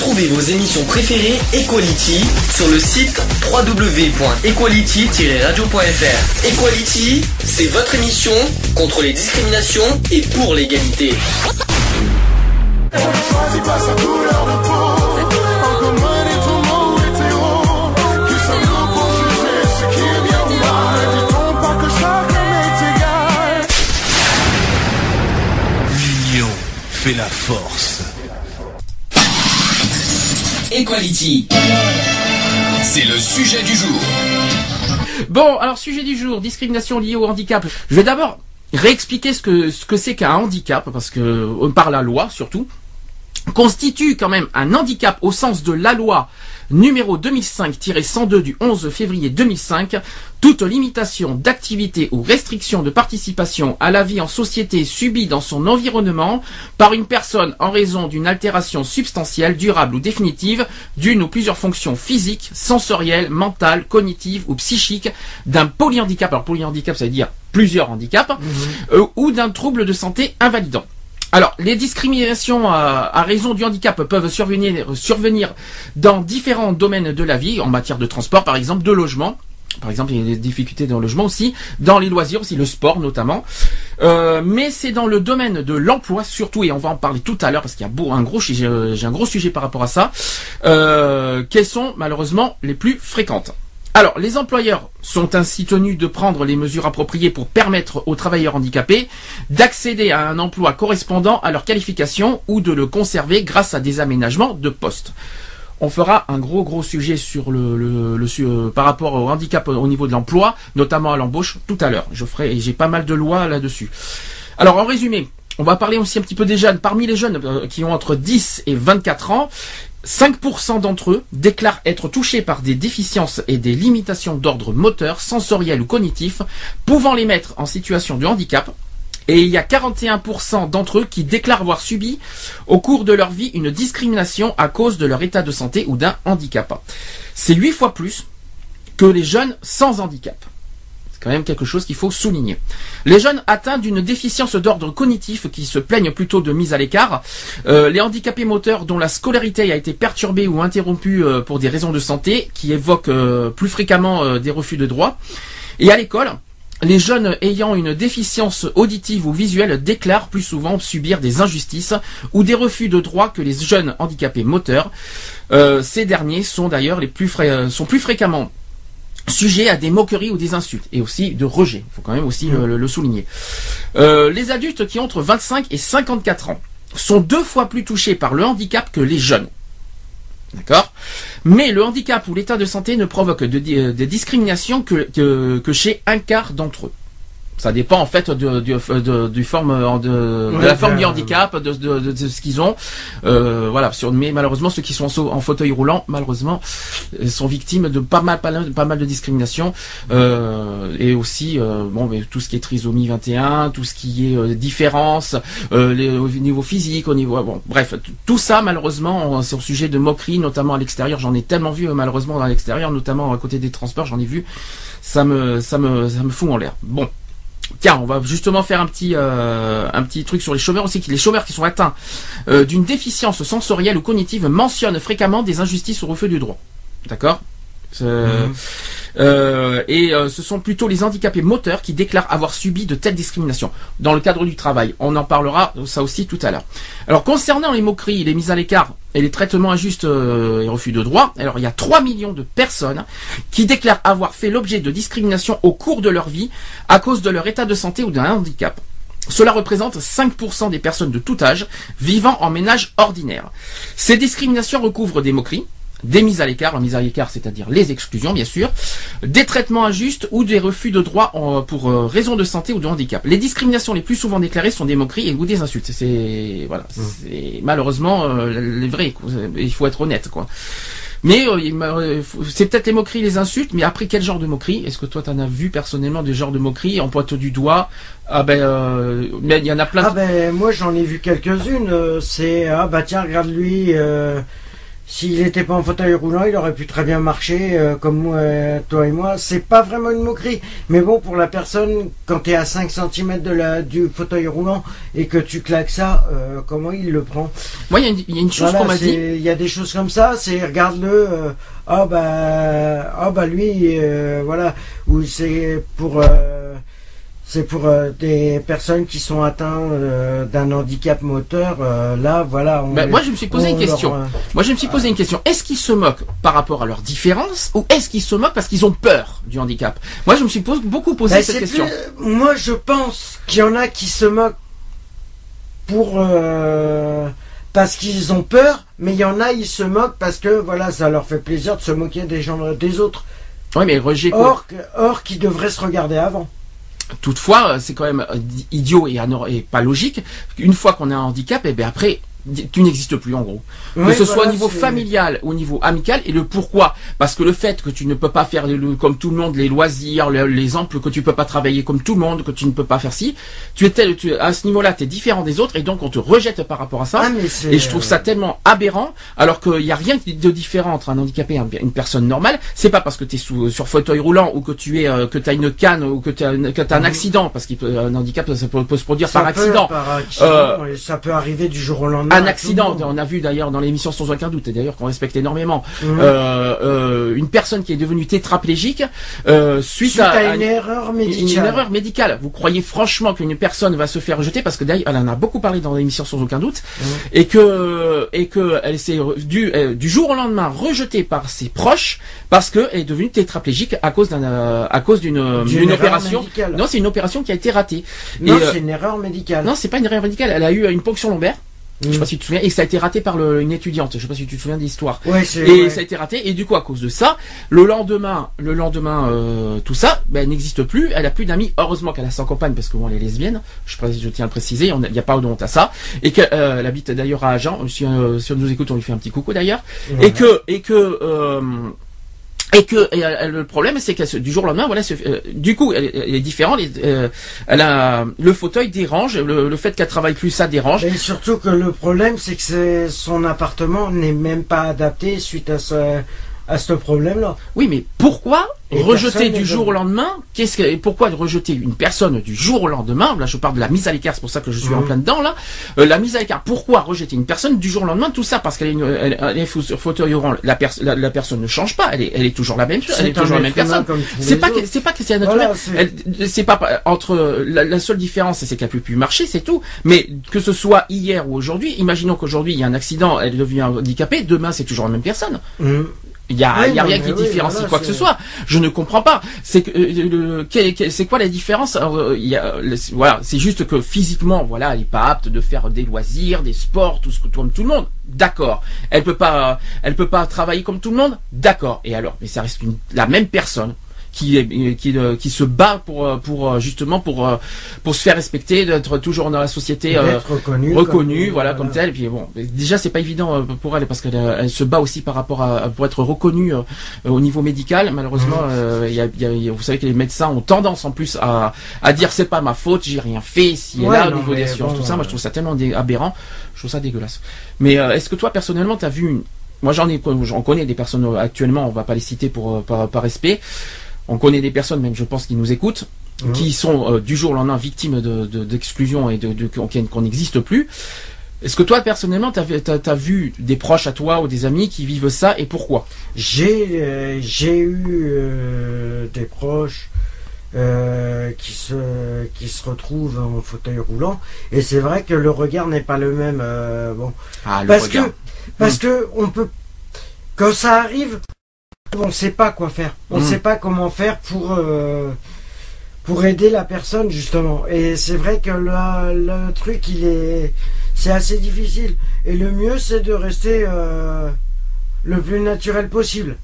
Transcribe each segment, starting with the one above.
Retrouvez vos émissions préférées Equality sur le site www.equality-radio.fr. Equality, c'est votre émission contre les discriminations et pour l'égalité. Fait la force. C'est le sujet du jour. Bon, alors sujet du jour, discrimination liée au handicap. Je vais d'abord réexpliquer ce que ce que c'est qu'un handicap, parce que euh, par la loi surtout constitue quand même un handicap au sens de la loi numéro 2005-102 du 11 février 2005, toute limitation d'activité ou restriction de participation à la vie en société subie dans son environnement par une personne en raison d'une altération substantielle, durable ou définitive d'une ou plusieurs fonctions physiques, sensorielles, mentales, cognitives ou psychiques d'un polyhandicap. Alors polyhandicap ça veut dire plusieurs handicaps, euh, ou d'un trouble de santé invalidant. Alors, les discriminations à, à raison du handicap peuvent survenir, survenir dans différents domaines de la vie, en matière de transport par exemple, de logement. Par exemple, il y a des difficultés dans le logement aussi, dans les loisirs aussi, le sport notamment. Euh, mais c'est dans le domaine de l'emploi surtout, et on va en parler tout à l'heure parce qu'il y a beau- un gros, sujet- j'ai un gros sujet par rapport à ça, euh, quelles sont malheureusement les plus fréquentes. Alors, les employeurs sont ainsi tenus de prendre les mesures appropriées pour permettre aux travailleurs handicapés d'accéder à un emploi correspondant à leur qualification ou de le conserver grâce à des aménagements de poste. On fera un gros gros sujet sur le, euh, par rapport au handicap au niveau de l'emploi, notamment à l'embauche, tout à l'heure. Je ferai, j'ai pas mal de lois là-dessus. Alors en résumé, on va parler aussi un petit peu des jeunes. Parmi les jeunes euh, qui ont entre 10 et 24 ans, 5% d'entre eux déclarent être touchés par des déficiences et des limitations d'ordre moteur, sensoriel ou cognitif, pouvant les mettre en situation de handicap. Et il y a 41% d'entre eux qui déclarent avoir subi au cours de leur vie une discrimination à cause de leur état de santé ou d'un handicap. C'est 8 fois plus que les jeunes sans handicap. Quand même quelque chose qu'il faut souligner. Les jeunes atteints d'une déficience d'ordre cognitif qui se plaignent plutôt de mise à l'écart, euh, les handicapés moteurs dont la scolarité a été perturbée ou interrompue euh, pour des raisons de santé, qui évoquent euh, plus fréquemment des refus de droit, et à l'école, les jeunes ayant une déficience auditive ou visuelle déclarent plus souvent subir des injustices ou des refus de droit que les jeunes handicapés moteurs. Ces derniers sont d'ailleurs les sont plus fréquemment sujets à des moqueries ou des insultes et aussi de rejet. Il faut quand même aussi le, le- souligner. Euh, les adultes qui ont entre 25 et 54 ans sont deux fois plus touchés par le handicap que les jeunes. D'accord? Mais le handicap ou l'état de santé ne provoque de, de discrimination que chez un quart d'entre eux. Ça dépend en fait de, de- de- du forme euh, de, la forme ben, du handicap, de, de- de- ce qu'ils ont. Euh, voilà. Sur, mais malheureusement, ceux qui sont en, fauteuil roulant, malheureusement, euh, sont victimes de pas mal, pas mal, pas mal de discrimination. Euh, et aussi, euh, bon, mais tout ce qui est trisomie 21, tout ce qui est euh, différence, euh, les- au niveau physique, au niveau, bon, bref, tout ça, malheureusement, c'est au sujet de moquerie, notamment à l'extérieur. J'en ai tellement vu, malheureusement, à l'extérieur, notamment à côté des transports, j'en ai vu. Ça me, ça me, ça me fout en l'air. Bon. Tiens, on va justement faire un petit, euh, un petit truc sur les chômeurs aussi. Les chômeurs qui sont atteints euh, d'une déficience sensorielle ou cognitive mentionnent fréquemment des injustices ou refus du droit. D'accord? Euh, euh, et euh, ce sont plutôt les handicapés moteurs qui déclarent avoir subi de telles discriminations dans le cadre du travail. On en parlera ça aussi tout à l'heure. Alors concernant les moqueries, les mises à l'écart et les traitements injustes et refus de droit, alors il y a 3 millions de personnes qui déclarent avoir fait l'objet de discrimination au cours de leur vie à cause de leur état de santé ou d'un handicap. Cela représente 5% des personnes de tout âge vivant en ménage ordinaire. Ces discriminations recouvrent des moqueries, des mises à l'écart, la mise à l'écart c'est-à-dire les exclusions bien sûr, des traitements injustes ou des refus de droit en- pour euh, raison de santé ou de handicap. Les discriminations les plus souvent déclarées sont des moqueries et ou des insultes. C'est voilà, c'est malheureusement euh, les vrais. Il faut être honnête quoi. Mais euh, euh, c'est peut-être les moqueries, les insultes, mais après quel genre de moqueries? Est-ce que toi t'en as vu personnellement des genres de moqueries en pointe du doigt? Ah ben, euh, mais il y en a plein. Ah ben moi j'en ai vu quelques-unes. C'est ah bah tiens regarde lui, euh, s'il n'était pas en fauteuil roulant, il aurait pu très bien marcher euh, comme moi, toi et moi. C'est pas vraiment une moquerie. Mais bon, pour la personne, quand tu es à 5 cm de la, du fauteuil roulant et que tu claques ça, euh, comment il le prend? Moi, il y, a une chose qu'on m'a dit. Il y a des choses comme ça, c'est regarde-le. Euh, ah bah, ah bah lui, voilà. Ou c'est pour c'est pour euh, des personnes qui sont atteintes euh, d'un handicap moteur. Euh, là, voilà. Ben, moi, je me suis posé une question. moi, je me suis posé une question. Est-ce qu'ils se moquent par rapport à leur différence ou est-ce qu'ils se moquent parce qu'ils ont peur du handicap? Moi, je me suis beaucoup posé ben, cette question. moi, je pense qu'il y en a qui se moquent pour parce qu'ils ont peur, mais il y en a ils se moquent parce que voilà, ça leur fait plaisir de se moquer des gens des autres. Oui, mais Roger. Or, or qui devrait se regarder avant. Toutefois, c'est quand même idiot et, et pas logique. Une fois qu'on a un handicap, et eh bien après, tu n'existes plus en gros. Que ce soit au niveau familial ou au niveau amical et le pourquoi. Parce que le fait que tu ne peux pas faire comme tout le monde les loisirs, l'exemple que tu peux pas travailler comme tout le monde, que tu ne peux pas faire ci, tu es tel, à ce niveau-là, tu es différent des autres et donc on te rejette par rapport à ça. Ah, et je trouve ça tellement aberrant alors qu'il n'y a rien de différent entre un handicapé et une personne normale. C'est pas parce que tu es sur fauteuil roulant ou que tu es euh, que as une canne ou que tu as, un mhm. accident parce qu'un handicap ça peut, se produire par accident. Euh, ça peut arriver du jour au lendemain un accident. On a vu d'ailleurs dans l'émission sans aucun doute, et d'ailleurs qu'on respecte énormément, euh, euh, une personne qui est devenue tétraplégique euh, suite, à, une erreur médicale. Une erreur médicale. Vous croyez franchement qu'une personne va se faire rejeter parce que d'ailleurs elle en a beaucoup parlé dans l'émission sans aucun doute et que et que elle s'est du du jour au lendemain rejetée par ses proches parce qu'elle est devenue tétraplégique à cause d'un à cause d'une opération. Non, c'est une opération qui a été ratée. Non, c'est une erreur médicale. Non, c'est pas une erreur médicale. Elle a eu une ponction lombaire. Je sais pas si tu te souviens. Et ça a été raté par une étudiante. Je sais pas si tu te souviens de l'histoire. Ouais, et ça a été raté. Et du coup, à cause de ça, le lendemain, le lendemain, euh, tout ça, ben, n'existe plus. Elle a plus d'amis. Heureusement qu'elle a sa compagne parce que bon, elle est lesbienne. Je, je tiens à le préciser. Il n'y a pas de honte à ça. Et qu'elle euh, habite d'ailleurs à Agen. Si, euh, si on nous écoute, on lui fait un petit coucou d'ailleurs. Et que, et que, euh, et que euh, le problème, c'est que du jour au lendemain, voilà, euh, du coup, elle, est différente. Euh, elle a le fauteuil dérange, le, fait qu'elle travaille plus, ça dérange. Et surtout que le problème, c'est que son appartement n'est même pas adapté suite à ce à ce problème-là. Oui, mais pourquoi rejeter du jour au lendemain Qu'est-ce que pourquoi rejeter une personne du jour au lendemain Là, je parle de la mise à l'écart, c'est pour ça que je suis en mhm. plein dedans là. Euh, la mise à l'écart. Pourquoi rejeter une personne du jour au lendemain Tout ça parce qu'elle est, elle, est sur fauteuil. La, la, personne ne change pas. Elle est, elle est toujours la même. Elle est toujours la même personne. C'est pas, c'est pas que c'est naturel. c'est pas entre la, seule différence, c'est qu'elle peut plus marcher, c'est tout. Mais que ce soit hier ou aujourd'hui, imaginons qu'aujourd'hui il y a un accident, elle devient handicapée. Demain, c'est toujours la même personne. Mhm. Il y a, a rien qui différencie quoi que ce soit. Je ne comprends pas. C'est que euh, c'est quoi la différence? Euh, il y a, Voilà, c'est juste que physiquement, voilà, elle est pas apte de faire des loisirs, des sports, tout ce que comme tout le monde. D'accord. Elle peut pas, elle peut pas travailler comme tout le monde? D'accord. Et alors, mais ça reste une, la même personne qui qui, euh, qui se bat pour euh, pour euh, justement pour pour se faire respecter, d'être toujours dans la société reconnu, reconnu voilà, comme tel. Et puis bon, déjà c'est pas évident pour elle parce qu'elle elle se bat aussi par rapport à pour être reconnue au niveau médical. Malheureusement, mmh. y, a, y, a, vous savez que les médecins ont tendance en plus à à dire c'est pas ma faute, j'ai rien fait, si ouais, là au niveau des sciences, tout ça. Moi je trouve ça tellement aberrant, je trouve ça dégueulasse. Mais est-ce que toi personnellement tu as vu une moi j'en ai j'en connais des personnes actuellement, on va pas les citer pour par, par respect on connaît des personnes, même je pense, qui nous écoutent, mmh. qui sont euh, du jour au lendemain victimes d'exclusion de, et de, qu'on n'existe plus. Est-ce que toi, personnellement, tu as, vu des proches à toi ou des amis qui vivent ça et pourquoi? J'ai euh, eu euh, des proches qui, se, qui se retrouvent en fauteuil roulant et c'est vrai que le regard n'est pas le même. bon. Ah, parce que parce mmh. que on peut quand ça arrive on ne sait pas quoi faire. On ne hmm. sait pas comment faire pour, euh, pour aider la personne, justement. Et c'est vrai que le truc, il est. C'est assez difficile. Et le mieux, c'est de rester euh, le plus naturel possible.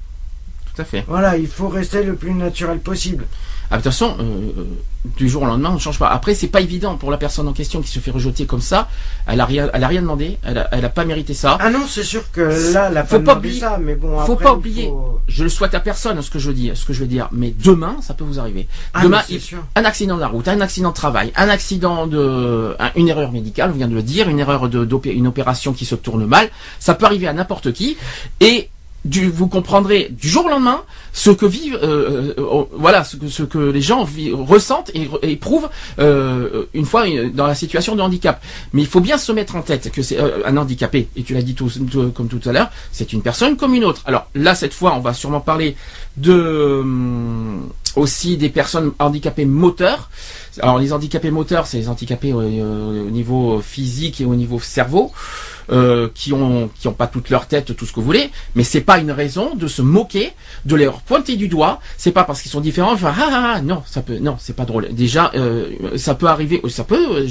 tout à fait. Voilà, il faut rester le plus naturel possible. Ah, de toute façon, euh, du jour au lendemain, on ne change pas. Après, c'est pas évident pour la personne en question qui se fait rejeter comme ça. Elle a rien, elle a rien demandé. Elle a, elle a pas mérité ça. Ah non, c'est sûr que là, la Faut pas oublier- ça, mais bon, faut après, pas oublier. faut- Je le souhaite à personne, ce que je dis, ce que je veux dire. Mais demain, ça peut vous arriver. Ah, demain, il- sûr. un accident de la route, un accident de travail, un accident de, un- une erreur médicale, on vient de le dire, une erreur de, une opération qui se tourne mal. Ça peut arriver à n'importe qui. Et du, vous comprendrez du jour au lendemain ce que vivent, euh, euh, voilà, ce que, ce que les gens ressentent et, éprouvent euh, une fois euh, dans la situation de handicap. Mais il faut bien se mettre en tête que c'est euh, un handicapé. Et tu l'as dit tout, comme tout à l'heure, c'est une personne comme une autre. Alors là, cette fois, on va sûrement parler de hum, aussi des personnes handicapées moteurs. Alors les handicapés moteurs, c'est les handicapés au niveau physique et au niveau cerveau. Euh, qui ont qui ont pas toute leur tête tout ce que vous voulez mais c'est pas une raison de se moquer de les pointer du doigt. C'est pas parce qu'ils sont différents ah, ah, ah, non ça peut non c'est pas drôle. Déjà euh, ça peut arriver ça peut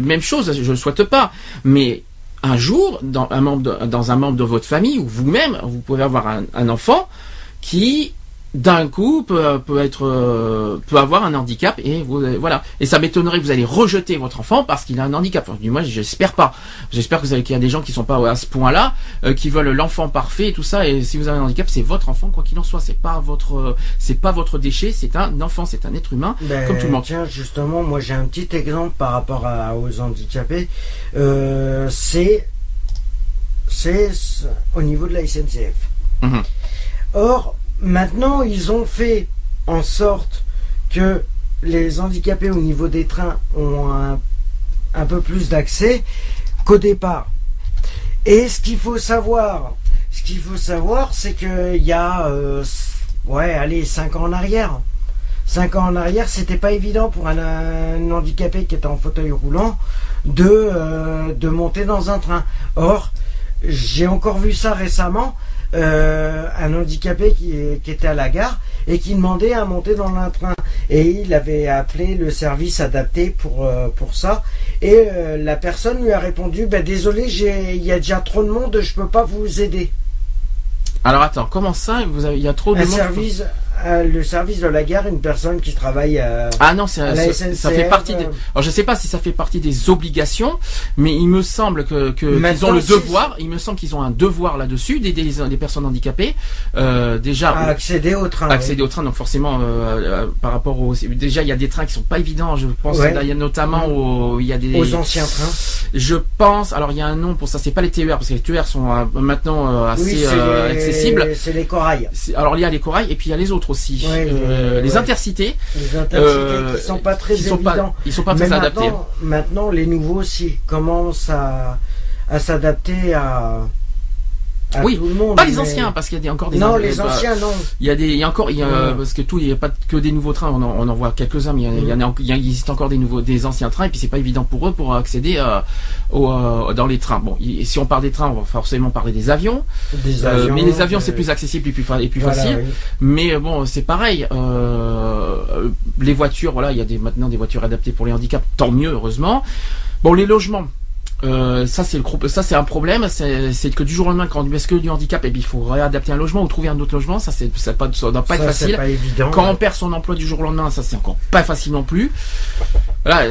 même chose je le souhaite pas. Mais un jour dans un membre de, dans un membre de votre famille ou vous-même vous pouvez avoir un enfant qui d'un coup peut, peut être euh, peut avoir un handicap et vous, euh, voilà. Et ça m'étonnerait que vous allez rejeter votre enfant parce qu'il a un handicap. Enfin, du moins j'espère pas. J'espère que vous qu'il y a des gens qui sont pas à ce point-là euh, qui veulent l'enfant parfait et tout ça. Et si vous avez un handicap c'est votre enfant quoi qu'il en soit. C'est pas votre c'est pas votre déchet. C'est un enfant c'est un être humain Ben, comme tout le monde. Tiens, justement, moi j'ai un petit exemple par rapport à- aux handicapés. C'est c'est au niveau de la SNCF. Mhm. Or, maintenant, ils ont fait en sorte que les handicapés au niveau des trains ont un, un peu plus d'accès qu'au départ. Et ce qu'il faut savoir, ce qu'il faut savoir, c'est qu'il y a, euh, ouais, allez, 5 ans en arrière. 5 ans en arrière, c'était pas évident pour un, un handicapé qui était en fauteuil roulant de, euh, de monter dans un train. Or, j'ai encore vu ça récemment, euh, un handicapé qui, qui était à la gare et qui demandait à monter dans un train. Et il avait appelé le service adapté pour, euh, pour ça. Et euh, la personne lui a répondu, ben, désolé, j'ai- il y a déjà trop de monde, je peux pas vous aider. alors attends comment ça il y a trop de Un monde service, euh, le service de la gare, une personne qui travaille euh, ah non c'est à la ça, ça fait partie des, euh, alors je sais pas si ça fait partie des obligations mais il me semble que qu'ils ont le devoir il me semble qu'ils ont un devoir là-dessus d'aider les, les personnes handicapées euh, déjà à accéder au train. accéder au train donc forcément euh, par rapport aux déjà il y a des trains qui sont pas évidents je pense Ouais. là, il y a notamment au- il y a des oui. Aux anciens trains. je pense alors il y a un nom pour ça c'est pas les TER parce que les TER sont maintenant assez oui, accessibles C'est les corails. Alors il y a les corails et puis il y a les autres aussi Ouais, Euh, les- ouais. intercités Les intercités euh, qui sont pas très sont évidents. pas ils sont pas très adaptés maintenant, maintenant, les nouveaux aussi commencent à, à s'adapter à, à Oui, tout le monde. pas les mais- anciens parce qu'il y a encore des Non, les bah, anciens, non. Il y a des, il y a encore, il y a, Ouais. parce que tout, il n'y a pas que des nouveaux trains, on en, on en voit quelques-uns, mais il y, a- il y en a, il existe encore des nouveaux, des anciens trains, et puis c'est pas évident pour eux pour accéder euh, au, euh, dans les trains. Bon, si on parle des trains, on va forcément parler des avions, Des Euh, avions, mais les avions c'est plus accessible et plus, fa- et plus voilà, facile. oui. Mais bon, c'est pareil. les voitures, voilà, il y a des, maintenant des voitures adaptées pour les handicaps, tant mieux, heureusement. Bon, les logements. Euh, ça c'est le ça c'est un problème, c'est que du jour au lendemain quand parce que du handicap, et puis il faut réadapter un logement ou trouver un autre logement, ça c'est ça, pas, ça doit pas être Ça, c'est facile. pas évident. Quand on perd son emploi du jour au lendemain, ça c'est encore pas facile non plus. Voilà,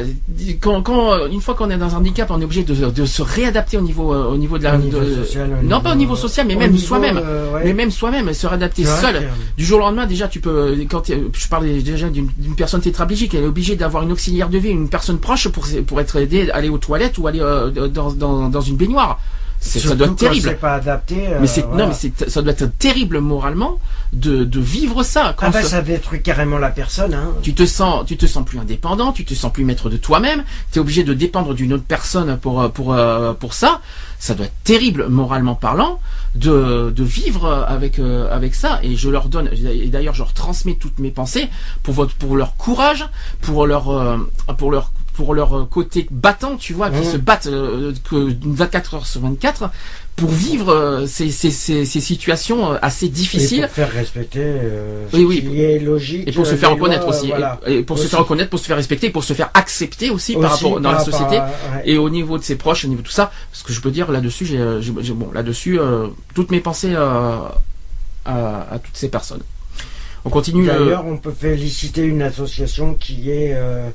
quand, quand une fois qu'on est dans un handicap, on est obligé de, de se réadapter au niveau euh, au niveau de la Au niveau de- social, au non pas au niveau- social, mais même soi-même, euh, ouais. mais même soi-même, se réadapter seul. Du jour au lendemain, déjà, tu peux, quand je parlais déjà d'une d'une personne tétraplégique, elle est obligée d'avoir une auxiliaire de vie, une personne proche pour, pour être aidée, aller aux toilettes ou aller euh, dans, dans, dans une baignoire. Ça doit être terrible. Pas adapté. euh, Mais c'est, voilà. non, mais ça doit être terrible moralement de, de vivre ça. Quand Ah bah, ce- ça détruit carrément la personne. Hein. tu te sens, tu te sens plus indépendant, tu te sens plus maître de toi-même, tu es obligé de dépendre d'une autre personne pour, euh, pour, euh, pour ça. Ça doit être terrible, moralement parlant, de, de vivre avec, euh, avec ça. Et je leur donne, et d'ailleurs, je leur transmets toutes mes pensées pour votre, pour leur courage, pour leur, euh, pour leur, pour leur côté battant, tu vois, qui Mhm. se battent euh, que 24 heures sur 24 pour vivre euh, ces, ces, ces, ces situations euh, assez Et difficiles. pour faire respecter. euh, Oui, ce oui. qui est logique. Et pour se euh, faire reconnaître lois, aussi. euh, voilà. Et, et pour se faire reconnaître, pour se faire respecter, pour se faire accepter aussi, par rapport dans la par société. à- ouais. Et au niveau de ses proches, au niveau de tout ça, ce que je peux dire là-dessus, j'ai, bon, là-dessus, euh, toutes mes pensées euh, à toutes ces personnes. On continue. Euh, D'ailleurs, on peut féliciter une association qui est euh,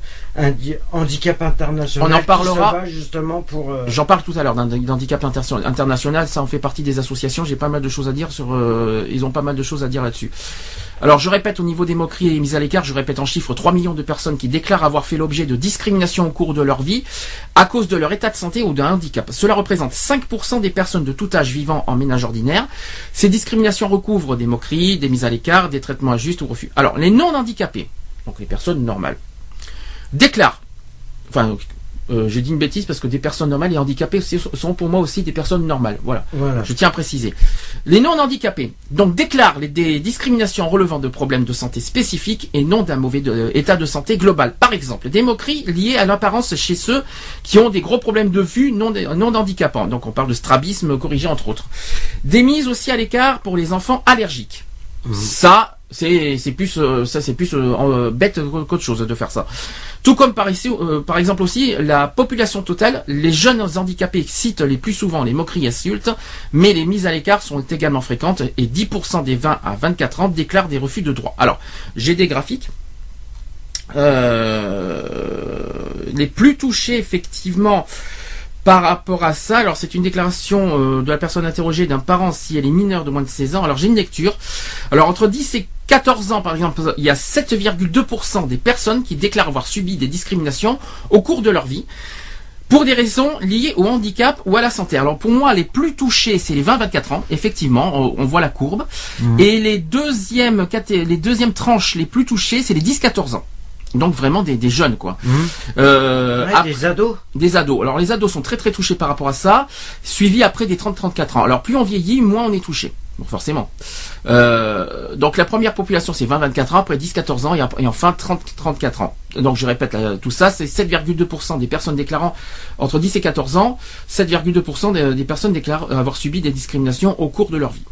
handicap international. On en parlera justement pour. Euh, J'en parle tout à l'heure d'handicap international. Ça en fait partie des associations. J'ai pas mal de choses à dire sur. ils ont pas mal de choses à dire là-dessus. Alors je répète au niveau des moqueries et mises à l'écart, je répète en chiffres 3 millions de personnes qui déclarent avoir fait l'objet de discrimination au cours de leur vie à cause de leur état de santé ou d'un handicap. Cela représente 5% des personnes de tout âge vivant en ménage ordinaire. Ces discriminations recouvrent des moqueries, des mises à l'écart, des traitements injustes ou refus. Alors les non handicapés, donc les personnes normales, déclarent, euh, j'ai dit une bêtise parce que des personnes normales et handicapées sont pour moi aussi des personnes normales. Voilà. Je tiens à préciser. Les non-handicapés donc déclarent les, des discriminations relevant de problèmes de santé spécifiques et non d'un mauvais euh, état de santé global. Par exemple, des moqueries liées à l'apparence chez ceux qui ont des gros problèmes de vue non, non handicapants. Donc on parle de strabisme corrigé entre autres. Des mises aussi à l'écart pour les enfants allergiques. Mmh. Ça, c'est plus euh, ça c'est plus bête qu'autre chose de faire ça. Tout comme par, ici, euh, par exemple aussi la population totale, les jeunes handicapés citent les plus souvent les moqueries et insultes, mais les mises à l'écart sont également fréquentes et 10% des 20 à 24 ans déclarent des refus de droit. Alors, j'ai des graphiques. Euh, les plus touchés effectivement par rapport à ça, alors c'est une déclaration euh, de la personne interrogée d'un parent si elle est mineure de moins de 16 ans. Alors j'ai une lecture. Alors entre 10 et 14 ans par exemple, il y a 7,2% des personnes qui déclarent avoir subi des discriminations au cours de leur vie pour des raisons liées au handicap ou à la santé. Alors pour moi, les plus touchés, c'est les 20-24 ans, effectivement, on, voit la courbe. Mmh. Et les deuxièmes, les deuxièmes tranches les plus touchées, c'est les 10-14 ans. Donc vraiment des, jeunes quoi. Mmh. Euh, des ados. Des ados. Alors les ados sont très très touchés par rapport à ça, suivi après des 30-34 ans. Alors plus on vieillit, moins on est touché. Donc forcément. Euh, donc la première population c'est 20-24 ans, après 10-14 ans et, enfin 30-34 ans. Donc je répète tout ça, c'est 7,2% des personnes déclarant entre 10 et 14 ans, 7,2% des, des personnes déclarent avoir subi des discriminations au cours de leur vie.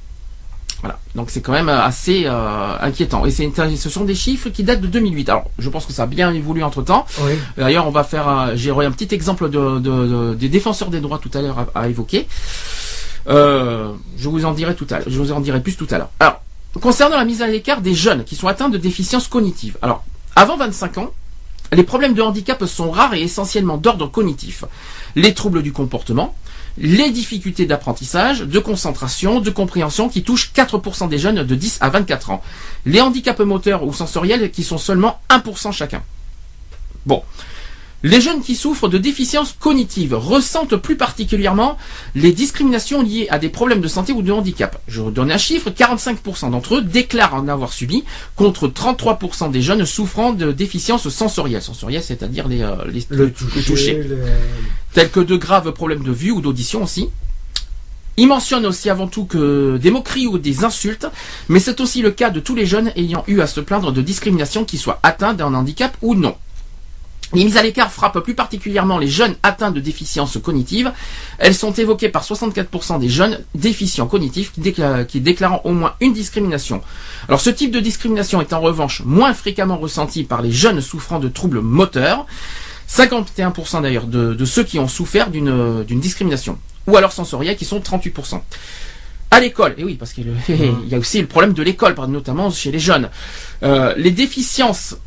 Voilà. Donc c'est quand même euh, assez euh, inquiétant. Et c'est ce sont des chiffres qui datent de 2008. Alors je pense que ça a bien évolué entre temps. D'ailleurs on va faire j'ai un petit exemple de, des défenseurs des droits tout à l'heure à, évoquer. Euh, je vous en dirai tout à l'heure. Je vous en dirai plus tout à l'heure. Alors concernant la mise à l'écart des jeunes qui sont atteints de déficience cognitive. Alors avant 25 ans, les problèmes de handicap sont rares et essentiellement d'ordre cognitif. Les troubles du comportement, les difficultés d'apprentissage, de concentration, de compréhension qui touchent 4% des jeunes de 10 à 24 ans. Les handicaps moteurs ou sensoriels qui sont seulement 1% chacun. Bon. Les jeunes qui souffrent de déficiences cognitives ressentent plus particulièrement les discriminations liées à des problèmes de santé ou de handicap. Je vous donne un chiffre, 45% d'entre eux déclarent en avoir subi, contre 33% des jeunes souffrant de déficiences sensorielles. Sensorielles, c'est-à-dire les, euh, le, toucher, tels que de graves problèmes de vue ou d'audition aussi. Il mentionne aussi avant tout que des moqueries ou des insultes, mais c'est aussi le cas de tous les jeunes ayant eu à se plaindre de discrimination qui soient atteints d'un handicap ou non. Les mises à l'écart frappent plus particulièrement les jeunes atteints de déficience cognitive. Elles sont évoquées par 64% des jeunes déficients cognitifs qui, déclarent au moins une discrimination. Alors ce type de discrimination est en revanche moins fréquemment ressenti par les jeunes souffrant de troubles moteurs. 51% d'ailleurs de, ceux qui ont souffert d'une discrimination. Ou alors sensorielle qui sont 38%. À l'école, et oui, parce qu'il y a aussi le problème de l'école, notamment chez les jeunes. Euh, les déficiences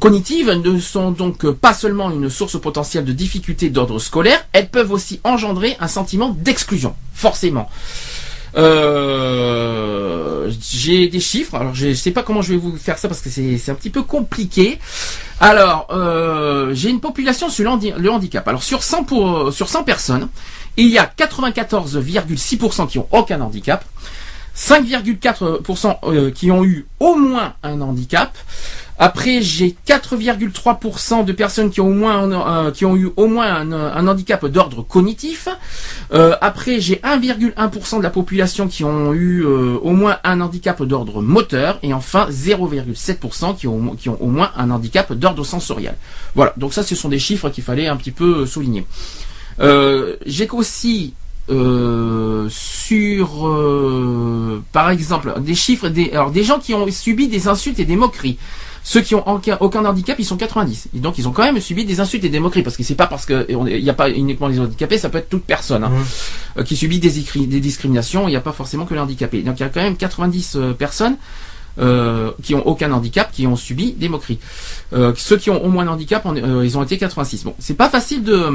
cognitives ne sont donc pas seulement une source potentielle de difficultés d'ordre scolaire, elles peuvent aussi engendrer un sentiment d'exclusion, forcément. Euh, j'ai des chiffres, alors je ne sais pas comment je vais vous faire ça parce que c'est un petit peu compliqué. Alors, euh, j'ai une population sur le handicap. Alors sur 100, pour, sur 100 personnes, il y a 94,6% qui ont aucun handicap. 5,4% euh, qui ont eu au moins un handicap. Après, j'ai 4,3% de personnes qui ont, au moins, qui ont eu au moins un, handicap d'ordre cognitif. Euh, après, j'ai 1,1% de la population qui ont eu euh, au moins un handicap d'ordre moteur. Et enfin, 0,7% qui ont, qui ont au moins un handicap d'ordre sensoriel. Voilà, donc ça, ce sont des chiffres qu'il fallait un petit peu souligner. j'ai aussi euh, sur, euh, par exemple, des chiffres, des, alors des gens qui ont subi des insultes et des moqueries. Ceux qui ont aucun, aucun handicap, ils sont 90. Et donc ils ont quand même subi des insultes et des moqueries parce que c'est pas parce que il n'y a pas uniquement les handicapés, ça peut être toute personne hein, euh, qui subit des, discriminations. Il n'y a pas forcément que les handicapés. Donc il y a quand même 90 euh, personnes euh, qui ont aucun handicap, qui ont subi des moqueries. Euh, ceux qui ont au moins un handicap, on euh, ils ont été 86. Bon, c'est pas facile de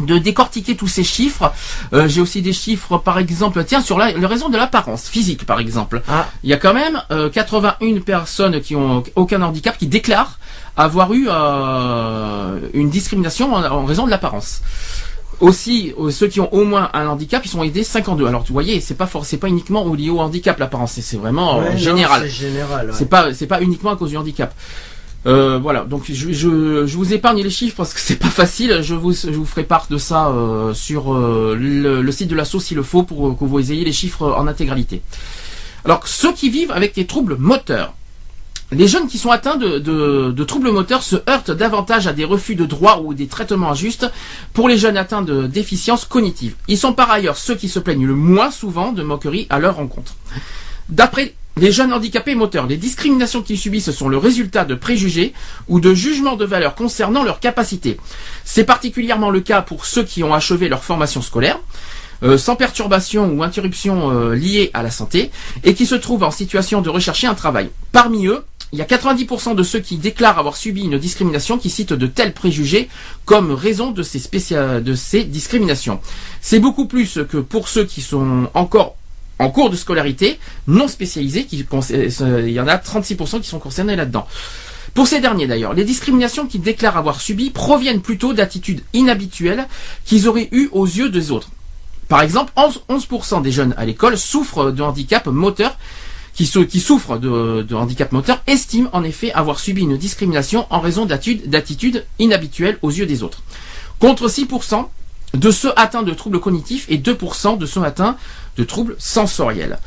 de décortiquer tous ces chiffres. Euh, J'ai aussi des chiffres, par exemple, tiens, sur la, le raison de l'apparence physique, par exemple. Ah. Il y a quand même euh, 81 personnes qui ont aucun handicap qui déclarent avoir eu euh, une discrimination en, en raison de l'apparence. Aussi, euh, ceux qui ont au moins un handicap, ils sont aidés 52. Alors, tu voyez, c'est pas forcément, c'est pas uniquement lié au handicap l'apparence, c'est- vraiment euh, Ouais, général. C'est général. ouais. C'est pas c'est pas uniquement à cause du handicap. Euh, voilà, donc je, je, je vous épargne les chiffres parce que c'est pas facile. Je vous je vous ferai part de ça euh, sur euh, le, site de l'asso s'il le faut pour que vous ayez les chiffres en intégralité. Alors ceux qui vivent avec des troubles moteurs. Les jeunes qui sont atteints de, de, de troubles moteurs se heurtent davantage à des refus de droits ou des traitements injustes pour les jeunes atteints de déficience cognitive. Ils sont par ailleurs ceux qui se plaignent le moins souvent de moqueries à leur rencontre. D'après les jeunes handicapés moteurs, les discriminations qu'ils subissent sont le résultat de préjugés ou de jugements de valeur concernant leurs capacités. C'est particulièrement le cas pour ceux qui ont achevé leur formation scolaire, euh, sans perturbation ou interruption euh, liée à la santé, et qui se trouvent en situation de rechercher un travail. Parmi eux, il y a 90% de ceux qui déclarent avoir subi une discrimination qui citent de tels préjugés comme raison de ces, spécia- de ces discriminations. C'est beaucoup plus que pour ceux qui sont encore en cours de scolarité non spécialisés, euh, il y en a 36% qui sont concernés là-dedans. Pour ces derniers d'ailleurs, les discriminations qu'ils déclarent avoir subies proviennent plutôt d'attitudes inhabituelles qu'ils auraient eues aux yeux des autres. Par exemple, 11%, 11% des jeunes à l'école souffrent de handicap moteur, qui, souffrent de, handicap moteur estiment en effet avoir subi une discrimination en raison d'attitudes inhabituelles aux yeux des autres. Contre 6% de ceux atteints de troubles cognitifs et 2% de ceux atteints de troubles sensoriels.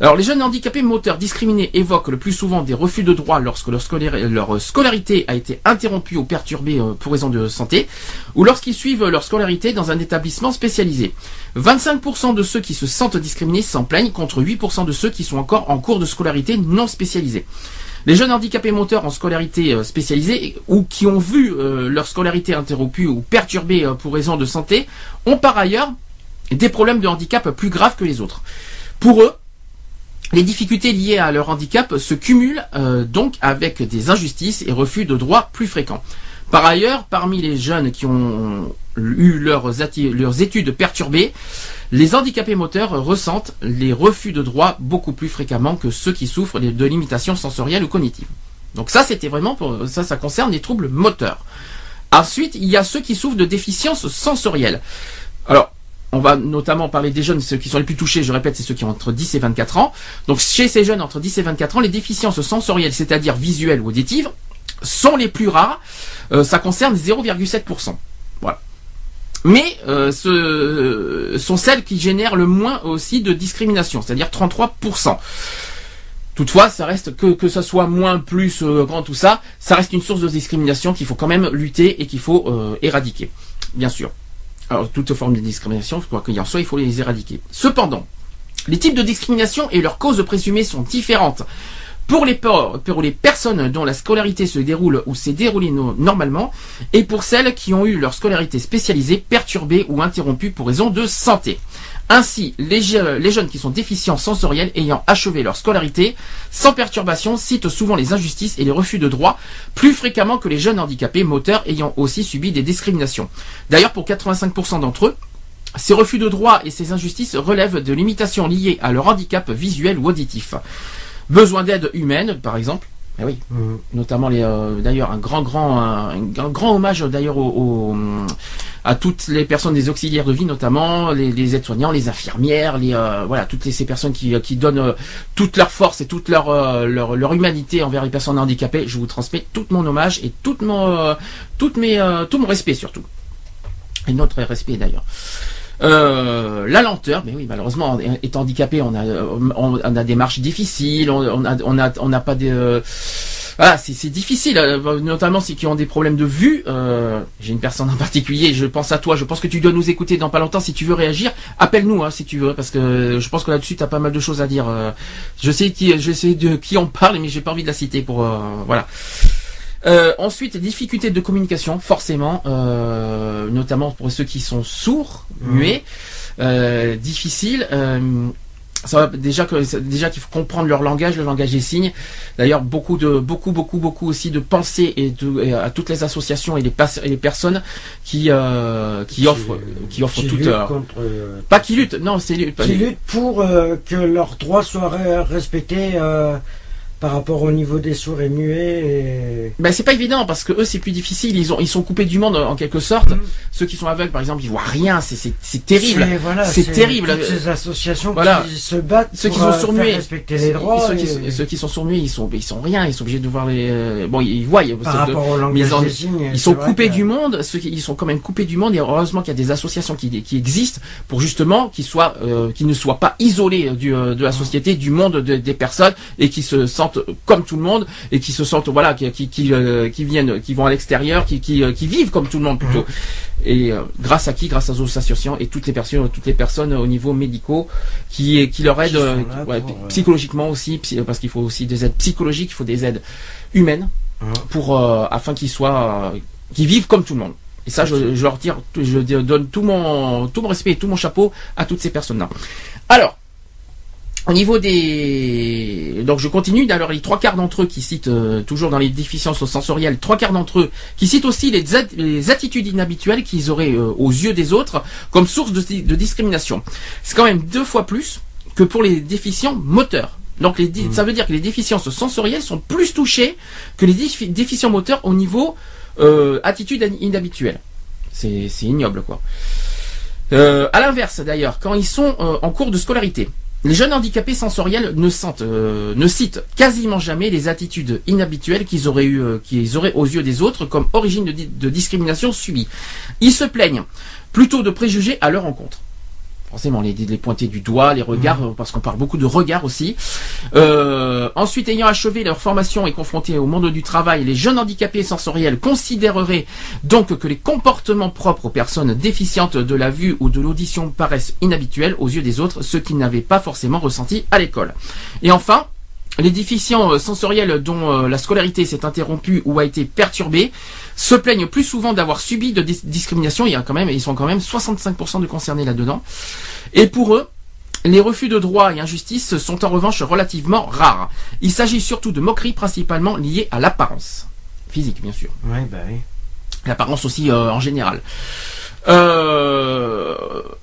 Alors, les jeunes handicapés moteurs discriminés évoquent le plus souvent des refus de droit lorsque leur, scolar- leur scolarité a été interrompue ou perturbée euh, pour raison de santé, ou lorsqu'ils suivent leur scolarité dans un établissement spécialisé. 25% de ceux qui se sentent discriminés s'en plaignent contre 8% de ceux qui sont encore en cours de scolarité non spécialisée. Les jeunes handicapés moteurs en scolarité euh, spécialisée ou qui ont vu euh, leur scolarité interrompue ou perturbée pour raison de santé ont par ailleurs des problèmes de handicap plus graves que les autres. Pour eux, les difficultés liées à leur handicap se cumulent euh, donc avec des injustices et refus de droits plus fréquents. Par ailleurs, parmi les jeunes qui ont eu leurs, leurs études perturbées, les handicapés moteurs ressentent les refus de droits beaucoup plus fréquemment que ceux qui souffrent de de limitations sensorielles ou cognitives. Donc ça, c'était vraiment pour ça, ça concerne les troubles moteurs. Ensuite, il y a ceux qui souffrent de déficiences sensorielles. Alors, on va notamment parler des jeunes, ceux qui sont les plus touchés, je répète, c'est ceux qui ont entre 10 et 24 ans. Donc chez ces jeunes entre 10 et 24 ans, les déficiences sensorielles, c'est-à-dire visuelles ou auditives, sont les plus rares. Euh, ça concerne 0,7%. Voilà. Mais euh, ce sont celles qui génèrent le moins aussi de discrimination, c'est-à-dire 33%. Toutefois, ça reste que que ça soit moins, plus, euh, grand, tout ça, ça reste une source de discrimination qu'il faut quand même lutter et qu'il faut éradiquer, bien sûr. Alors, toute forme de discrimination, quoi qu'il en soit, il faut les éradiquer. Cependant, les types de discrimination et leurs causes présumées sont différentes. Pour les, personnes dont la scolarité se déroule ou s'est déroulée no- normalement, et pour celles qui ont eu leur scolarité spécialisée perturbée ou interrompue pour raison de santé. Ainsi, les, je- les jeunes qui sont déficients sensoriels ayant achevé leur scolarité sans perturbation citent souvent les injustices et les refus de droit plus fréquemment que les jeunes handicapés moteurs ayant aussi subi des discriminations. D'ailleurs, pour 85% d'entre eux, ces refus de droit et ces injustices relèvent de limitations liées à leur handicap visuel ou auditif. Besoin d'aide humaine, par exemple. Eh oui, Mhm. notamment les. euh, d'ailleurs, un grand, grand, un, un grand hommage d'ailleurs au, au- à toutes les personnes des auxiliaires de vie, notamment les, aides-soignants, les infirmières, les euh, voilà, toutes ces personnes qui, qui donnent euh, toute leur force et toute leur, euh, leur leur humanité envers les personnes handicapées. Je vous transmets tout mon hommage et toute mon, euh, mes, euh, tout mon respect surtout. Et notre respect d'ailleurs. Euh, la lenteur, mais oui, malheureusement, étant handicapé, on a, on, a des marches difficiles, on, on a, on a, on n'a pas de, voilà, c'est difficile, euh, notamment ceux qui ont des problèmes de vue. Euh, J'ai une personne en particulier, je pense à toi, je pense que tu dois nous écouter dans pas longtemps. Si tu veux réagir, appelle-nous hein, si tu veux, parce que je pense que là-dessus tu as pas mal de choses à dire. Euh, je sais qui, je sais de qui on parle, mais j'ai pas envie de la citer pour euh, voilà. Euh, ensuite, difficultés de communication, forcément, euh, notamment pour ceux qui sont sourds, Mhm. muets, euh, difficile. Ça va déjà que déjà qu'il faut comprendre leur langage, le langage des signes. D'ailleurs, beaucoup de beaucoup beaucoup beaucoup aussi de pensées et, de, et à toutes les associations et les, et les personnes qui euh, qui offrent qui offrent Qui toutes luttent euh, contre, euh, pas qui luttent, non, c'est qui luttent pour euh, que leurs droits soient respectés par rapport au niveau des sourds et muets. Et... Ben c'est pas évident parce que eux c'est plus difficile. Ils ont ils sont coupés du monde en quelque sorte. Mhm. Ceux qui sont aveugles par exemple ils voient rien. C'est c'est c'est terrible. C'est- voilà, terrible. Toutes ces associations Voilà. qui se battent Ceux qui pour sont euh, sourds muets, respecter les droits. ceux, qui, et- ceux qui sont sourds muets, ils sont ils sont rien. Ils sont obligés de voir les bon ils voient. par c'est de- rapport au langage ils, en- des signes. ils c'est sont coupés que- du monde. Ceux qui ils sont quand même coupés du monde et heureusement qu'il y a des associations qui qui existent pour justement qu'ils soient euh, qu'ils ne soient pas isolés du euh, de la société, du monde de- des personnes et qui se sentent comme tout le monde et qui se sentent voilà qui qui qui, euh, qui viennent qui vont à l'extérieur, qui qui euh, qui vivent comme tout le monde plutôt. Et euh, grâce à qui? Grâce aux associations et toutes les personnes, toutes les personnes au niveau médicaux qui qui leur aident euh, ouais, pour, psychologiquement aussi, parce qu'il faut aussi des aides psychologiques, il faut des aides humaines Mhm. pour afin qu'ils soient qu'ils vivent comme tout le monde. Et ça, je, je leur tire, je donne tout mon tout mon respect et tout mon chapeau à toutes ces personnes-là. Alors. Au niveau des donc je continue alors les trois quarts d'entre eux qui citent euh, toujours dans les déficiences sensorielles trois quarts d'entre eux qui citent aussi les, at- les attitudes inhabituelles qu'ils auraient euh, aux yeux des autres comme source de, de discrimination. C'est quand même deux fois plus que pour les déficients moteurs. Donc les, dé- ça veut dire que les déficiences sensorielles sont plus touchées que les défi- déficients moteurs au niveau euh, attitude inhabituelle. C'est c'est ignoble quoi. Euh, à l'inverse d'ailleurs, quand ils sont euh, en cours de scolarité, les jeunes handicapés sensoriels ne, sentent, euh, ne citent quasiment jamais les attitudes inhabituelles qu'ils auraient eu, euh, qu'ils auraient aux yeux des autres comme origine de, de discrimination subie. Ils se plaignent plutôt de préjugés à leur encontre. Forcément, les, les pointer du doigt, les regards, euh, parce qu'on parle beaucoup de regards aussi. Euh, ensuite, ayant achevé leur formation et confrontés au monde du travail, les jeunes handicapés sensoriels considéreraient donc que les comportements propres aux personnes déficientes de la vue ou de l'audition paraissent inhabituels aux yeux des autres, ce qu'ils n'avaient pas forcément ressenti à l'école. Et enfin, les déficients euh, sensoriels dont euh, la scolarité s'est interrompue ou a été perturbée se plaignent plus souvent d'avoir subi de dis- discrimination. Il y a quand même, ils sont quand même 65% de concernés là-dedans. Et pour eux, les refus de droit et injustice sont en revanche relativement rares. Il s'agit surtout de moqueries principalement liées à l'apparence. Physique, bien sûr. Ouais, bah oui. L'apparence aussi euh, en général. Euh,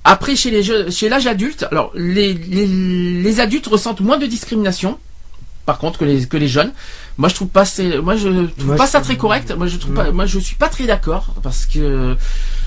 après, chez les jeux- chez l'âge adulte, alors les, les, les adultes ressentent moins de discrimination, par contre, que les que les jeunes. Moi, je trouve pas c'est, moi je trouve Moi, pas je ça très correct. Moi, je trouve Non. pas, moi je suis pas très d'accord parce que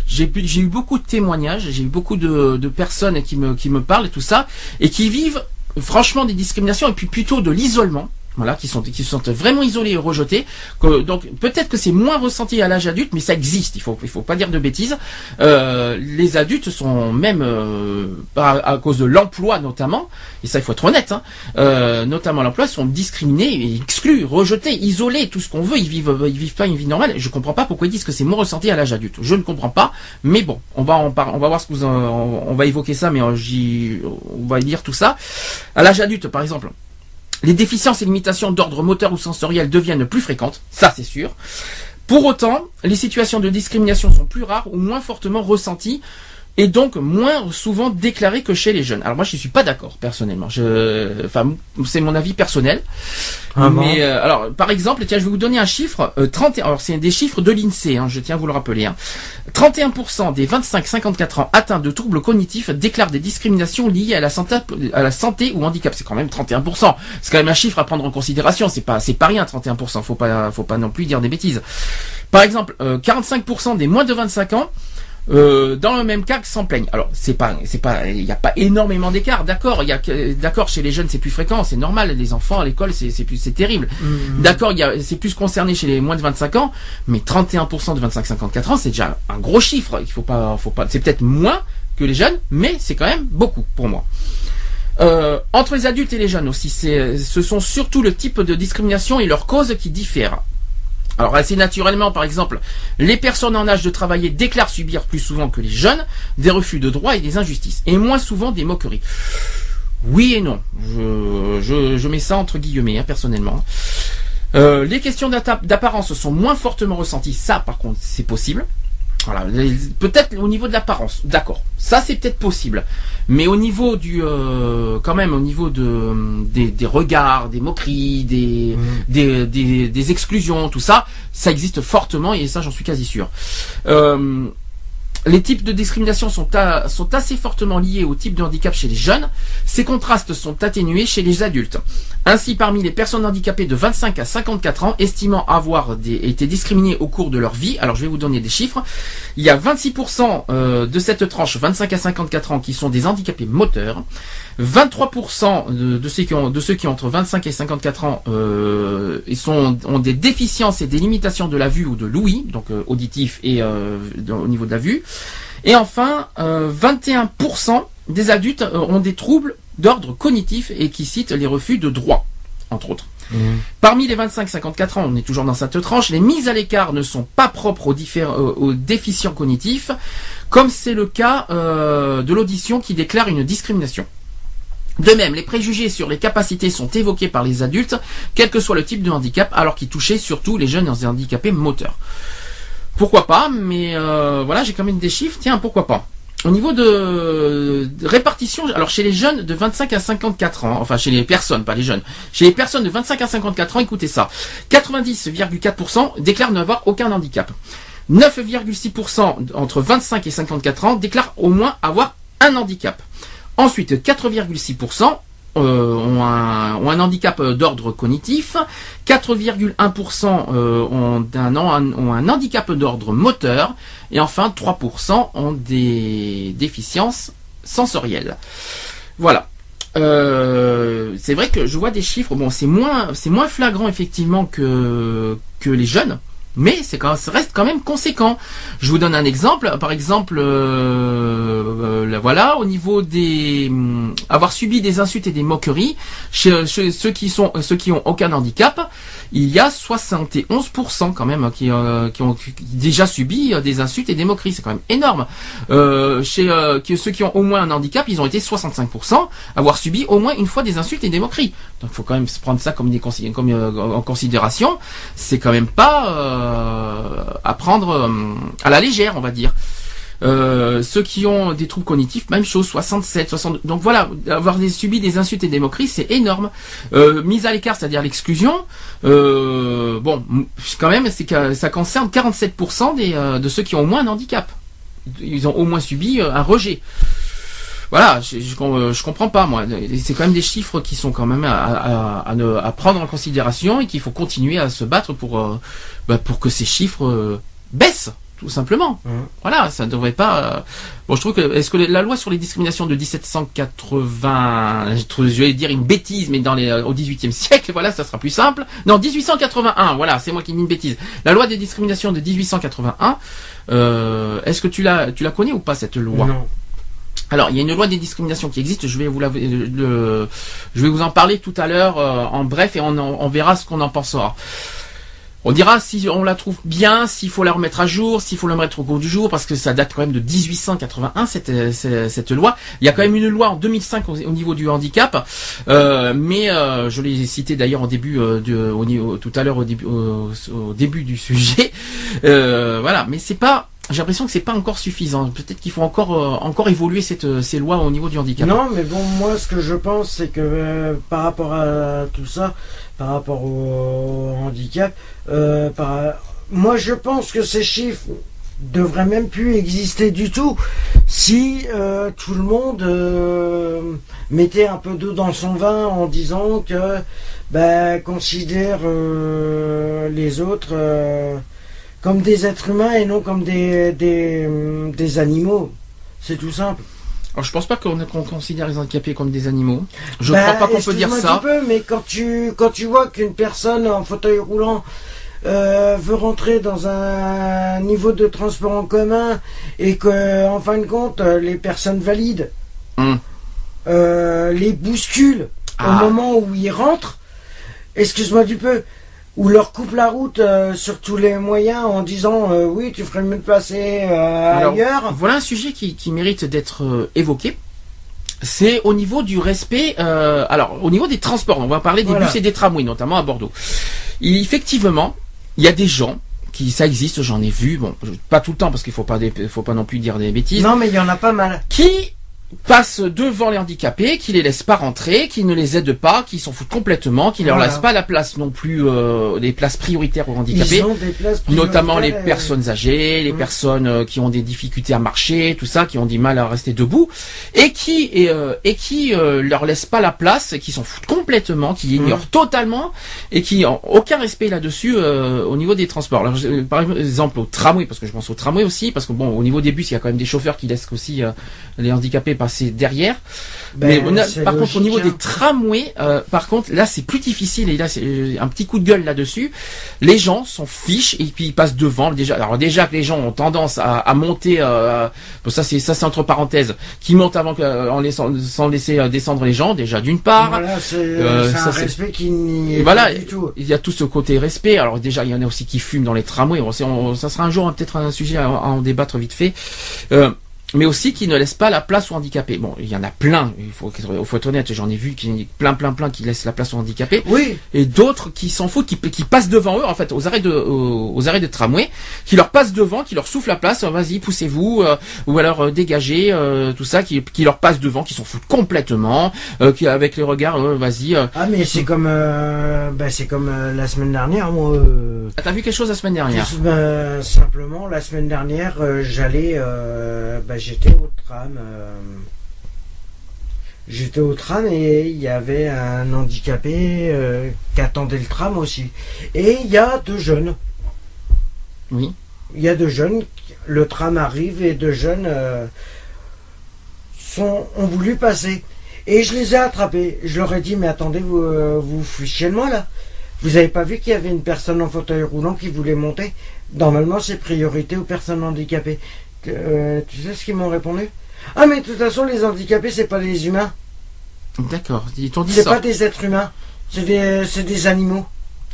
j'ai eu beaucoup de témoignages, j'ai eu beaucoup de, de personnes qui me qui me parlent et tout ça et qui vivent franchement des discriminations et puis plutôt de l'isolement. Voilà, qui sont qui se sentent vraiment isolés et rejetés. Que, donc peut-être que c'est moins ressenti à l'âge adulte, mais ça existe. Il faut il faut pas dire de bêtises. Euh, les adultes sont même euh, à, cause de l'emploi notamment, et ça il faut être honnête, hein, euh, notamment l'emploi, sont discriminés, exclus, rejetés, isolés, tout ce qu'on veut. Ils vivent ils vivent pas une vie normale. Je comprends pas pourquoi ils disent que c'est moins ressenti à l'âge adulte. Je ne comprends pas. Mais bon, on va on va voir ce que vous on, va évoquer ça, mais euh, on va y dire tout ça. À l'âge adulte, par exemple. Les déficiences et limitations d'ordre moteur ou sensoriel deviennent plus fréquentes, ça c'est sûr. Pour autant, les situations de discrimination sont plus rares ou moins fortement ressenties et donc moins souvent déclarées que chez les jeunes. Alors moi je suis pas d'accord personnellement. Je, enfin c'est mon avis personnel. Ah bon Mais euh, alors par exemple, tiens je vais vous donner un chiffre. Euh, 30, alors c'est des chiffres de l'Insee, hein, je tiens à vous le rappeler. Hein. 31% des 25-54 ans atteints de troubles cognitifs déclarent des discriminations liées à la santé, à la santé ou handicap. C'est quand même 31%. C'est quand même un chiffre à prendre en considération. C'est pas, c'est pas rien 31%. Faut pas, faut pas non plus dire des bêtises. Par exemple, euh, 45% des moins de 25 ans euh, dans le même cas que s'en plaignent. Alors c'est pas, c'est pas, il n'y a pas énormément d'écart, d'accord. Il y a, d'accord chez les jeunes c'est plus fréquent, c'est normal. Les enfants à l'école c'est, c'est plus, c'est terrible. D'accord, il y a, c'est plus concerné chez les moins de 25 ans, mais 31% de 25-54 ans c'est déjà un gros chiffre. Il faut pas, faut pas, c'est peut-être moins que les jeunes, mais c'est quand même beaucoup pour moi. Euh, entre les adultes et les jeunes aussi, c'est, ce sont surtout le type de discrimination et leurs causes qui diffèrent. Alors assez naturellement, par exemple, les personnes en âge de travailler déclarent subir plus souvent que les jeunes des refus de droits et des injustices, et moins souvent des moqueries. Oui et non. Je, je, mets ça entre guillemets, hein, personnellement. Euh, les questions d'apparence sont moins fortement ressenties. Ça, par contre, c'est possible. Voilà, peut-être au niveau de l'apparence, d'accord. Ça, c'est peut-être possible. Mais au niveau du, euh, quand même, au niveau de des, des regards, des moqueries, des, des, des, des exclusions, tout ça, ça existe fortement et ça, j'en suis quasi sûr. Euh, les types de discrimination sont, à- sont assez fortement liés au type de handicap chez les jeunes. Ces contrastes sont atténués chez les adultes. Ainsi, parmi les personnes handicapées de 25 à 54 ans, estimant avoir été discriminées au cours de leur vie, alors je vais vous donner des chiffres, il y a 26% euh, de cette tranche 25 à 54 ans qui sont des handicapés moteurs, 23% de, ceux qui ont, de ceux qui ont entre 25 et 54 ans euh, ils ont des déficiences et des limitations de la vue ou de l'ouïe, donc euh, auditif et euh, au niveau de la vue. Et enfin, euh, 21% des adultes euh, ont des troubles d'ordre cognitif et qui citent les refus de droit, entre autres. Parmi les 25-54 ans, on est toujours dans cette tranche, les mises à l'écart ne sont pas propres aux, euh, aux déficients cognitifs, comme c'est le cas euh, de l'audition qui déclare une discrimination. De même, les préjugés sur les capacités sont évoqués par les adultes, quel que soit le type de handicap, alors qu'ils touchaient surtout les jeunes handicapés moteurs. Pourquoi pas, mais euh, voilà, j'ai quand même des chiffres, tiens, pourquoi pas. Au niveau de, de répartition, alors chez les jeunes de 25 à 54 ans, enfin chez les personnes, pas les jeunes, chez les personnes de 25 à 54 ans, écoutez ça, 90,4% déclarent n'avoir aucun handicap. 9,6% entre 25 et 54 ans déclarent au moins avoir un handicap. Ensuite, 4,6% euh, ont, un, handicap euh, d'ordre cognitif, 4,1% euh, ont, un, handicap d'ordre moteur, et enfin 3% ont des déficiences sensorielles. Voilà. C'est vrai que je vois des chiffres. Bon, c'est moins, c'est moins flagrant effectivement que les jeunes, mais c'est quand, ça reste quand même conséquent. Je vous donne un exemple. Par exemple, euh, euh, là, voilà, au niveau des hum, avoir subi des insultes et des moqueries chez, ceux qui sont ceux qui ont aucun handicap, il y a 71% quand même qui, euh, ont déjà subi des insultes et des moqueries. C'est quand même énorme. Chez ceux qui ont au moins un handicap, ils ont été 65% avoir subi au moins une fois des insultes et des moqueries. Donc faut quand même prendre ça comme des comme en considération. C'est quand même pas à prendre euh, à la légère, on va dire. Euh, ceux qui ont des troubles cognitifs, même chose, 67, 62. Donc voilà, avoir subi des insultes et des moqueries, c'est énorme. Euh, mise à l'écart, c'est-à-dire l'exclusion. Euh, bon, quand même, ça concerne 47% des, euh, de ceux qui ont au moins un handicap. Ils ont au moins subi euh, un rejet. Voilà, je, je, com- euh, je comprends pas moi. C'est quand même des chiffres qui sont quand même à, à- à ne- à prendre en considération et qu'il faut continuer à se battre pour euh, bah, pour que ces chiffres euh, baissent tout simplement. Mhm. Voilà, ça ne devrait pas. Bon, je trouve que est-ce que la loi sur les discriminations de 1780, je vais dire une bêtise, mais dans les au 18e siècle, voilà, ça sera plus simple. Non, 1881, voilà, c'est moi qui dis une bêtise. La loi des discriminations de 1881. euh, est-ce que tu la tu la connais ou pas cette loi? Non. Alors, il y a une loi des discriminations qui existe. Je vais vous vous en parler tout à l'heure euh, en bref et on, verra ce qu'on en pensera. On dira si on la trouve bien, s'il faut la remettre à jour, s'il faut la remettre au cours du jour, parce que ça date quand même de 1881 cette, euh, cette, loi. Il y a quand même une loi en 2005 au, au niveau du handicap, euh, mais euh, je l'ai cité d'ailleurs euh, tout à l'heure au début, au, début du sujet. Euh, voilà, mais c'est pas. J'ai l'impression que c'est pas encore suffisant. Peut-être qu'il faut encore euh, encore évoluer cette, ces lois au niveau du handicap. Non, mais bon, moi, ce que je pense, c'est que euh, par rapport à tout ça, par rapport au handicap, euh, moi, je pense que ces chiffres devraient même plus exister du tout si euh, tout le monde euh, mettait un peu d'eau dans son vin en disant que ben, considère euh, les autres euh, comme des êtres humains et non comme des, des, des animaux. C'est tout simple. Alors je pense pas qu'on considère les handicapés comme des animaux. Je Bah, crois pas qu'on peut dire excuse-moi ça. Un petit peu, mais quand tu, quand tu vois qu'une personne en fauteuil roulant euh, veut rentrer dans un niveau de transport en commun et que, en fin de compte, les personnes valides Hum. euh, les bousculent Ah. au moment où ils rentrent, excuse-moi du peu, ou leur coupe la route euh, sur tous les moyens en disant euh, oui, tu ferais mieux de passer euh, Alors, ailleurs. Voilà un sujet qui, qui mérite d'être euh, évoqué. C'est au niveau du respect. euh, alors, au niveau des transports, on va parler des Voilà. bus et des tramways, notamment à Bordeaux. Et effectivement, il y a des gens qui, ça existe, j'en ai vu. Bon, pas tout le temps parce qu'il faut pas, des- faut pas non plus dire des bêtises. Non, mais il y en a pas mal. Qui passent devant les handicapés, qui les laissent pas rentrer, qui ne les aident pas, qui s'en foutent complètement, qui leur Voilà. laissent pas la place non plus, euh, des places prioritaires aux handicapés Ils ont des places notamment les euh, personnes âgées, les Mm. personnes euh, qui ont des difficultés à marcher, tout ça, qui ont du mal à rester debout, et qui et, euh, et qui euh, leur laissent pas la place, qui s'en foutent complètement, qui ignorent Mm. totalement et qui ont aucun respect là-dessus euh, au niveau des transports. Alors, je- par exemple au tramway, parce que je pense au tramway aussi, parce que bon, au niveau des bus, il y a quand même des chauffeurs qui laissent aussi euh, les handicapés passer derrière. Ben, Mais a- par contre, au niveau hein. des tramways, euh, par contre, là, c'est plus difficile. Et là, c'est euh, un petit coup de gueule là-dessus. Les gens s'en fichent et puis ils passent devant. Déjà, alors déjà que les gens ont tendance à, à monter. Euh, bon, ça, c'est ça, c'est entre parenthèses, qui montent avant euh, en laissant, sans laisser descendre les gens. Déjà, d'une part. Voilà, c'est un respect qui n'y est voilà, pas du tout. il y a tout ce côté respect. Alors déjà, il y en a aussi qui fument dans les tramways. On sait- on- ça sera un jour hein, peut-être un sujet à, à en débattre vite fait. Mais aussi qui ne laissent pas la place aux handicapés. Bon, il y en a plein. Il faut, il faut être honnête. J'en ai vu qui plein, plein, plein qui laissent la place aux handicapés Oui, et d'autres qui s'en foutent, qui, qui passent devant eux en fait aux arrêts de aux, aux arrêts de tramway, qui leur passent devant, qui leur soufflent la place. euh, Vas-y, poussez-vous euh, ou alors euh, dégagez euh, tout ça, qui, qui leur passent devant, qui s'en foutent complètement, euh, qui avec les regards, vas-y. ah mais c'est comme ben, c'est comme la semaine dernière moi. euh, Ah, T'as vu quelque chose la semaine dernière? Ben, simplement, la semaine dernière, j'allais, euh, ben, j'étais au tram. euh, j'étais au tram et il y avait un handicapé euh, qui attendait le tram aussi. Et il y a deux jeunes. Oui. Il y a deux jeunes. Le tram arrive et deux jeunes euh, sont, ont voulu passer. Et je les ai attrapés. Je leur ai dit, mais attendez, vous euh, vous fichez de moi là Vous avez pas vu qu'il y avait une personne en fauteuil roulant qui voulait monter? Normalement, c'est priorité aux personnes handicapées. Euh, tu sais ce qu'ils m'ont répondu? Ah, mais de toute façon, les handicapés, c'est pas des humains. D'accord. Ils t'ont dit C'est pas des êtres humains. C'est des, c'est des animaux.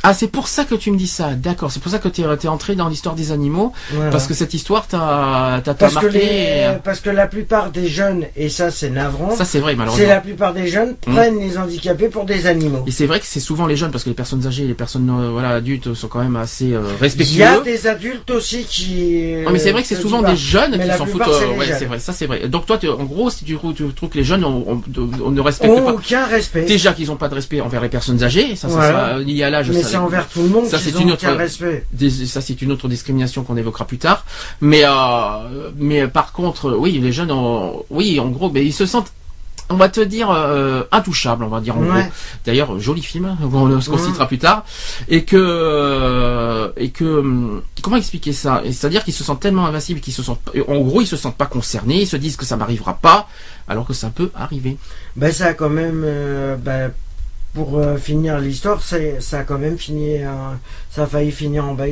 Ah, c'est pour ça que tu me dis ça. D'accord. C'est pour ça que t'es es entré dans l'histoire des animaux, Voilà. parce que cette histoire t'a que, marqué. les- parce que la plupart des jeunes, et ça c'est navrant, Ça c'est vrai c'est malheureusement. la plupart des jeunes prennent les handicapés pour des animaux. Et c'est vrai que c'est souvent les jeunes, parce que les personnes âgées, les personnes euh, voilà adultes sont quand même assez euh, Il respectueux. y a des adultes aussi qui. Non, mais c'est vrai que c'est je souvent des jeunes Mais qui s'en foutent. c'est euh, ouais, c'est vrai, ça c'est vrai. Donc toi, tu- en gros, si tu, trouves- tu trouves que les jeunes, on, on- on ne respecte Ont pas. aucun respect. Déjà qu'ils n'ont pas de respect envers les personnes âgées, ça, ça Voilà. sera lié à l'âge. C'est envers tout le monde ça, c'est une autre- respect. des- ça c'est une autre discrimination qu'on évoquera plus tard. Mais euh, mais par contre, oui, les jeunes, ont- oui, en gros, mais ils se sentent. On va te dire euh, intouchables, on va dire en Ouais. gros. D'ailleurs, joli film, on le se citera plus tard. Et que euh, et que hum, comment expliquer ça? C'est-à-dire qu'ils se sentent tellement invincibles qu'ils se sentent, en gros, ils se sentent pas concernés, ils se disent que ça m'arrivera pas, alors que ça peut arriver. Ben ça a quand même. euh, ben, pour euh, finir l'histoire, ça a quand même fini. euh, ça a failli finir en, ba-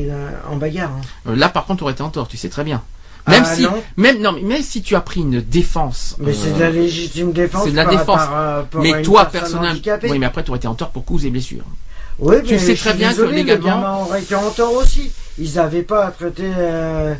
en bagarre. hein. Euh, Là, par contre, tu aurais été en tort, tu sais très bien. Même Ah, si, non. même non, mais même si tu as pris une défense. Mais euh, c'est de la légitime défense. c'est de la par- défense. par rapport à Mais toi, personne personnellement, handicapée. oui, mais après, tu aurais été en tort pour coups et blessures. Oui, Tu mais sais très bien que désolé, légalement- Les gamins auraient été en tort aussi. Ils n'avaient pas à traiter. euh,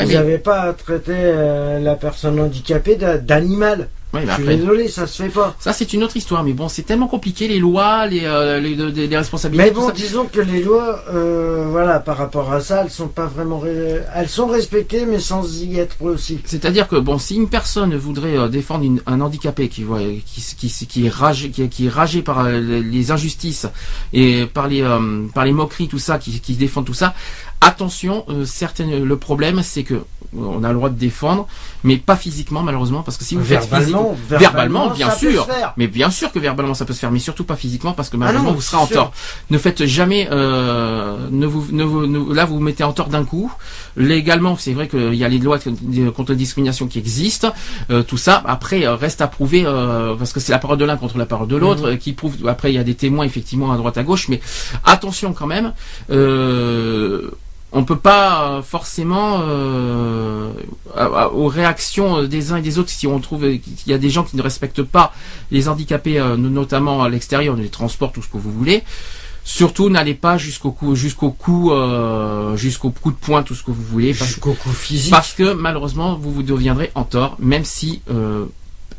ils mais- n'avaient pas à traiter euh, la personne handicapée d'a- d'animal. Oui, mais Je suis après, désolé, ça se fait pas. ça c'est une autre histoire. Mais bon, c'est tellement compliqué les lois, les euh, les, les- les responsabilités. Mais bon, disons que les lois, euh, voilà, par rapport à ça, elles sont pas vraiment, ré- elles sont respectées, mais sans y être aussi. C'est-à-dire que bon, si une personne voudrait euh, défendre une- un handicapé qui, voit- qui, qui, qui est ragé, qui, qui est ragé par les injustices et par les par les moqueries, tout ça, qui, qui défend tout ça, attention. certaines, le problème, c'est que on a le droit de défendre, mais pas physiquement malheureusement, parce que si vous faites Verbalement, physiquement- verbalement, bien sûr, mais bien sûr que verbalement ça peut se faire, mais surtout pas physiquement, parce que Ah malheureusement non, vous serez en sûr. tort. Ne faites jamais, euh, ne vous, ne vous, ne- là vous vous mettez en tort d'un coup. Légalement, c'est vrai qu'il y a les lois contre la discrimination qui existent, euh, tout ça. Après, euh, reste à prouver, euh, parce que c'est la parole de l'un contre la parole de l'autre, Mhm. qui prouve. Après, il y a des témoins effectivement à droite à gauche, mais attention quand même. Euh, on peut pas euh, forcément euh, aux réactions des uns et des autres si on trouve qu'il y a des gens qui ne respectent pas les handicapés, notamment à l'extérieur, les transports, tout ce que vous voulez. Surtout, n'allez pas jusqu'au coup, jusqu'au coup, jusqu'au coup de poing, tout ce que vous voulez. Jusqu'au coup physique. Parce que malheureusement, vous vous deviendrez en tort, même si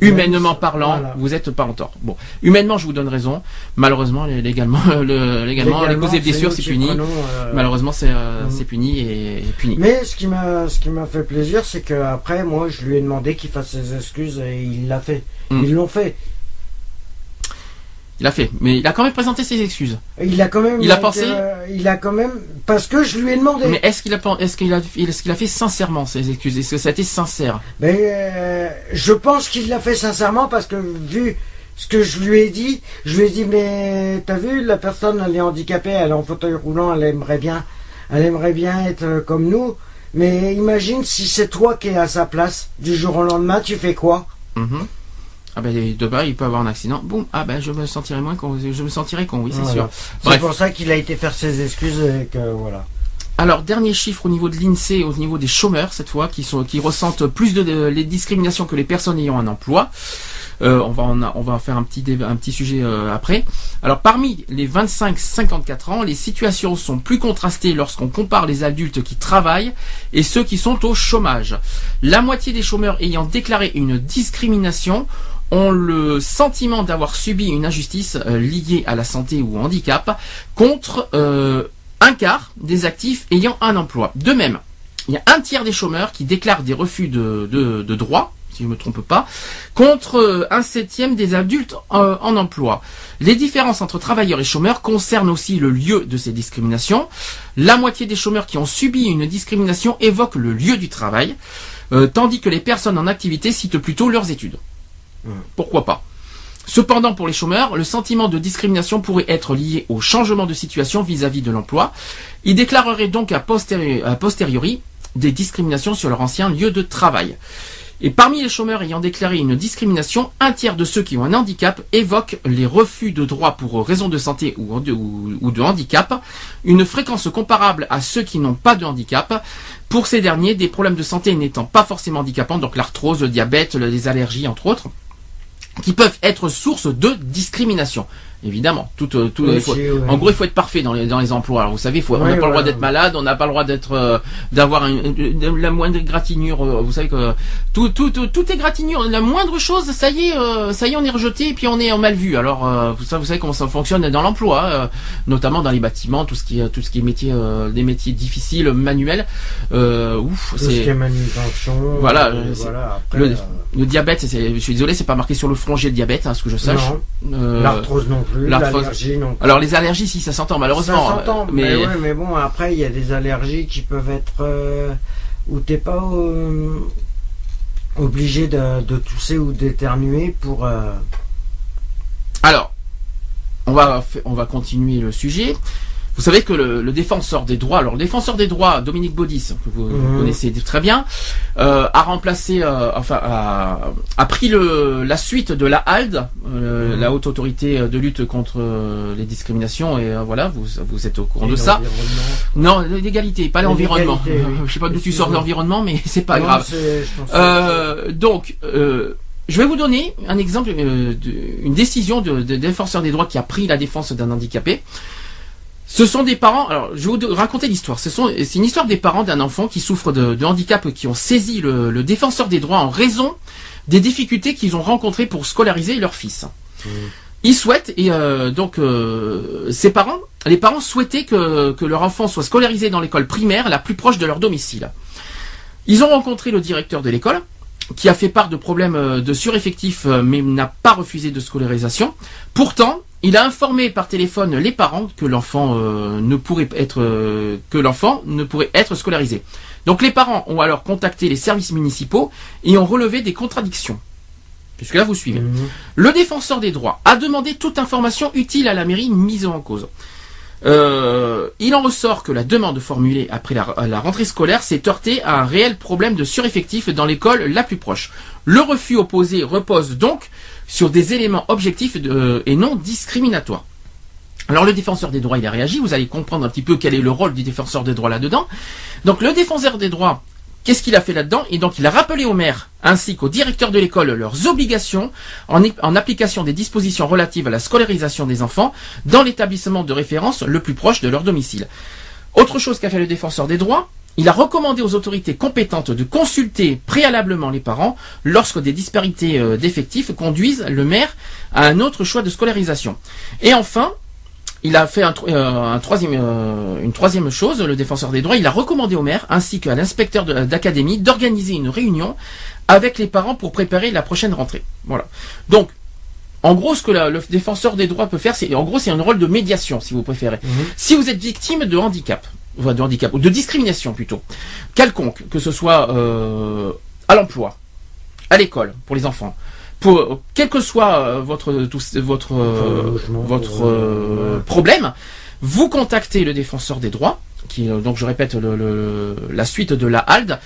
Humainement parlant, vous êtes pas en tort. Bon, humainement, je vous donne raison. Malheureusement, légalement, le, légalement, les causes et blessures, c'est puni. Euh, Malheureusement, c'est euh, mm. puni et, puni. Mais ce qui m'a ce qui m'a fait plaisir, c'est que après, moi, je lui ai demandé qu'il fasse ses excuses et il l'a fait. Mm. Ils l'ont fait. Il a fait, mais il a quand même présenté ses excuses. Il a quand même. Il a pensé. Euh, il a quand même parce que je lui ai demandé. Mais est-ce qu'il a est-ce qu'il a est-ce qu'il a fait sincèrement ses excuses? Est-ce que ça a été sincère? Mais euh, je pense qu'il l'a fait sincèrement parce que vu ce que je lui ai dit, je lui ai dit mais t'as vu la personne elle est handicapée, elle est en fauteuil roulant, elle aimerait bien, elle aimerait bien être euh, comme nous. Mais imagine si c'est toi qui es à sa place du jour au lendemain, tu fais quoi? Mhm. Ah ben demain il peut avoir un accident. Bon, ah ben je me sentirai moins con, je me sentirai con, oui c'est sûr. C'est pour ça qu'il a été faire ses excuses et que voilà. Alors dernier chiffre au niveau de l'Insee, au niveau des chômeurs cette fois, qui sont qui ressentent plus de, les discriminations que les personnes ayant un emploi. Euh, on va en on va faire un petit un petit sujet euh, après. Alors parmi les 25-54 ans, les situations sont plus contrastées lorsqu'on compare les adultes qui travaillent et ceux qui sont au chômage. La moitié des chômeurs ayant déclaré une discrimination ont le sentiment d'avoir subi une injustice euh, liée à la santé ou au handicap contre euh, un quart des actifs ayant un emploi. De même, il y a un tiers des chômeurs qui déclarent des refus de, de, droits, si je ne me trompe pas, contre euh, un septième des adultes en emploi. Les différences entre travailleurs et chômeurs concernent aussi le lieu de ces discriminations. La moitié des chômeurs qui ont subi une discrimination évoquent le lieu du travail, tandis que les personnes en activité citent plutôt leurs études. Pourquoi pas Cependant, pour les chômeurs, le sentiment de discrimination pourrait être lié au changement de situation vis-à-vis de l'emploi. Ils déclareraient donc à posteriori, des discriminations sur leur ancien lieu de travail. Et parmi les chômeurs ayant déclaré une discrimination, un tiers de ceux qui ont un handicap évoquent les refus de droits pour raison de santé ou de, ou de handicap, une fréquence comparable à ceux qui n'ont pas de handicap. Pour ces derniers, des problèmes de santé n'étant pas forcément handicapants, donc l'arthrose, le diabète, les allergies entre autres, qui peuvent être source de discrimination. Évidemment, tout, euh, tout en gros, il faut être parfait dans les, dans les emplois. Alors, vous savez, faut, on n'a pas le droit d'être malade, on n'a pas le droit d'être, euh, d'avoir la moindre gratinure. Euh, vous savez que tout, tout, tout, tout, est gratinure. La moindre chose, ça y est, ça y est, on est rejeté et puis on est en mal vu. Alors, vous, savez, vous savez comment ça fonctionne dans l'emploi, notamment dans les bâtiments, tout ce qui, tout ce qui est métier, des métiers difficiles, manuels. ouf, tout ce qui est manutention. Voilà. le, le, diabète, je suis désolé, c'est pas marqué sur le front j'ai le diabète, hein, ce que je sache. L'arthrose non alors les allergies, si ça s'entend malheureusement. Ça s'entend, mais... Mais, bon, après il y a des allergies qui peuvent être euh, où t'es pas euh, obligé de, tousser ou d'éternuer pour. Euh, Alors, on va on va continuer le sujet. Vous savez que le, défenseur des droits, alors le défenseur des droits, Dominique Baudis, que vous, mhm. connaissez très bien, euh, a remplacé, euh, enfin, a, pris le, la suite de la HALD, euh, mhm. la haute autorité de lutte contre les discriminations, et voilà, vous, vous êtes au courant de ça. Non, l'égalité, pas l'environnement. Je sais pas d'où tu sors l'environnement, mais c'est pas grave. donc. je vais vous donner un exemple, une décision de, de défenseur des droits qui a pris la défense d'un handicapé. Ce sont des parents. Alors, je vais vous raconter l'histoire. C'est une histoire des parents d'un enfant qui souffre de, handicap, qui ont saisi le, défenseur des droits en raison des difficultés qu'ils ont rencontrées pour scolariser leur fils. Mmh. Ils souhaitent et euh, donc euh, ces parents, les parents souhaitaient que, que leur enfant soit scolarisé dans l'école primaire la plus proche de leur domicile. Ils ont rencontré le directeur de l'école qui a fait part de problèmes euh, de sureffectif mais n'a pas refusé de scolarisation. Pourtant, il a informé par téléphone les parents que l'enfant euh, ne pourrait être euh, que l'enfant ne pourrait être scolarisé. Donc les parents ont alors contacté les services municipaux et ont relevé des contradictions. Puisque là vous suivez. Mhm. Le défenseur des droits a demandé toute information utile à la mairie mise en cause. Euh, il en ressort que la demande formulée après la, la rentrée scolaire s'est heurtée à un réel problème de sureffectif dans l'école la plus proche. Le refus opposé repose donc sur des éléments objectifs et non discriminatoires. Alors le défenseur des droits, il a réagi, vous allez comprendre un petit peu quel est le rôle du défenseur des droits là-dedans. Donc le défenseur des droits, qu'est-ce qu'il a fait là-dedans? Et donc il a rappelé aux maires ainsi qu'aux directeurs de l'école leurs obligations en, en application des dispositions relatives à la scolarisation des enfants dans l'établissement de référence le plus proche de leur domicile. Autre chose qu'a fait le défenseur des droits, il a recommandé aux autorités compétentes de consulter préalablement les parents lorsque des disparités euh, d'effectifs conduisent le maire à un autre choix de scolarisation. Et enfin, il a fait un, euh, un troisième, euh, une troisième chose, le défenseur des droits, il a recommandé au maire ainsi qu'à l'inspecteur d'académie d'organiser une réunion avec les parents pour préparer la prochaine rentrée. Voilà. Donc, en gros, ce que la- le défenseur des droits peut faire, c'est en gros, c'est un rôle de médiation, si vous préférez. Si vous êtes victime de handicap, enfin, de handicap ou de discrimination plutôt, quelconque, que ce soit euh, à l'emploi, à l'école pour les enfants, pour quel que soit euh, votre votre euh, Votre euh, problème, vous contactez le défenseur des droits, qui donc je répète le- le- la suite de la HALD.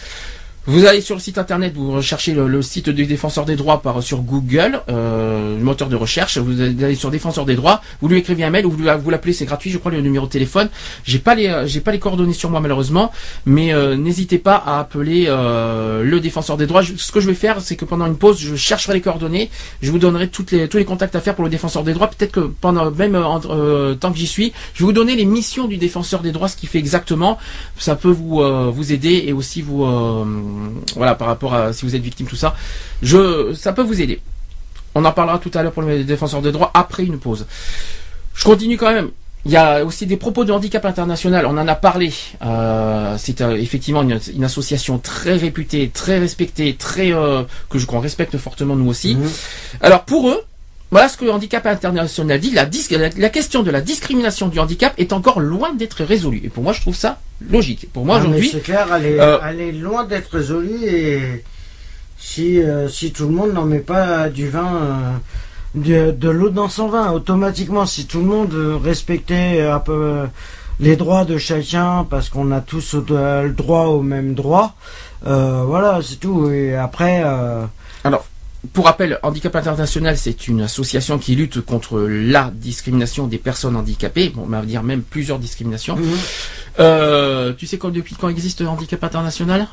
Vous allez sur le site internet, vous recherchez le, site du défenseur des droits par sur Google, euh, le moteur de recherche. Vous allez sur défenseur des droits, vous lui écrivez un mail ou vous, l'appelez, c'est gratuit, je crois le numéro de téléphone. J'ai pas les euh, j'ai pas les coordonnées sur moi malheureusement, mais euh, n'hésitez pas à appeler euh, le défenseur des droits. Ce que je vais faire, c'est que pendant une pause, je chercherai les coordonnées, je vous donnerai toutes les tous les contacts à faire pour le défenseur des droits. Peut-être que pendant même euh, euh, tant que j'y suis, je vais vous donner les missions du défenseur des droits, ce qu'il fait exactement. Ça peut vous vous aider et aussi vous voilà par rapport à si vous êtes victime tout ça. Je ça peut vous aider. On en parlera tout à l'heure pour le défenseur des droits après une pause. Je continue quand même. Il y a aussi des propos de handicap international. On en a parlé. Euh, c'est euh, effectivement une, une association très réputée, très respectée, très euh, que je qu'on respecte fortement nous aussi. Mhm. Alors pour eux, voilà ce que Handicap International dit. La, dis- la, la question de la discrimination du handicap est encore loin d'être résolue. Et pour moi, je trouve ça logique. Pour moi aujourd'hui, c'est clair, elle est, euh, elle est loin d'être résolue et si, euh, si tout le monde n'en met pas du vin, euh, de, de l'eau dans son vin, automatiquement, si tout le monde respectait un peu les droits de chacun, parce qu'on a tous le droit au même droit, euh, voilà, c'est tout. Et après, euh, pour rappel, Handicap International, c'est une association qui lutte contre la discrimination des personnes handicapées. Bon, on va dire même plusieurs discriminations. mhm. Euh, tu sais quand, depuis quand existe Handicap International?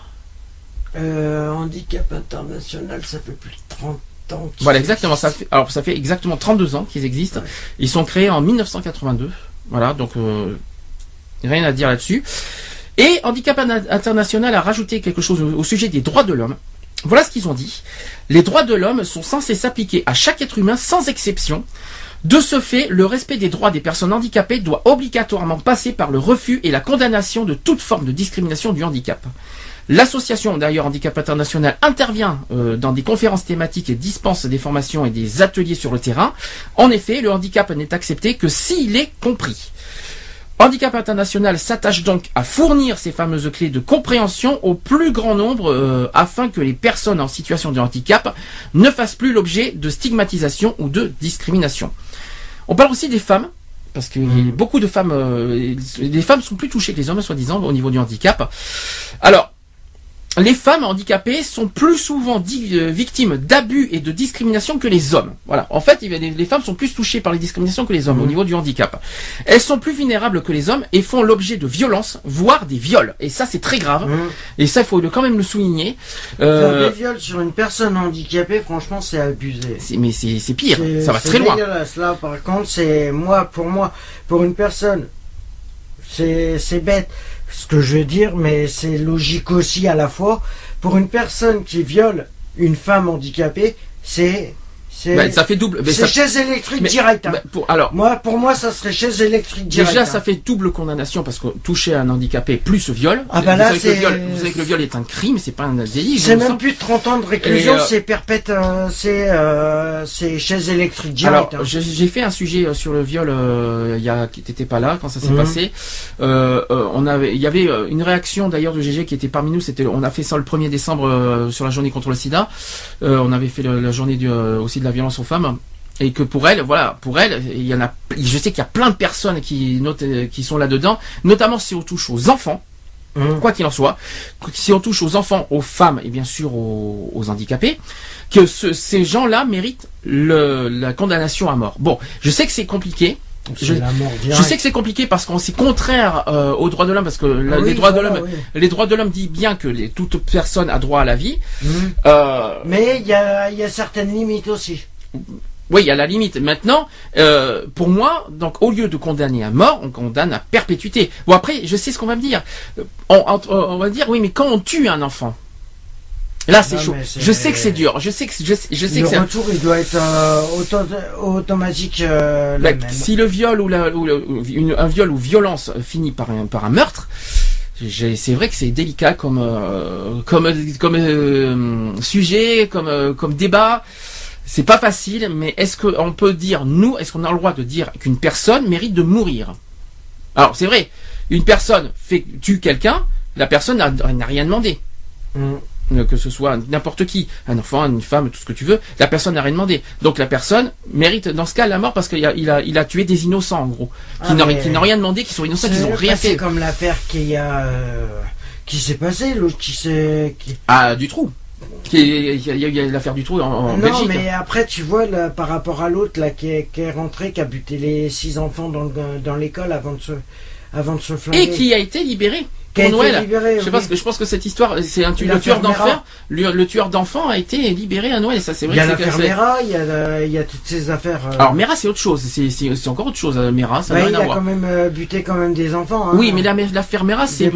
Euh, handicap international, ça fait plus de 30 ans. Voilà, exactement. Ça existent. fait, alors, ça fait exactement 32 ans qu'ils existent. Ouais. Ils sont créés en 1982. Voilà, donc euh, rien à dire là-dessus. Et Handicap International a rajouté quelque chose au, au sujet des droits de l'homme. Voilà ce qu'ils ont dit. Les droits de l'homme sont censés s'appliquer à chaque être humain sans exception. De ce fait, le respect des droits des personnes handicapées doit obligatoirement passer par le refus et la condamnation de toute forme de discrimination du handicap. L'association d'ailleurs Handicap International intervient euh, dans des conférences thématiques et dispense des formations et des ateliers sur le terrain. En effet, le handicap n'est accepté que s'il est compris. Handicap International s'attache donc à fournir ces fameuses clés de compréhension au plus grand nombre euh, afin que les personnes en situation de handicap ne fassent plus l'objet de stigmatisation ou de discrimination. On parle aussi des femmes, parce que Mhm. beaucoup de femmes, euh, les femmes sont plus touchées que les hommes, soi-disant, au niveau du handicap. Alors, les femmes handicapées sont plus souvent euh, victimes d'abus et de discrimination que les hommes. Voilà. En fait, les femmes sont plus touchées par les discriminations que les hommes au Mhm. niveau du handicap. Elles sont plus vulnérables que les hommes et font l'objet de violences, voire des viols. Et ça, c'est très grave. Mhm. Et ça, il faut quand même le souligner. Faire Euh, des viols sur une personne handicapée, franchement, c'est abusé. mais c'est pire. Ça va très loin. Là, par contre, c'est moi, pour moi, pour une personne, c'est bête ce que je veux dire, mais c'est logique aussi à la fois. Pour une personne qui viole une femme handicapée, c'est c'est Ben, ça fait double. c'est ça- chaise électrique mais- direct. hein. pour, alors, Moi, pour moi, ça serait chaise électrique direct. Déjà, hein. ça fait double condamnation parce que toucher un handicapé plus viol. Ah bah vous, là, savez que le c'est- viol vous savez que le viol est un crime, c'est pas un délit. C'est même plus de 30 ans de réclusion, euh, c'est perpète, euh, c'est euh, c'est chaise électrique direct. Alors, hein. j'ai fait un sujet euh, sur le viol. euh, Il y a, qui t'étais pas là quand ça s'est Mhm. passé. On avait, il y avait une réaction d'ailleurs de GG qui était parmi nous. C'était, on a fait ça le 1er décembre sur la journée contre le SIDA. On avait fait le- la journée du, aussi de la violence aux femmes. Et que pour elle, voilà, pour elle, il y en a, je sais qu'il y a plein de personnes qui notent, qui sont là-dedans, notamment si on touche aux enfants. Hum. quoi qu'il en soit, si on touche aux enfants, aux femmes et bien sûr aux, aux handicapés, que ce- ces gens-là méritent le- la condamnation à mort. Bon, je sais que c'est compliqué. Je, je, sais que c'est compliqué parce qu'on c'est contraire euh, aux droits de l'homme parce que les droits de l'homme, les droits de l'homme dit bien que les, toute personne a droit à la vie. Mhm. Euh, Mais il y a, y a certaines limites aussi. Oui, il y a la limite. Maintenant, euh, pour moi, donc au lieu de condamner à mort, on condamne à perpétuité. Bon après, je sais ce qu'on va me dire. On, on, va dire oui, mais quand on tue un enfant, Là, c'est chaud. Je sais que c'est dur. Je sais que je, je sais le que retour, il doit être euh, automatique. Euh, bah, si le viol ou, la, ou un viol ou violence finit par un, par un meurtre, c'est vrai que c'est délicat comme euh, comme comme sujet, comme comme débat. C'est pas facile, mais est-ce qu'on peut dire nous, est-ce qu'on a le droit de dire qu'une personne mérite de mourir? Alors c'est vrai, une personne fait tue quelqu'un, la personne n'a rien demandé. Mm. Euh, que ce soit n'importe qui, un enfant, une femme, tout ce que tu veux, la personne n'a rien demandé. Donc la personne mérite dans ce cas la mort parce qu'il a, il a, il a tué des innocents en gros, qui ah, n'ont rien demandé, qui sont innocents, qui n'ont rien fait. C'est comme l'affaire qui a, euh, qui s'est passée, l'autre qui s'est. Qui... Ah du trou. Il y a, l'affaire du trou en, non, mais après, tu vois, par rapport à l'autre, là, qui est, qui est rentré, qui a buté les six enfants dans, dans l'école avant de se, avant de se flinguer. Et qui a été libéré pour Noël. je, pense que, je pense que cette histoire, c'est un le tueur d'enfants. Le, tueur d'enfants a été libéré à Noël. Ça, c'est vrai. Il y a l'affaire Mera, il y a, il y a toutes ces affaires. Euh. Alors Mera, c'est autre chose. C'est encore autre chose. Euh, Mera, ça n'a rien il a quand même euh, buté quand même des enfants. Hein. Oui, mais l'affaire Mera, c'est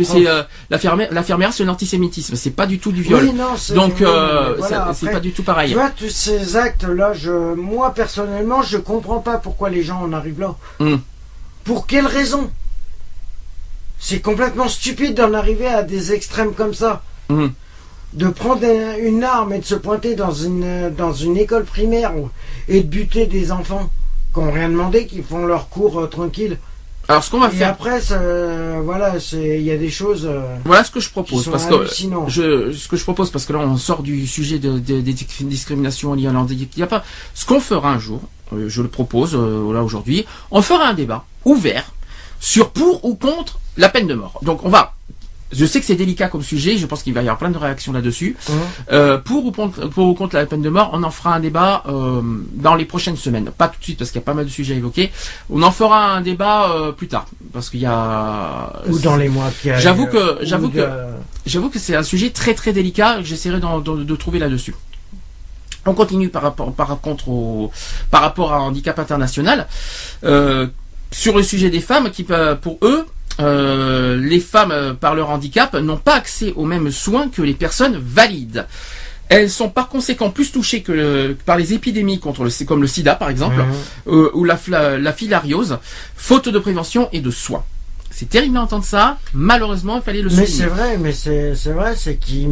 l'affaire Mera, c'est l'antisémitisme. C'est pas du tout du viol. Oui, non, Donc c'est pas du tout pareil. Tu vois, tous ces actes-là, je, moi personnellement, je comprends pas pourquoi les gens en arrivent là. Hmm. Pour quelle raison? C'est complètement stupide d'en arriver à des extrêmes comme ça. Mhm. De prendre une arme et de se pointer dans une, dans une école primaire et de buter des enfants qui n'ont rien demandé, qui font leur cours euh, tranquille. Alors ce qu'on va et faire. après, voilà, il y a des choses. Euh, voilà ce que je propose parce que je, ce que je propose parce que là on sort du sujet de, des discriminations liées à l'handicap. Il a pas. Ce qu'on fera un jour, euh, je le propose là aujourd'hui, on fera un débat ouvert sur pour ou contre la peine de mort. Donc on va je sais que c'est délicat comme sujet, je pense qu'il va y avoir plein de réactions là-dessus. Mmh. Euh, pour, ou contre, pour ou contre la peine de mort, on en fera un débat euh, dans les prochaines semaines. Pas tout de suite parce qu'il y a pas mal de sujets à évoquer. On en fera un débat euh, plus tard parce qu'il y a ou dans les mois qui arrivent. J'avoue que j'avoue que j'avoue que c'est un sujet très très délicat. J'essaierai de, de, trouver là-dessus. On continue par rapport par contre au par rapport à handicap international sur le sujet des femmes qui pour eux euh, les femmes euh, par leur handicap n'ont pas accès aux mêmes soins que les personnes valides. Elles sont par conséquent plus touchées que par les épidémies contre le, comme le sida par exemple, mmh. euh, ou la, la filariose, faute de prévention et de soins. C'est terrible d'entendre ça. Malheureusement, il fallait le souligner. Mais c'est vrai, mais c'est vrai, c'est qu'il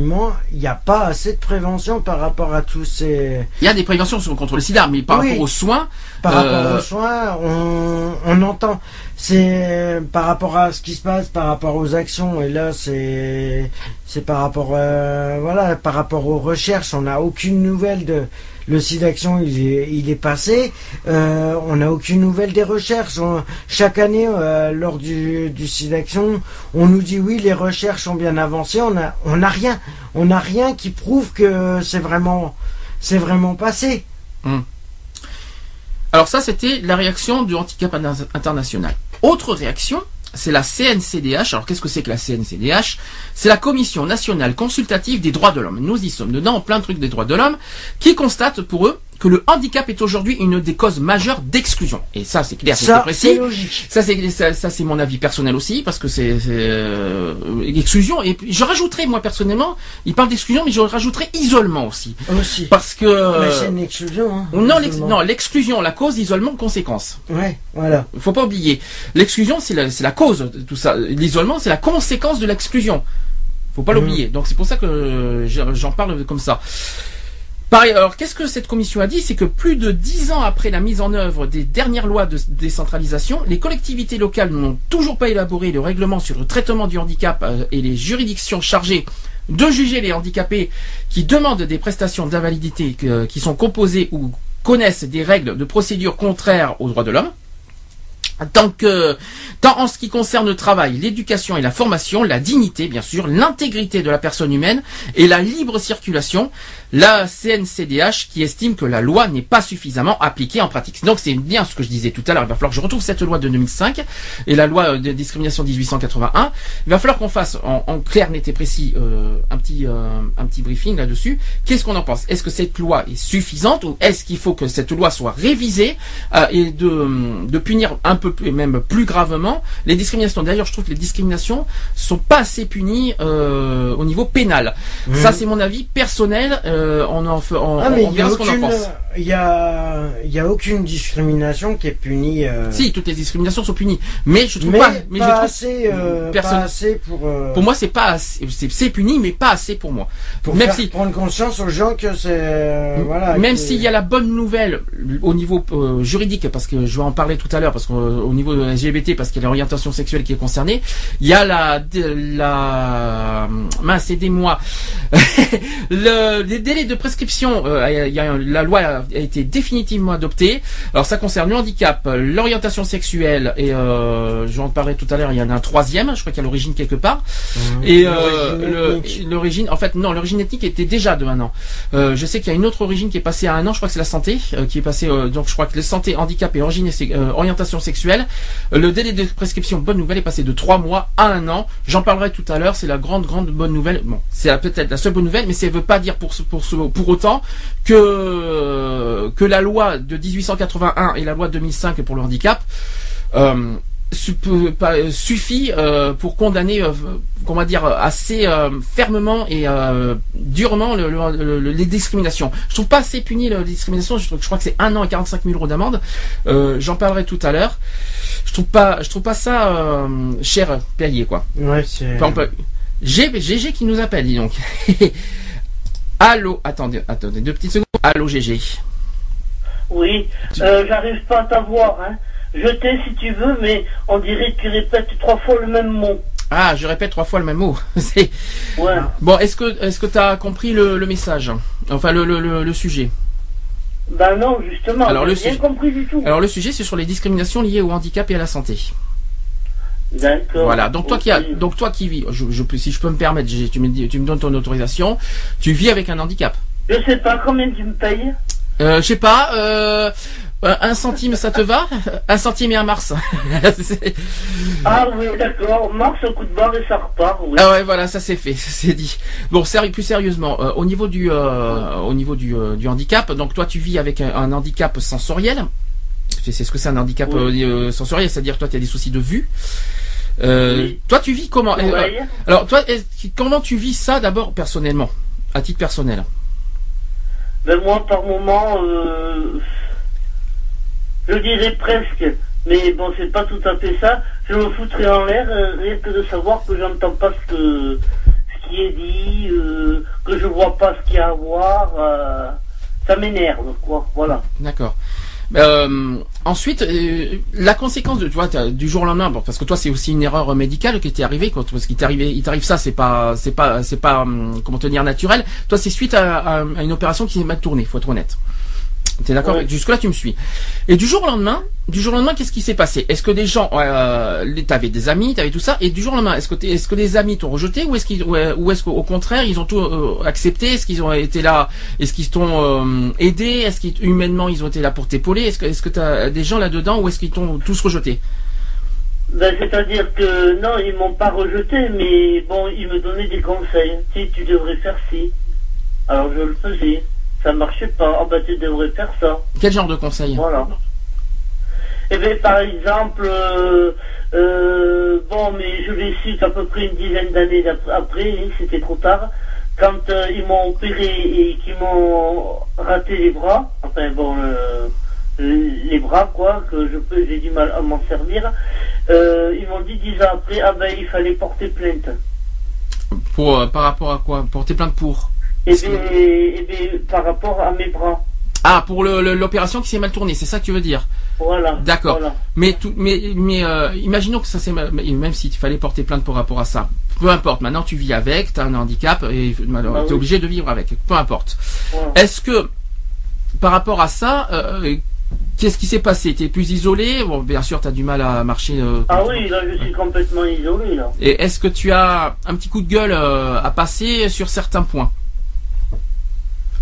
n'y a pas assez de prévention par rapport à tous ces. Il y a des préventions contre le sida, mais par rapport aux soins. Par rapport euh, aux soins, on, on entend. C'est par rapport à ce qui se passe, par rapport aux actions, et là, c'est c'est par rapport, euh, voilà, par rapport aux recherches. On n'a aucune nouvelle de le site d'action il est, passé. Euh, on n'a aucune nouvelle des recherches. chaque année, euh, lors du, site d'action, on nous dit oui, les recherches ont bien avancé. On n'a on rien. On n'a rien qui prouve que c'est vraiment, c'est vraiment passé. Hmm. Alors ça, c'était la réaction du handicap international. Autre réaction, c'est la CNCDH. Alors qu'est-ce que c'est que la CNCDH C'est la Commission nationale consultative des droits de l'homme. Nous y sommes dedans, en plein truc des droits de l'homme, qui constate pour eux que le handicap est aujourd'hui une des causes majeures d'exclusion. Et ça, c'est clair, c'est précis. Ça, c'est ça, c'est mon avis personnel aussi, parce que c'est euh, exclusion. Et puis, je rajouterais moi personnellement, il parle d'exclusion, mais je rajouterais isolement aussi. Aussi. Parce que. Mais c'est une exclusion. Hein, non, l'exclusion, la cause, isolement, conséquence. Ouais, voilà. Il faut pas oublier. L'exclusion, c'est la, la cause de tout ça. L'isolement, c'est la conséquence de l'exclusion. Faut pas mmh. l'oublier. Donc c'est pour ça que j'en parle comme ça alors, qu'est-ce que cette commission a dit? C'est que plus de dix ans après la mise en œuvre des dernières lois de décentralisation, les collectivités locales n'ont toujours pas élaboré le règlement sur le traitement du handicap euh, et les juridictions chargées de juger les handicapés qui demandent des prestations d'invalidité qui sont composées ou connaissent des règles de procédure contraires aux droits de l'homme. Tant que, tant en ce qui concerne le travail, l'éducation et la formation, la dignité, bien sûr, l'intégrité de la personne humaine et la libre circulation, la CNCDH qui estime que la loi n'est pas suffisamment appliquée en pratique. Donc c'est bien ce que je disais tout à l'heure. Il va falloir que je retrouve cette loi de 2005 et la loi de discrimination de 1881. Il va falloir qu'on fasse en, clair, net et précis euh, un petit euh, un petit briefing là-dessus. Qu'est-ce qu'on en pense? Est-ce que cette loi est suffisante ou est-ce qu'il faut que cette loi soit révisée euh, et de, de punir un peu plus, même plus gravement les discriminations D'ailleurs, je trouve que les discriminations sont pas assez punies au niveau pénal. Ça, c'est mon avis personnel. Euh, on en fait, on, ah, mais on verra ce qu'on en pense. Il y a, il y a aucune discrimination qui est punie. Euh... Si, toutes les discriminations sont punies, mais je trouve pas, mais pas je trouve assez, euh, pas assez pour. Euh, pour moi, c'est pas assez, c'est puni, mais pas assez pour moi. Pour même faire si prendre conscience aux gens que c'est euh, voilà. Même s'il y a la bonne nouvelle au niveau juridique, parce que je vais en parler tout à l'heure, parce qu'au niveau LGBT, parce qu'il y a l'orientation sexuelle qui est concernée, il y a la la mince, aidez-moi, le les délais de prescription. il y a la loi a été définitivement adopté. Alors ça concerne le handicap, l'orientation sexuelle et euh, j'en parlerai tout à l'heure. Il y en a un troisième, je crois qu'il y a l'origine quelque part. Mmh. Et euh, l'origine, en fait non, l'origine ethnique était déjà de un an. Euh, je sais qu'il y a une autre origine qui est passée à un an. Je crois que c'est la santé euh, qui est passée. Euh, donc je crois que la santé, handicap et origine, orientation sexuelle. Le délai de prescription, bonne nouvelle, est passé de trois mois à un an. J'en parlerai tout à l'heure. C'est la grande grande bonne nouvelle. Bon, c'est peut-être la seule bonne nouvelle, mais ça ne veut pas dire pour pour pour autant que euh, que la loi de 1881 et la loi de 2005 pour le handicap euh, suffit euh, pour condamner, comment dire, assez fermement et durement les discriminations. Je trouve pas assez puni la discrimination. Je, crois que c'est un an et 45 000 euros d'amende. J'en parlerai tout à l'heure. Je trouve pas, je trouve pas ça cher payé quoi. Ouais, c'est. GG qui nous appelle, dis donc. Allô, attendez, attendez deux petites secondes. Allô, GG. Oui, euh, j'arrive pas à t'avoir. Hein. Je t'ai si tu veux, mais on dirait que tu répètes trois fois le même mot. Ah, je répète trois fois le même mot. ouais. Bon, est-ce que est-ce que tu as compris le, message Enfin, le, le, sujet Ben non, justement. Alors le rien compris du tout. Alors le sujet, c'est sur les discriminations liées au handicap et à la santé. D'accord. Voilà. Donc toi qui a, donc toi qui vis, je, je, si je peux me permettre, tu me, tu me donnes ton autorisation. Tu vis avec un handicap. Je sais pas combien tu me payes. Euh, je sais pas. Euh, un centime, ça te va Un centime et un mars. ah oui, d'accord. Mars au coup de barre et ça repart. Oui. Ah ouais, voilà, ça c'est fait, c'est dit. Bon, plus sérieusement, euh, au niveau du, euh, au niveau du, euh, du, handicap, donc toi tu vis avec un, handicap sensoriel. C'est ce que c'est un handicap sensoriel, c'est-à-dire toi tu as des soucis de vue. Toi tu vis comment Alors toi, comment tu vis ça d'abord personnellement, à titre personnel? Ben moi, par moment, euh, je dirais presque, mais bon, c'est pas tout à fait ça. Je me foutrais en l'air, euh, rien que de savoir que j'entends pas ce, que, ce qui est dit, euh, que je vois pas ce qu'il y a à voir. ça m'énerve, quoi. Voilà. D'accord. Euh, ensuite, euh, la conséquence de, tu vois, du jour au lendemain, parce que toi c'est aussi une erreur médicale qui t'est arrivée, parce qu'il t'est arrivé, il t'arrive ça, c'est pas, c'est pas, c'est pas, hum, comment te dire, naturel. Toi c'est suite à, à, une opération qui s'est mal tournée, faut être honnête. T'es d'accord Jusque-là, tu me suis. Et du jour au lendemain, du jour au lendemain, qu'est-ce qui s'est passé Est-ce que des gens, euh, t'avais des amis, t'avais tout ça, et du jour au lendemain, est-ce que, est-ce que des amis t'ont rejeté, ou est-ce qu'ils, ou est-ce qu'au contraire, ils ont tout euh, accepté Est-ce qu'ils ont été là Est-ce qu'ils t'ont euh, aidé Est-ce qu'humainement, ils ont été là pour t'épauler Est-ce que, est-ce que t'as des gens là-dedans, ou est-ce qu'ils t'ont tous rejeté ben, c'est-à-dire que non, ils m'ont pas rejeté, mais bon, ils me donnaient des conseils. Si tu devrais faire ci, alors je le faisais ça marchait pas. Ah bah tu devrais faire ça. Quel genre de conseil? Voilà. Eh bien, par exemple, euh, euh, bon, mais je l'ai su à peu près une dizaine d'années après, c'était trop tard, quand euh, ils m'ont opéré et qu'ils m'ont raté les bras, enfin bon, les bras quoi, que je peux, j'ai du mal à m'en servir, ils m'ont dit dix ans après, ah ben il fallait porter plainte. Pour, par rapport à quoi? Porter plainte pour? Et bien, par rapport à mes bras. Ah, pour l'opération qui s'est mal tournée, c'est ça que tu veux dire? Voilà. D'accord. Mais, tout, mais, mais euh, imaginons que ça s'est même s'il fallait porter plainte par rapport à ça. Peu importe, maintenant tu vis avec, tu as un handicap et bah tu es obligé de vivre avec. Peu importe. Est-ce que, par rapport à ça, euh, qu'est-ce qui s'est passé? T'es plus isolé? Bon, bien sûr, t'as du mal à marcher. euh, Ah oui, là je suis complètement isolé là. Et est-ce que tu as un petit coup de gueule euh, à passer sur certains points?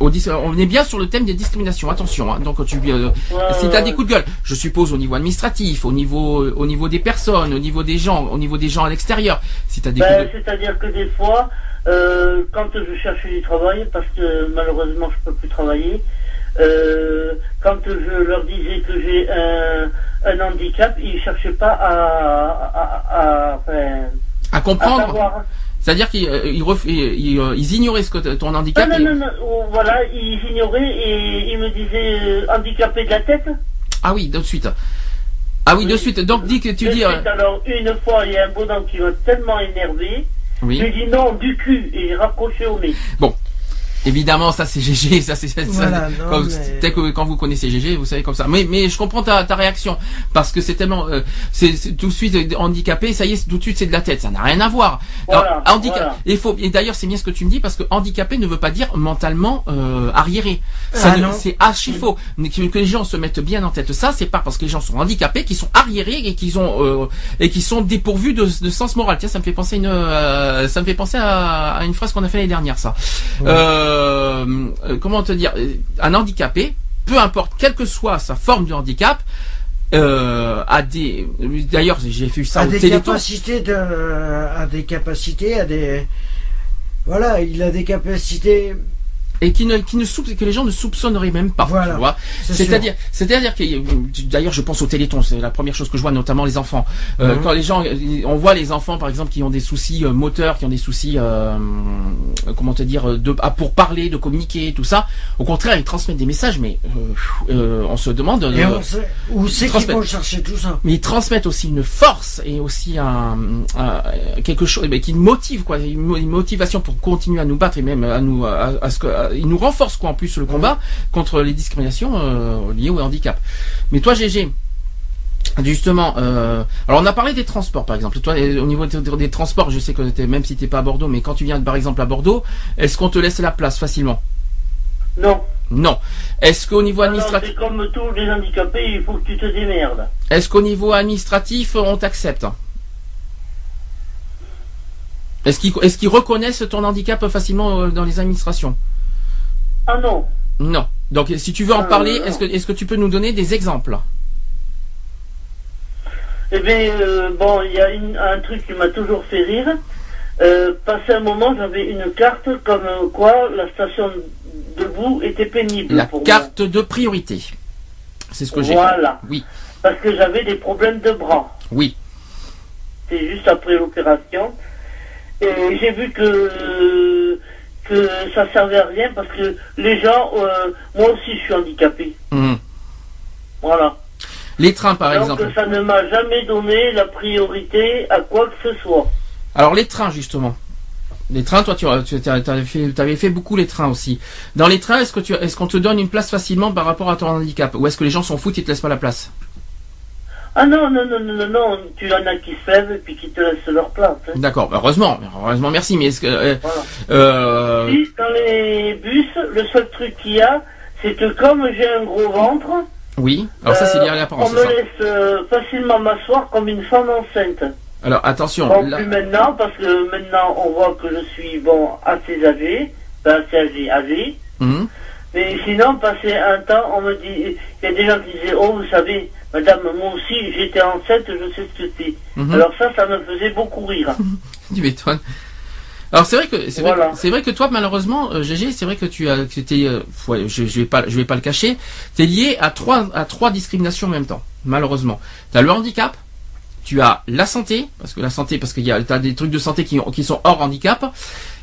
On est bien sur le thème des discriminations. Attention, hein, donc tu euh, si ouais, tu as ouais. des coups de gueule, je suppose au niveau administratif, au niveau au niveau des personnes, au niveau des gens, au niveau des gens à l'extérieur. Si des Ben, coups de... C'est-à-dire que des fois, euh, quand je cherchais du travail, parce que malheureusement je peux plus travailler, euh, quand je leur disais que j'ai un, un handicap, ils cherchaient pas à, à, à, enfin, à à comprendre. C'est-à-dire qu'ils euh, ils euh, ils ignoraient ce que ton Ah, handicap. non, et- non, non, oh, voilà, ils ignoraient et ils me disaient euh, handicapé de la tête. Ah oui, de suite. Ah oui, de suite. Donc dis que tu De dis. euh, suite, alors, une fois, il y a un bonhomme qui m'a tellement énervé, Oui. j'ai dit non, du cul, et j'ai raccroché au nez. Évidemment, ça c'est GG, ça c'est ça, Voilà, non, quand, mais- tel que quand vous connaissez GG, vous savez comme ça. Mais mais je comprends ta, ta réaction parce que c'est tellement euh, c'est c'est tout de suite euh, handicapé, ça y est, tout de suite c'est de la tête, ça n'a rien à voir. Voilà, handicap voilà. et faut et d'ailleurs c'est bien ce que tu me dis parce que handicapé ne veut pas dire mentalement euh, arriéré. Ça Ah c'est archi faux. Mais Que, que les gens se mettent bien en tête ça, c'est pas parce que les gens sont handicapés qu'ils sont arriérés et qu'ils ont euh, et qu'ils sont dépourvus de, de sens moral. Tiens, ça me fait penser à une euh, ça me fait penser à, à une phrase qu'on a fait l'année dernière ça. Euh, euh, comment te dire euh, Un handicapé, peu importe quelle que soit sa forme de handicap, euh, a des. D'ailleurs, j'ai vu ça à au des capacités de, à des capacités, à des, voilà, il a des capacités. Et qui ne qui ne soupe- que les gens ne soupçonneraient même pas. Voilà. Tu vois. C'est-à-dire, c'est-à-dire que d'ailleurs je pense au Téléthon, c'est la première chose que je vois, notamment les enfants. Euh, Mhm. Quand les gens, on voit les enfants par exemple qui ont des soucis euh, moteurs, qui ont des soucis, euh, comment te dire, de ah, pour parler, de communiquer, tout ça. Au contraire, ils transmettent des messages, mais euh, on se demande. Et on sait, où c'est qu'ils vont chercher tout ça mais ils transmettent aussi une force et aussi un, un- quelque chose eh ben, qui motive quoi une mo- une motivation pour continuer à nous battre et même à nous à, à ce que à- il nous renforce quoi en plus le combat contre les discriminations euh, liées au handicap mais toi GG Justement, euh, alors on a parlé des transports par exemple. Toi, au niveau des, des transports, je sais que t'es- même si t'es pas à Bordeaux, mais quand tu viens par exemple à Bordeaux, est-ce qu'on te laisse la place facilement? Non. Non. Est-ce qu'au niveau Alors, administratif, c'est comme tous les handicapés, il faut que tu te démerdes. est-ce qu'au niveau administratif, on t'accepte? Est-ce qu'ils est-ce qu'ils reconnaissent ton handicap facilement euh, dans les administrations? Ah non. Non. Donc si tu veux en Euh, parler, est-ce que est-ce que tu peux nous donner des exemples? Eh bien, euh, bon, il y a une- un truc qui m'a toujours fait rire. Euh, passé un moment, j'avais une carte comme quoi la station debout était pénible La pour carte de priorité. C'est ce que j'ai. Voilà. Oui. Parce que j'avais des problèmes de bras. Oui. C'est juste après l'opération. Et j'ai vu que que ça servait à rien parce que les gens, euh, moi aussi, je suis handicapé. Mhm. Voilà. Les trains par Donc exemple. ça ne m'a jamais donné la priorité à quoi que ce soit. Alors les trains justement. Les trains, toi, tu, tu avais fait, t'avais fait beaucoup les trains aussi. Dans les trains, est-ce que tu, est-ce qu'on te donne une place facilement par rapport à ton handicap, ou est-ce que les gens s'en foutent et te laissent pas la place? Ah non, non, non, non, non, non, tu en as qui se lèvent et puis qui te laissent leur place. hein. D'accord, heureusement, heureusement, merci. Mais est-ce que, euh, Voilà. euh, dans les bus, le seul truc qu'il y a, c'est que comme j'ai un gros ventre, oui. Alors ça, c'est euh, lié à l'apparence. on me ça. laisse euh, facilement m'asseoir comme une femme enceinte. Alors attention. Bon, là- plus maintenant, parce que maintenant on voit que je suis bon assez âgé, pas assez âgé, âgé. Mhm. Mais sinon, passé un temps, on me dit, il y a des gens qui disaient, oh, vous savez, madame, moi aussi, j'étais enceinte, je sais ce que c'est. Mhm. Alors ça, ça me faisait beaucoup rire. Tu m'étonnes. Alors c'est vrai que c'est vrai, Voilà. c'est vrai que toi malheureusement euh, GG c'est vrai que tu as que t'es euh, ouais, je, je vais pas je vais pas le cacher tu es lié à trois à trois discriminations en même temps malheureusement tu as le handicap tu as la santé parce que la santé parce qu'il y a t'as des trucs de santé qui sont hors handicap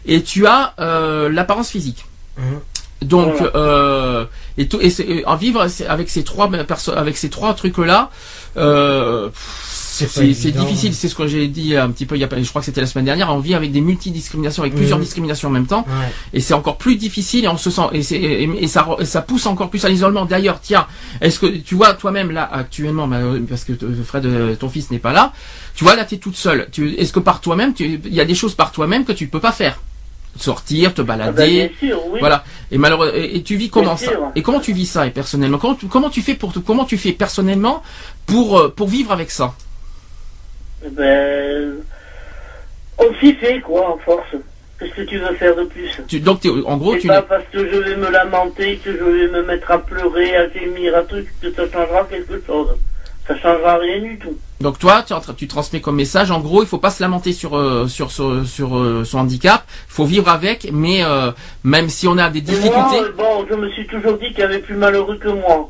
et tu as euh, l'apparence physique Mhm. Donc Voilà. euh, et, tout, et en vivre avec ces trois perso- avec ces trois trucs là euh, C'est pas c'est c'est difficile, ce que j'ai dit un petit peu, il y a, pas- je crois que c'était la semaine dernière, on vit avec des multidiscriminations, avec plusieurs discriminations en même temps, Ouais. et c'est encore plus difficile et on se sent, et, et, et ça, et ça pousse encore plus à l'isolement. D'ailleurs, tiens, est-ce que tu vois toi-même là actuellement, bah, parce que Fred, euh, ton fils n'est pas là, tu vois là, tu es toute seule. Est-ce que par toi-même, tu- il y a des choses par toi-même que tu peux pas faire? Sortir, te Ah ben, balader. bien sûr, oui. Voilà. Et malheureux, et, et tu vis comment Bien ça sûr. Et comment tu vis ça et personnellement? Comment tu, comment tu fais pour comment tu fais personnellement pour euh, pour vivre avec ça? Eh Ben, on s'y fait, quoi, en force. Qu'est-ce que tu veux faire de plus? Tu, Donc en gros tu pas parce que je vais me lamenter, que je vais me mettre à pleurer, à gémir, à truc, que ça changera quelque chose. Ça changera rien du tout. Donc toi tu, transmets comme message en gros il faut pas se lamenter sur euh, sur sur, sur, euh, son handicap, il faut vivre avec mais euh, même si on a des difficultés moi, bon, je me suis toujours dit qu'il y avait plus malheureux que moi.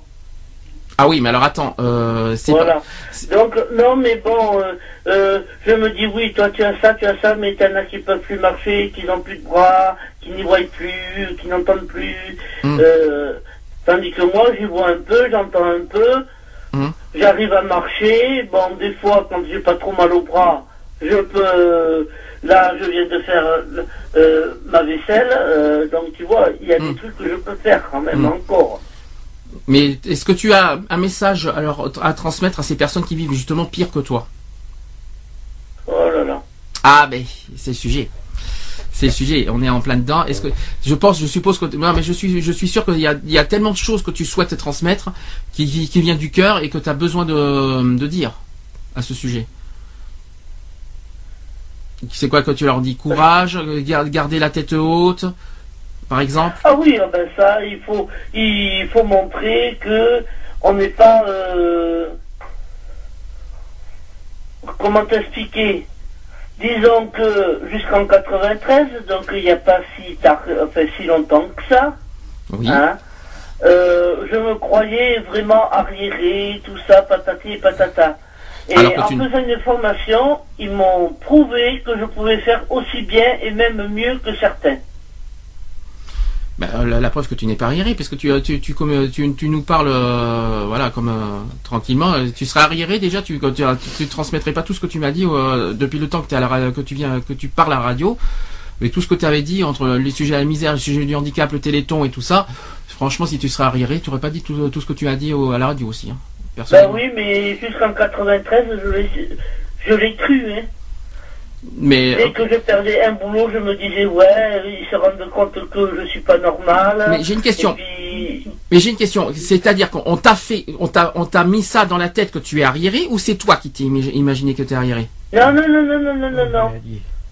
Ah oui mais alors attends euh, c'est Voilà. pas- Donc, non, mais bon, euh, euh, je me dis, oui, toi tu as ça, tu as ça, mais t'en as qui peuvent plus marcher, qui n'ont plus de bras, qui n'y voient plus, qui n'entendent plus. Mm. Euh, tandis que moi, j'y vois un peu, j'entends un peu, Mm. j'arrive à marcher. Bon, des fois, quand j'ai pas trop mal au bras, je peux. Là, je viens de faire euh, euh, ma vaisselle, euh, donc tu vois, il y a des trucs que je peux faire quand même Mm. encore. mais est-ce que tu as un message alors à transmettre à ces personnes qui vivent justement pire que toi? Oh là là. Ah, mais c'est le sujet. C'est le sujet. On est en plein dedans. Est-ce que je pense, je suppose que non, mais je suis, je suis sûr qu'il y a, il y a tellement de choses que tu souhaites transmettre qui, qui vient du cœur et que tu as besoin de, de dire à ce sujet. C'est quoi que tu leur dis? Courage, gar- garder la tête haute, par exemple? Ah oui, ah ben ça, il faut, il faut montrer que on n'est pas. euh, comment t'expliquer? Disons que jusqu'en 93, donc il n'y a pas si tard, enfin si longtemps que ça, Oui. hein, euh, je me croyais vraiment arriéré, tout ça, patati et patata. Et en tu faisant une formation, ils m'ont prouvé que je pouvais faire aussi bien et même mieux que certains. Ben, euh, la, la preuve que tu n'es pas arriéré, parce que tu, euh, tu, tu, comme, tu, tu nous parles, euh, voilà, comme euh, tranquillement, tu serais arriéré déjà, tu, quand tu, tu, tu transmettrais pas tout ce que tu m'as dit euh, depuis le temps que, es à la, que tu viens, que tu parles à la radio, mais tout ce que tu avais dit entre les sujets à la misère, le sujet du handicap, le téléthon et tout ça, franchement, si tu serais arriéré, tu aurais pas dit tout, tout ce que tu as dit au- à la radio aussi. Hein, Ben oui, mais jusqu'en 93, je l'ai, je l'ai cru. Hein. Mais, Dès que je perdais un boulot, je me disais, ouais, ils se rendent compte que je suis pas normal. mais j'ai une question. Puis, Mais j'ai une question. C'est-à-dire qu'on on t'a fait, on t'a, on t'a mis ça dans la tête que tu es arriéré, ou c'est toi qui t'es imagi- imaginé que tu es arriéré? Non, non, non, non, non, non, non, non.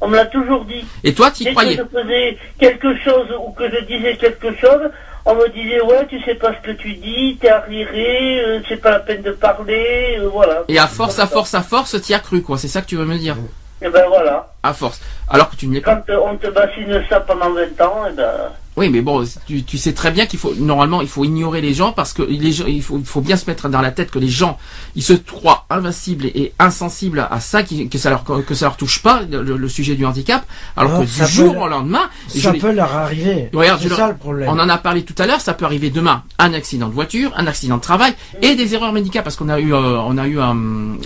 On me l'a toujours dit. Et toi, tu y Dès que croyais? je faisais quelque chose ou que je disais quelque chose, on me disait, ouais, tu sais pas ce que tu dis, t'es arriéré, euh, c'est pas la peine de parler, euh, voilà. Et à force, à force, à force, t'y as cru, quoi. C'est ça que tu veux me dire Et ben voilà. À force. Alors que tu ne l'es pas. Quand euh, on te bassine ça pendant 20 ans, et ben. Oui, mais bon, tu, tu sais très bien qu'il faut normalement il faut ignorer les gens parce que les gens, il faut, il faut bien se mettre dans la tête que les gens ils se croient invincibles et, et insensibles à ça, qui, que ça leur que ça leur touche pas le, le sujet du handicap, alors Non, que du jour au lendemain, Ça peut leur arriver. Regarde, je c'est ça le problème. on en a parlé tout à l'heure, ça peut arriver demain, un accident de voiture, un accident de travail et des erreurs médicales parce qu'on a eu, euh, on a eu un,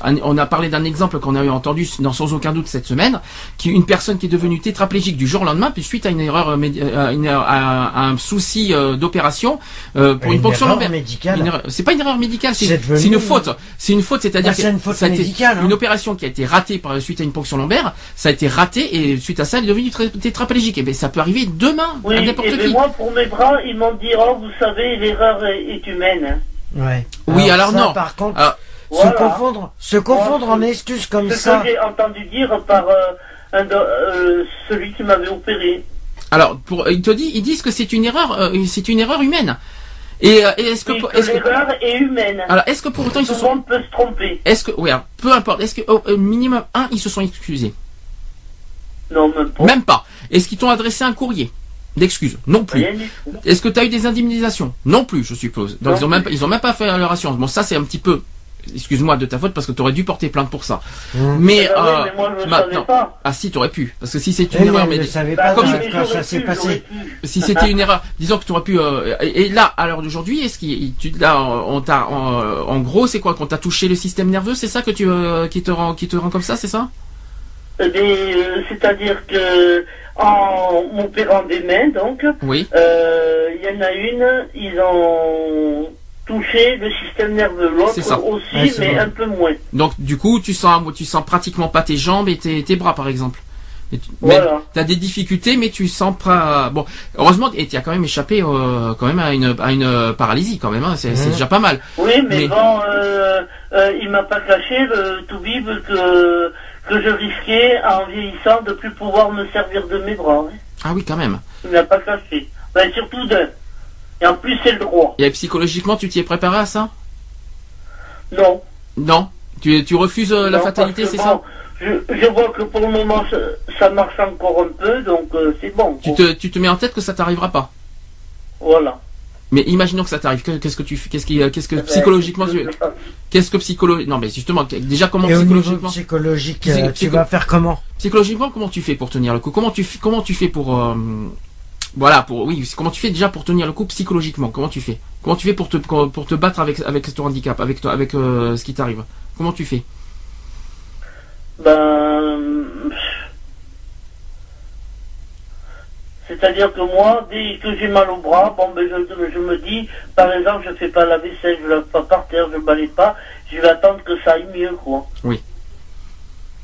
un- on a parlé d'un exemple qu'on a eu entendu dans sans aucun doute cette semaine, qui une personne qui est devenue tétraplégique du jour au lendemain puis suite à une erreur, euh, euh, une erreur- à, à un souci euh, d'opération euh, pour une, erreur médicale. Une erreur- C'est pas une erreur médicale, c'est devenu- une faute. C'est une faute, c'est-à-dire Ah, c'est que une faute ça a été- médicale, hein. une opération qui a été ratée par suite à une ponction lombaire, ça a été raté et suite à ça, elle est devenue tétraplégique. Et ben ça peut arriver demain Oui, à et n'importe ben qui. moi, pour mes bras, ils m'ont dit, oh, vous savez, l'erreur est, humaine. Ouais. Oui, alors ça, non. Par contre, Alors, se Voilà. confondre, se confondre en excuses comme Ce ça. que j'ai entendu dire par euh, un euh, celui qui m'avait opéré. Alors, pour, ils te disent, ils disent que c'est une erreur, euh, c'est une erreur humaine. Et, euh, est-ce que, l'erreur est humaine. alors, est-ce que pour autant ils se sont, monde peut se tromper. est-ce que, alors, peu importe, est-ce que au minimum un, ils se sont excusés, Non, même pas. même pas. Est-ce qu'ils t'ont adressé un courrier? D'excuses Non plus. Est-ce que tu as eu des indemnisations? Non plus, je suppose. Donc Non ils ont même, ils ont même pas fait leur assurance. Bon, ça c'est un petit peu, excuse-moi de ta faute parce que tu aurais dû porter plainte pour ça. Mmh. Mais, Ah oui, euh, mais moi, je ne maintenant- savais pas. ah si, tu aurais pu, parce que si c'est Eh, une mais erreur, ne mais Bah pas oui, quand, mais quand j'aurais ça s'est passé. si c'était une erreur, disons que tu aurais pu. euh, et, et là, à l'heure d'aujourd'hui, est-ce qu'il, tu, là, on t'a, en, en gros, c'est quoi qu'on t'a touché le système nerveux, c'est ça que tu, euh, qui te rend, qui te rend comme ça, c'est ça? Eh euh, C'est-à-dire que en m'opérant des mains, donc, Oui. euh, il y en a une, ils ont touché le système nerveux. C'est ça. L'autre aussi, Ouais, mais un peu moins. Donc du coup, tu sens, tu sens pratiquement pas tes jambes et tes, tes bras, par exemple. Mais tu Voilà. as des difficultés, mais tu sens pas. Bon, heureusement, et tu as quand même échappé euh, quand même à une, à une paralysie quand même. Hein, c'est déjà pas mal. Oui, mais, Mais- bon, euh, euh, il m'a pas caché, le tout bib, que, que je risquais, en vieillissant, de plus pouvoir me servir de mes bras. hein. Ah oui, quand même. Il m'a pas caché. Ben, surtout d'un. Et en plus, c'est le droit. Et psychologiquement, tu t'y es préparé à ça? Non. Non. Tu, tu refuses euh, la Non, fatalité, c'est bon, ça? je, je vois que pour le moment, ça, ça marche encore un peu, donc euh, c'est bon. tu te, tu te mets en tête que ça t'arrivera pas? Voilà. Mais imaginons que ça t'arrive. que- Qu'est-ce que tu fais? Qu'est-ce qui, euh, qu'est-ce que Ben, psychologiquement, qu'est-ce que psychologiquement Non, mais justement, déjà comment Et au niveau psychologiquement psychologique, Psy- euh, tu vas faire comment? Psychologiquement, comment tu fais pour tenir le coup? Comment tu fais- comment tu fais pour euh, voilà pour oui comment tu fais déjà pour tenir le coup psychologiquement? Comment tu fais? Comment tu fais pour te pour te battre avec avec ton handicap avec toi avec euh, ce qui t'arrive? Comment tu fais? Ben. C'est-à-dire que moi, dès que j'ai mal au bras, bon, ben, je, je me dis, par exemple, je fais pas la vaisselle, je lave pas par terre, je balaye pas, je vais attendre que ça aille mieux, quoi. Oui.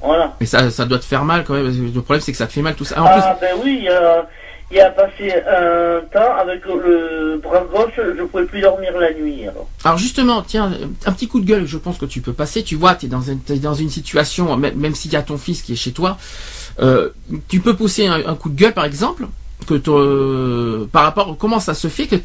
Voilà. Mais ça ça doit te faire mal quand même. Le problème c'est que ça te fait mal tout ça. En plus Ah, ben oui, a, il y a passé un temps avec le bras gauche, je pouvais plus dormir la nuit, alors. Alors justement, tiens, un petit coup de gueule, je pense que tu peux passer. Tu vois, tu es dans, une- situation, même, s'il y a ton fils qui est chez toi, euh, tu peux pousser un, coup de gueule, par exemple, que euh, par rapport comment ça se fait que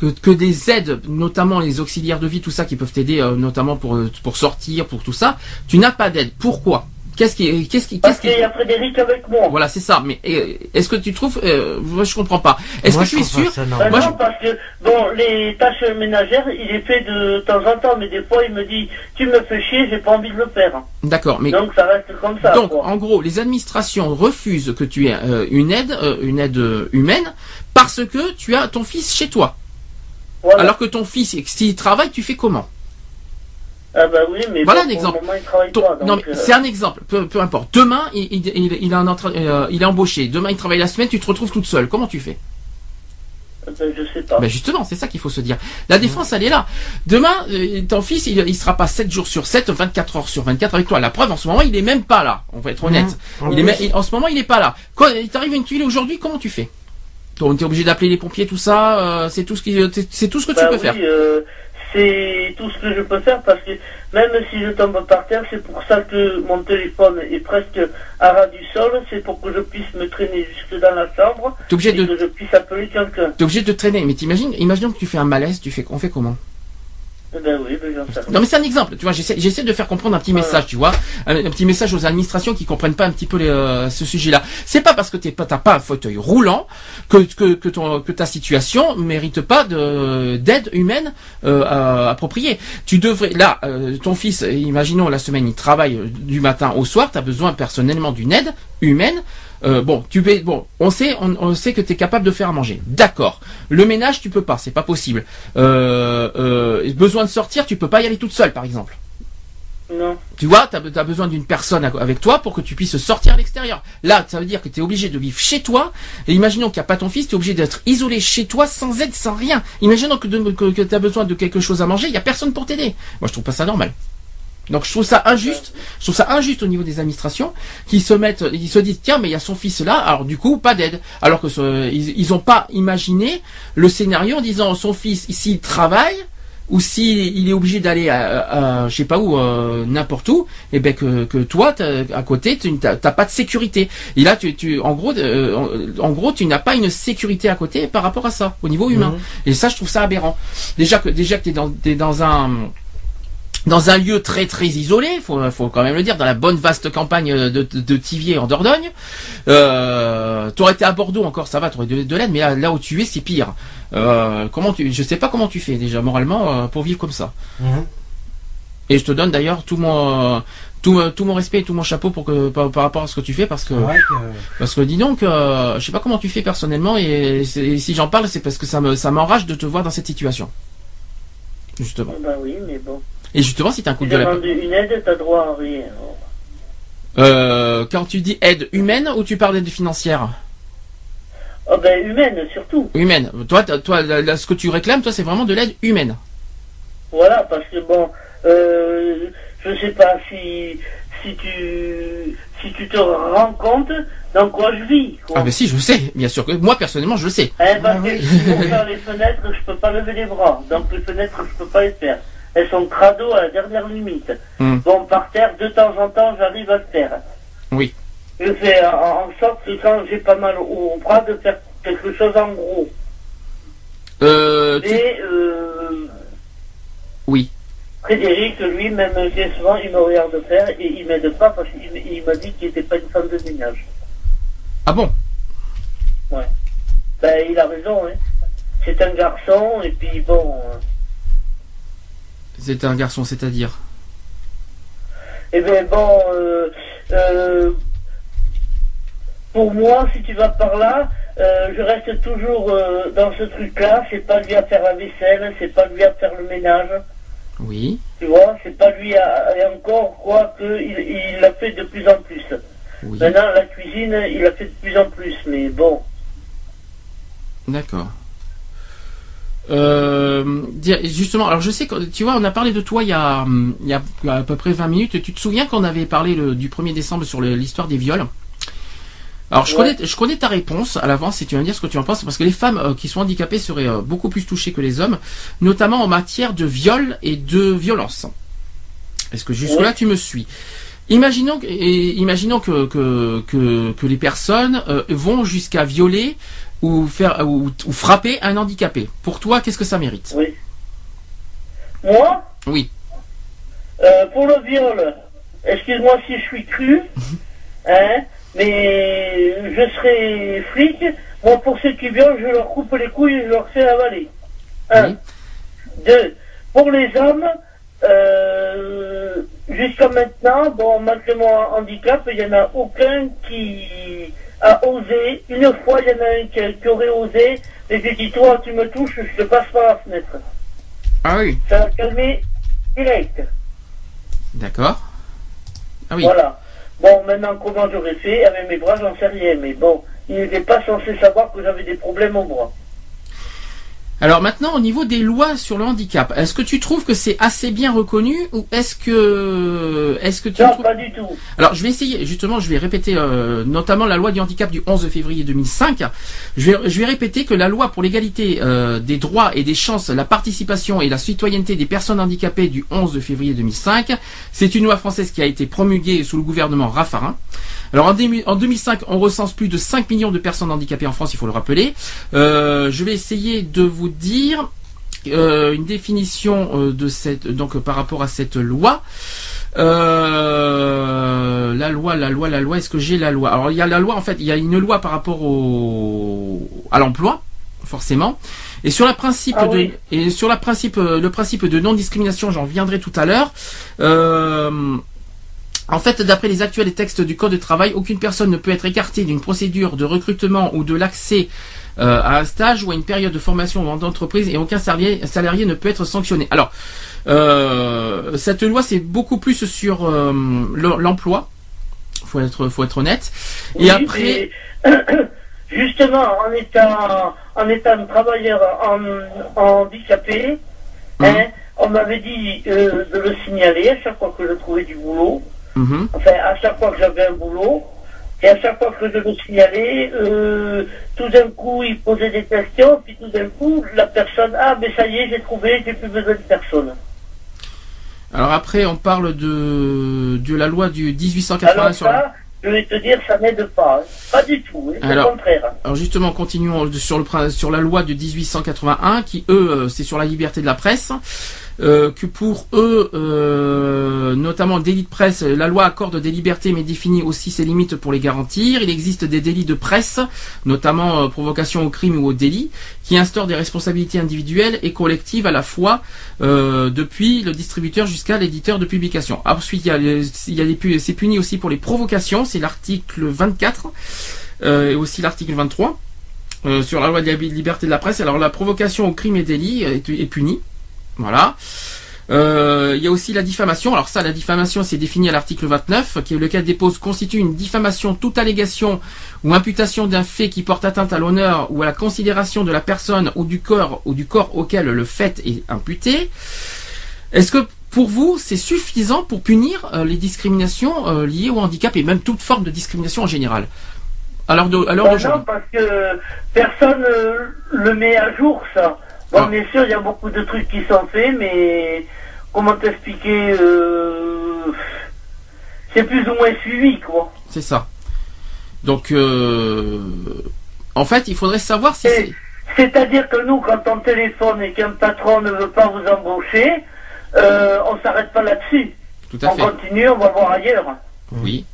que, des aides, notamment les auxiliaires de vie, tout ça, qui peuvent t'aider, euh, notamment pour sortir, pour tout ça, tu n'as pas d'aide. Pourquoi? Qu'est-ce qui, qu'est-ce qui, Parce qu'est-ce qui qu'il y a Frédéric avec moi. Voilà, c'est ça. Mais est-ce que tu trouves euh, Moi, je comprends pas. Est-ce Moi, que je tu es trouve sûr ça Ben normal. Moi, non, parce que, bon, les tâches ménagères, il les fait de temps en temps, mais des fois, il me dit, tu me fais chier, j'ai pas envie de le faire. D'accord, mais Donc, ça reste comme ça, Donc, quoi. en gros, les administrations refusent que tu aies euh, une aide, euh, une aide humaine, parce que tu as ton fils chez toi. Voilà. Alors que ton fils, s'il travaille, tu fais comment Ah bah oui, mais Voilà bon, un pour exemple. euh, c'est un exemple. Peu, peu importe. Demain, il, il, il, entra- euh, il est embauché. Demain, il travaille la semaine. Tu te retrouves toute seule. Comment tu fais? Ben, je sais pas. Ben justement, c'est ça qu'il faut se dire. La défense, elle est là. Demain, euh, ton fils, il, il sera pas 7 jours sur 7, 24 heures sur 24 avec toi. La preuve, en ce moment, il est même pas là. On va être honnête. En Il est plus, même- il- en ce moment, il est pas là. Quand il t'arrive une tuile aujourd'hui, comment tu fais? Est obligé d'appeler les pompiers, tout ça. euh, c'est tout ce qui, c'est- tout ce que tu Bah peux oui, faire. euh, c'est tout ce que je peux faire parce que même si je tombe par terre, c'est pour ça que mon téléphone est presque à ras du sol. C'est pour que je puisse me traîner jusque dans la chambre et de, que je puisse appeler quelqu'un. t'es obligé de te traîner. Mais t'imagines, imaginons que tu fais un malaise, tu fais, on fait comment? Ben oui, ben rien. Non mais c'est un exemple, tu vois, j'essaie, j'essaie de faire comprendre un petit Voilà. message, tu vois, un, un petit message aux administrations qui comprennent pas un petit peu les, euh, ce sujet-là. C'est pas parce que t'es pas, t'as pas un fauteuil roulant que que que, ton, que ta situation mérite pas de d'aide humaine euh, euh, appropriée. Tu devrais, là, euh, ton fils, imaginons la semaine, il travaille du matin au soir, t'as besoin personnellement d'une aide humaine. Euh, bon, tu peux, bon, on sait, on, on sait que tu es capable de faire à manger. D'accord. Le ménage, tu peux pas, c'est pas possible. Euh, euh, besoin de sortir, tu peux pas y aller toute seule, par exemple. Non. Tu vois, tu as, besoin d'une personne avec toi pour que tu puisses sortir à l'extérieur. Là, ça veut dire que tu es obligé de vivre chez toi. Et imaginons qu'il n'y a pas ton fils, tu es obligé d'être isolé chez toi, sans aide, sans rien. Imaginons que, de- que, tu as besoin de quelque chose à manger, il n'y a personne pour t'aider. Moi, je trouve pas ça normal. Donc je trouve ça injuste, je trouve ça injuste au niveau des administrations qui se mettent, ils se disent tiens mais il y a son fils là, alors du coup pas d'aide, alors que ce- ils, ils ont pas imaginé le scénario en disant son fils s'il travaille ou s'il il est obligé d'aller à, à- je sais pas où euh, n'importe où, et ben que, que toi à côté tu n'as t'as pas de sécurité. Et là tu, tu en gros euh, en, en gros tu n'as pas une sécurité à côté par rapport à ça au niveau humain. Mhm. Et ça je trouve ça aberrant. Déjà que déjà que t'es dans t'es dans un dans un lieu très très isolé, faut, faut quand même le dire, dans la bonne vaste campagne de, de, de Tivier en Dordogne. Euh, t'aurais été à Bordeaux encore, ça va, t'aurais de, de l'aide, mais là, là où tu es, c'est pire. Euh, comment tu, je sais pas comment tu fais déjà moralement euh, pour vivre comme ça. Mhm. Et je te donne d'ailleurs tout mon euh, tout, tout mon respect et tout mon chapeau pour que par, par rapport à ce que tu fais parce que parce que dis donc euh, je sais pas comment tu fais personnellement et, si j'en parle c'est parce que ça me ça m'enrage de te voir dans cette situation. Justement. Ben oui, mais bon. Et justement si t'as un coup Tu de gueule demandes une aide, t'as droit à rien. Euh, quand tu dis aide humaine ou tu parles d'aide financière? Oh ben humaine surtout. Humaine. Toi, toi, là, là, ce que tu réclames, toi, c'est vraiment de l'aide humaine. Voilà, parce que bon, euh, je sais pas si si tu si tu te rends compte dans quoi je vis. Quoi. Ah ben si, je le sais, bien sûr que moi personnellement je le sais. Hein, parce Ah que oui. pour faire les fenêtres, je peux pas lever les bras. Donc les fenêtres, je peux pas les faire. Elles sont crado à la dernière limite. Hmm. Bon, par terre, de temps en temps, j'arrive à le faire. Oui. Je fais en, sorte que quand j'ai pas mal au, au bras, de faire quelque chose en gros. Euh, Et euh, Oui. Frédéric, lui, même bien souvent, il me regarde faire et il m'aide pas parce qu'il m'a dit qu'il n'était pas une femme de ménage. Ah bon? Ben, il a raison, hein. C'est un garçon et puis bon. euh, C'est un garçon, c'est-à-dire. Eh bien bon, euh, euh, pour moi, si tu vas par là, euh, je reste toujours dans ce truc-là. C'est pas lui à faire la vaisselle, c'est pas lui à faire le ménage. Oui. Tu vois, c'est pas lui à, et encore quoi que il, il l'a fait de plus en plus. Oui. Maintenant, la cuisine, il l'a fait de plus en plus, mais bon. D'accord. Euh, justement, alors je sais que tu vois, on a parlé de toi il y a, il y a à peu près 20 minutes. Tu te souviens qu'on avait parlé le- du 1er décembre sur l'histoire des viols? Alors je Ouais. connais, je connais ta réponse à l'avance et tu vas me dire ce que tu en penses parce que les femmes euh, qui sont handicapées seraient euh, beaucoup plus touchées que les hommes, notamment en matière de viol et de violence. Est-ce que jusque là Ouais. tu me suis? Imaginons, que- et, imaginons que, que, que, que les personnes euh, vont jusqu'à violer ou faire ou, ou frapper un handicapé. Pour toi, qu'est-ce que ça mérite? Oui. Moi, Oui. euh, pour le viol, excuse-moi si je suis cru, hein, mais je serai flic. Moi, pour ceux qui violent, je leur coupe les couilles et je leur fais avaler. Un. Oui. Deux. Pour les hommes, euh, jusqu'à maintenant, bon, malgré mon handicap, il n'y en a aucun qui a osé. Une fois, il y en a un qui, qui aurait osé, mais j'ai dit, toi, tu me touches, je te passe par la fenêtre. Ah oui. Ça a calmé direct. D'accord. Ah oui. Voilà. Bon, maintenant, comment j'aurais fait Avec mes bras, j'en sais rien. Mais bon, il n'était pas censé savoir que j'avais des problèmes au bras. Alors maintenant, au niveau des lois sur le handicap, est-ce que tu trouves que c'est assez bien reconnu ou est-ce que est-ce que tu Non, trouves pas du tout. Alors je vais essayer, justement, je vais répéter euh, notamment la loi du handicap du 11 février 2005. Je vais, je vais répéter que la loi pour l'égalité euh, des droits et des chances, la participation et la citoyenneté des personnes handicapées du 11 février 2005, c'est une loi française qui a été promulguée sous le gouvernement Raffarin. Alors en, en 2005, on recense plus de 5 millions de personnes handicapées en France, il faut le rappeler. Euh, je vais essayer de vous dire euh, une définition euh, de cette donc par rapport à cette loi. Euh, la loi, la loi, la loi. Est-ce que j'ai la loi? Alors il y a la loi en fait. Il y a une loi par rapport au à l'emploi, forcément. Et sur la principe Ah de oui. et sur la principe le principe de non discrimination, j'en viendrai tout à l'heure. Euh, en fait, d'après les actuels textes du Code du travail, aucune personne ne peut être écartée d'une procédure de recrutement ou de l'accès euh, à un stage ou à une période de formation d'entreprise et aucun salarié, salarié ne peut être sanctionné. Alors, euh, cette loi, c'est beaucoup plus sur euh, le- l'emploi. Faut être, faut être honnête. Et après, justement, en étant, en étant travailleur en, handicapé, Mhm. hein, on m'avait dit de le signaler à chaque fois que je trouvais du boulot. Enfin, à chaque fois que j'avais un boulot. Et à chaque fois que je le signalais, euh, tout d'un coup, il posait des questions, puis tout d'un coup, la personne, ah, mais ça y est, j'ai trouvé, j'ai plus besoin de personne. alors après, on parle de de la loi du 1880 Alors sur la- ça, je vais te dire, ça n'aide pas. hein. Pas du tout, hein, Alors, au contraire. Alors justement, continuons sur le sur la loi de 1881 qui eux euh, c'est sur la liberté de la presse. Euh, que pour eux, euh, notamment le délit de presse, la loi accorde des libertés mais définit aussi ses limites pour les garantir. Il existe des délits de presse, notamment euh, provocation au crime ou au délit, qui instaurent des responsabilités individuelles et collectives à la fois euh, depuis le distributeur jusqu'à l'éditeur de publication. Ensuite, il y a, il y a c'est puni aussi pour les provocations, c'est l'article 24 euh, et aussi l'article 23 euh, sur la loi de liberté de la presse. Alors la provocation au crime et délit est punie. Voilà. Euh, il y a aussi la diffamation. Alors ça, la diffamation, c'est défini à l'article 29, qui est lequel dépose constitue une diffamation toute allégation ou imputation d'un fait qui porte atteinte à l'honneur ou à la considération de la personne ou du corps ou du corps auquel le fait est imputé. Est-ce que pour vous, c'est suffisant pour punir euh, les discriminations euh, liées au handicap et même toute forme de discrimination en général? Alors de, alors Bah non, parce que personne le met à jour, ça. Bon, bien sûr, il y a beaucoup de trucs qui sont faits, mais comment t'expliquer euh, C'est plus ou moins suivi, quoi. c'est ça. Donc, euh, en fait, il faudrait savoir si c'est. C'est-à-dire que nous, quand on téléphone et qu'un patron ne veut pas vous embaucher, euh, on s'arrête pas là-dessus. Tout à On fait. continue, on va voir ailleurs. Oui.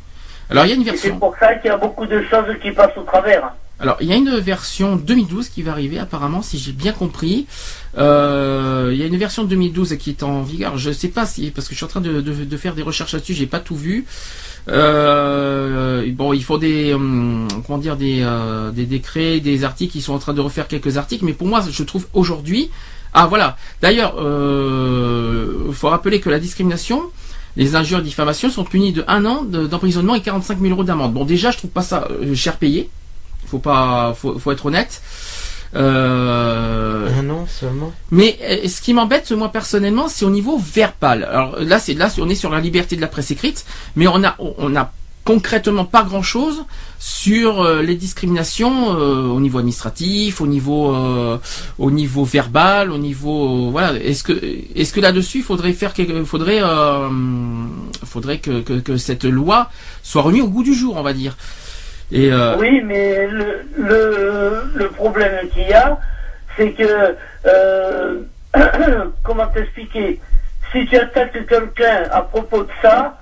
Alors il y a une Et c'est version. pour ça qu'il y a beaucoup de choses qui passent au travers. Alors il y a une version 2012 qui va arriver apparemment, si j'ai bien compris. Euh, il y a une version 2012 qui est en vigueur. Je sais pas si parce que je suis en train de, faire des recherches là-dessus, j'ai pas tout vu. Euh, bon, il faut des hum, comment dire des, euh, des décrets, des articles. Ils sont en train de refaire quelques articles, mais pour moi, je trouve aujourd'hui. Ah voilà. D'ailleurs, euh, faut rappeler que la discrimination, les injures et diffamations sont punies de un an de- d'emprisonnement et 45 000 euros d'amende. Bon, déjà, je trouve pas ça euh, cher payé. Faut pas, faut, faut être honnête. Euh, Un an seulement. mais euh, ce qui m'embête, moi personnellement, c'est au niveau verbal. Alors là, c'est là, on est sur la liberté de la presse écrite, mais on a, on a concrètement pas grand chose sur euh, les discriminations euh, au niveau administratif, au niveau, euh, au niveau verbal, au niveau, voilà. Est-ce que, est-ce que là-dessus, il faudrait faire quelque, faudrait, faudrait que, que, que cette loi soit remise au goût du jour, on va dire? Et euh, Oui, mais le, le, le problème qu'il y a, c'est que, euh, comment t'expliquer, si tu attaques quelqu'un à propos de ça,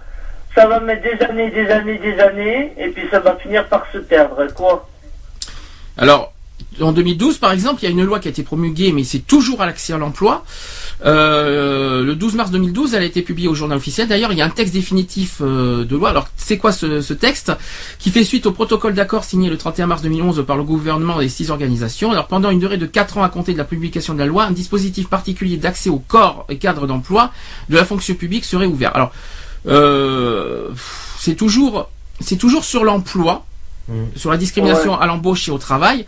ça va mettre des années, des années, des années, et puis ça va finir par se perdre, quoi. Alors, en 2012, par exemple, il y a une loi qui a été promulguée, mais c'est toujours à l'accès à l'emploi. Euh, le 12 mars 2012, elle a été publiée au journal officiel. D'ailleurs, il y a un texte définitif euh, de loi. Alors, c'est quoi ce, ce texte Qui fait suite au protocole d'accord signé le 31 mars 2011 par le gouvernement et six organisations? Alors, pendant une durée de 4 ans à compter de la publication de la loi, un dispositif particulier d'accès au corps et cadre d'emploi de la fonction publique serait ouvert. Alors, euh, c'est toujours, c'est toujours sur l'emploi, sur la discrimination à l'embauche et au travail.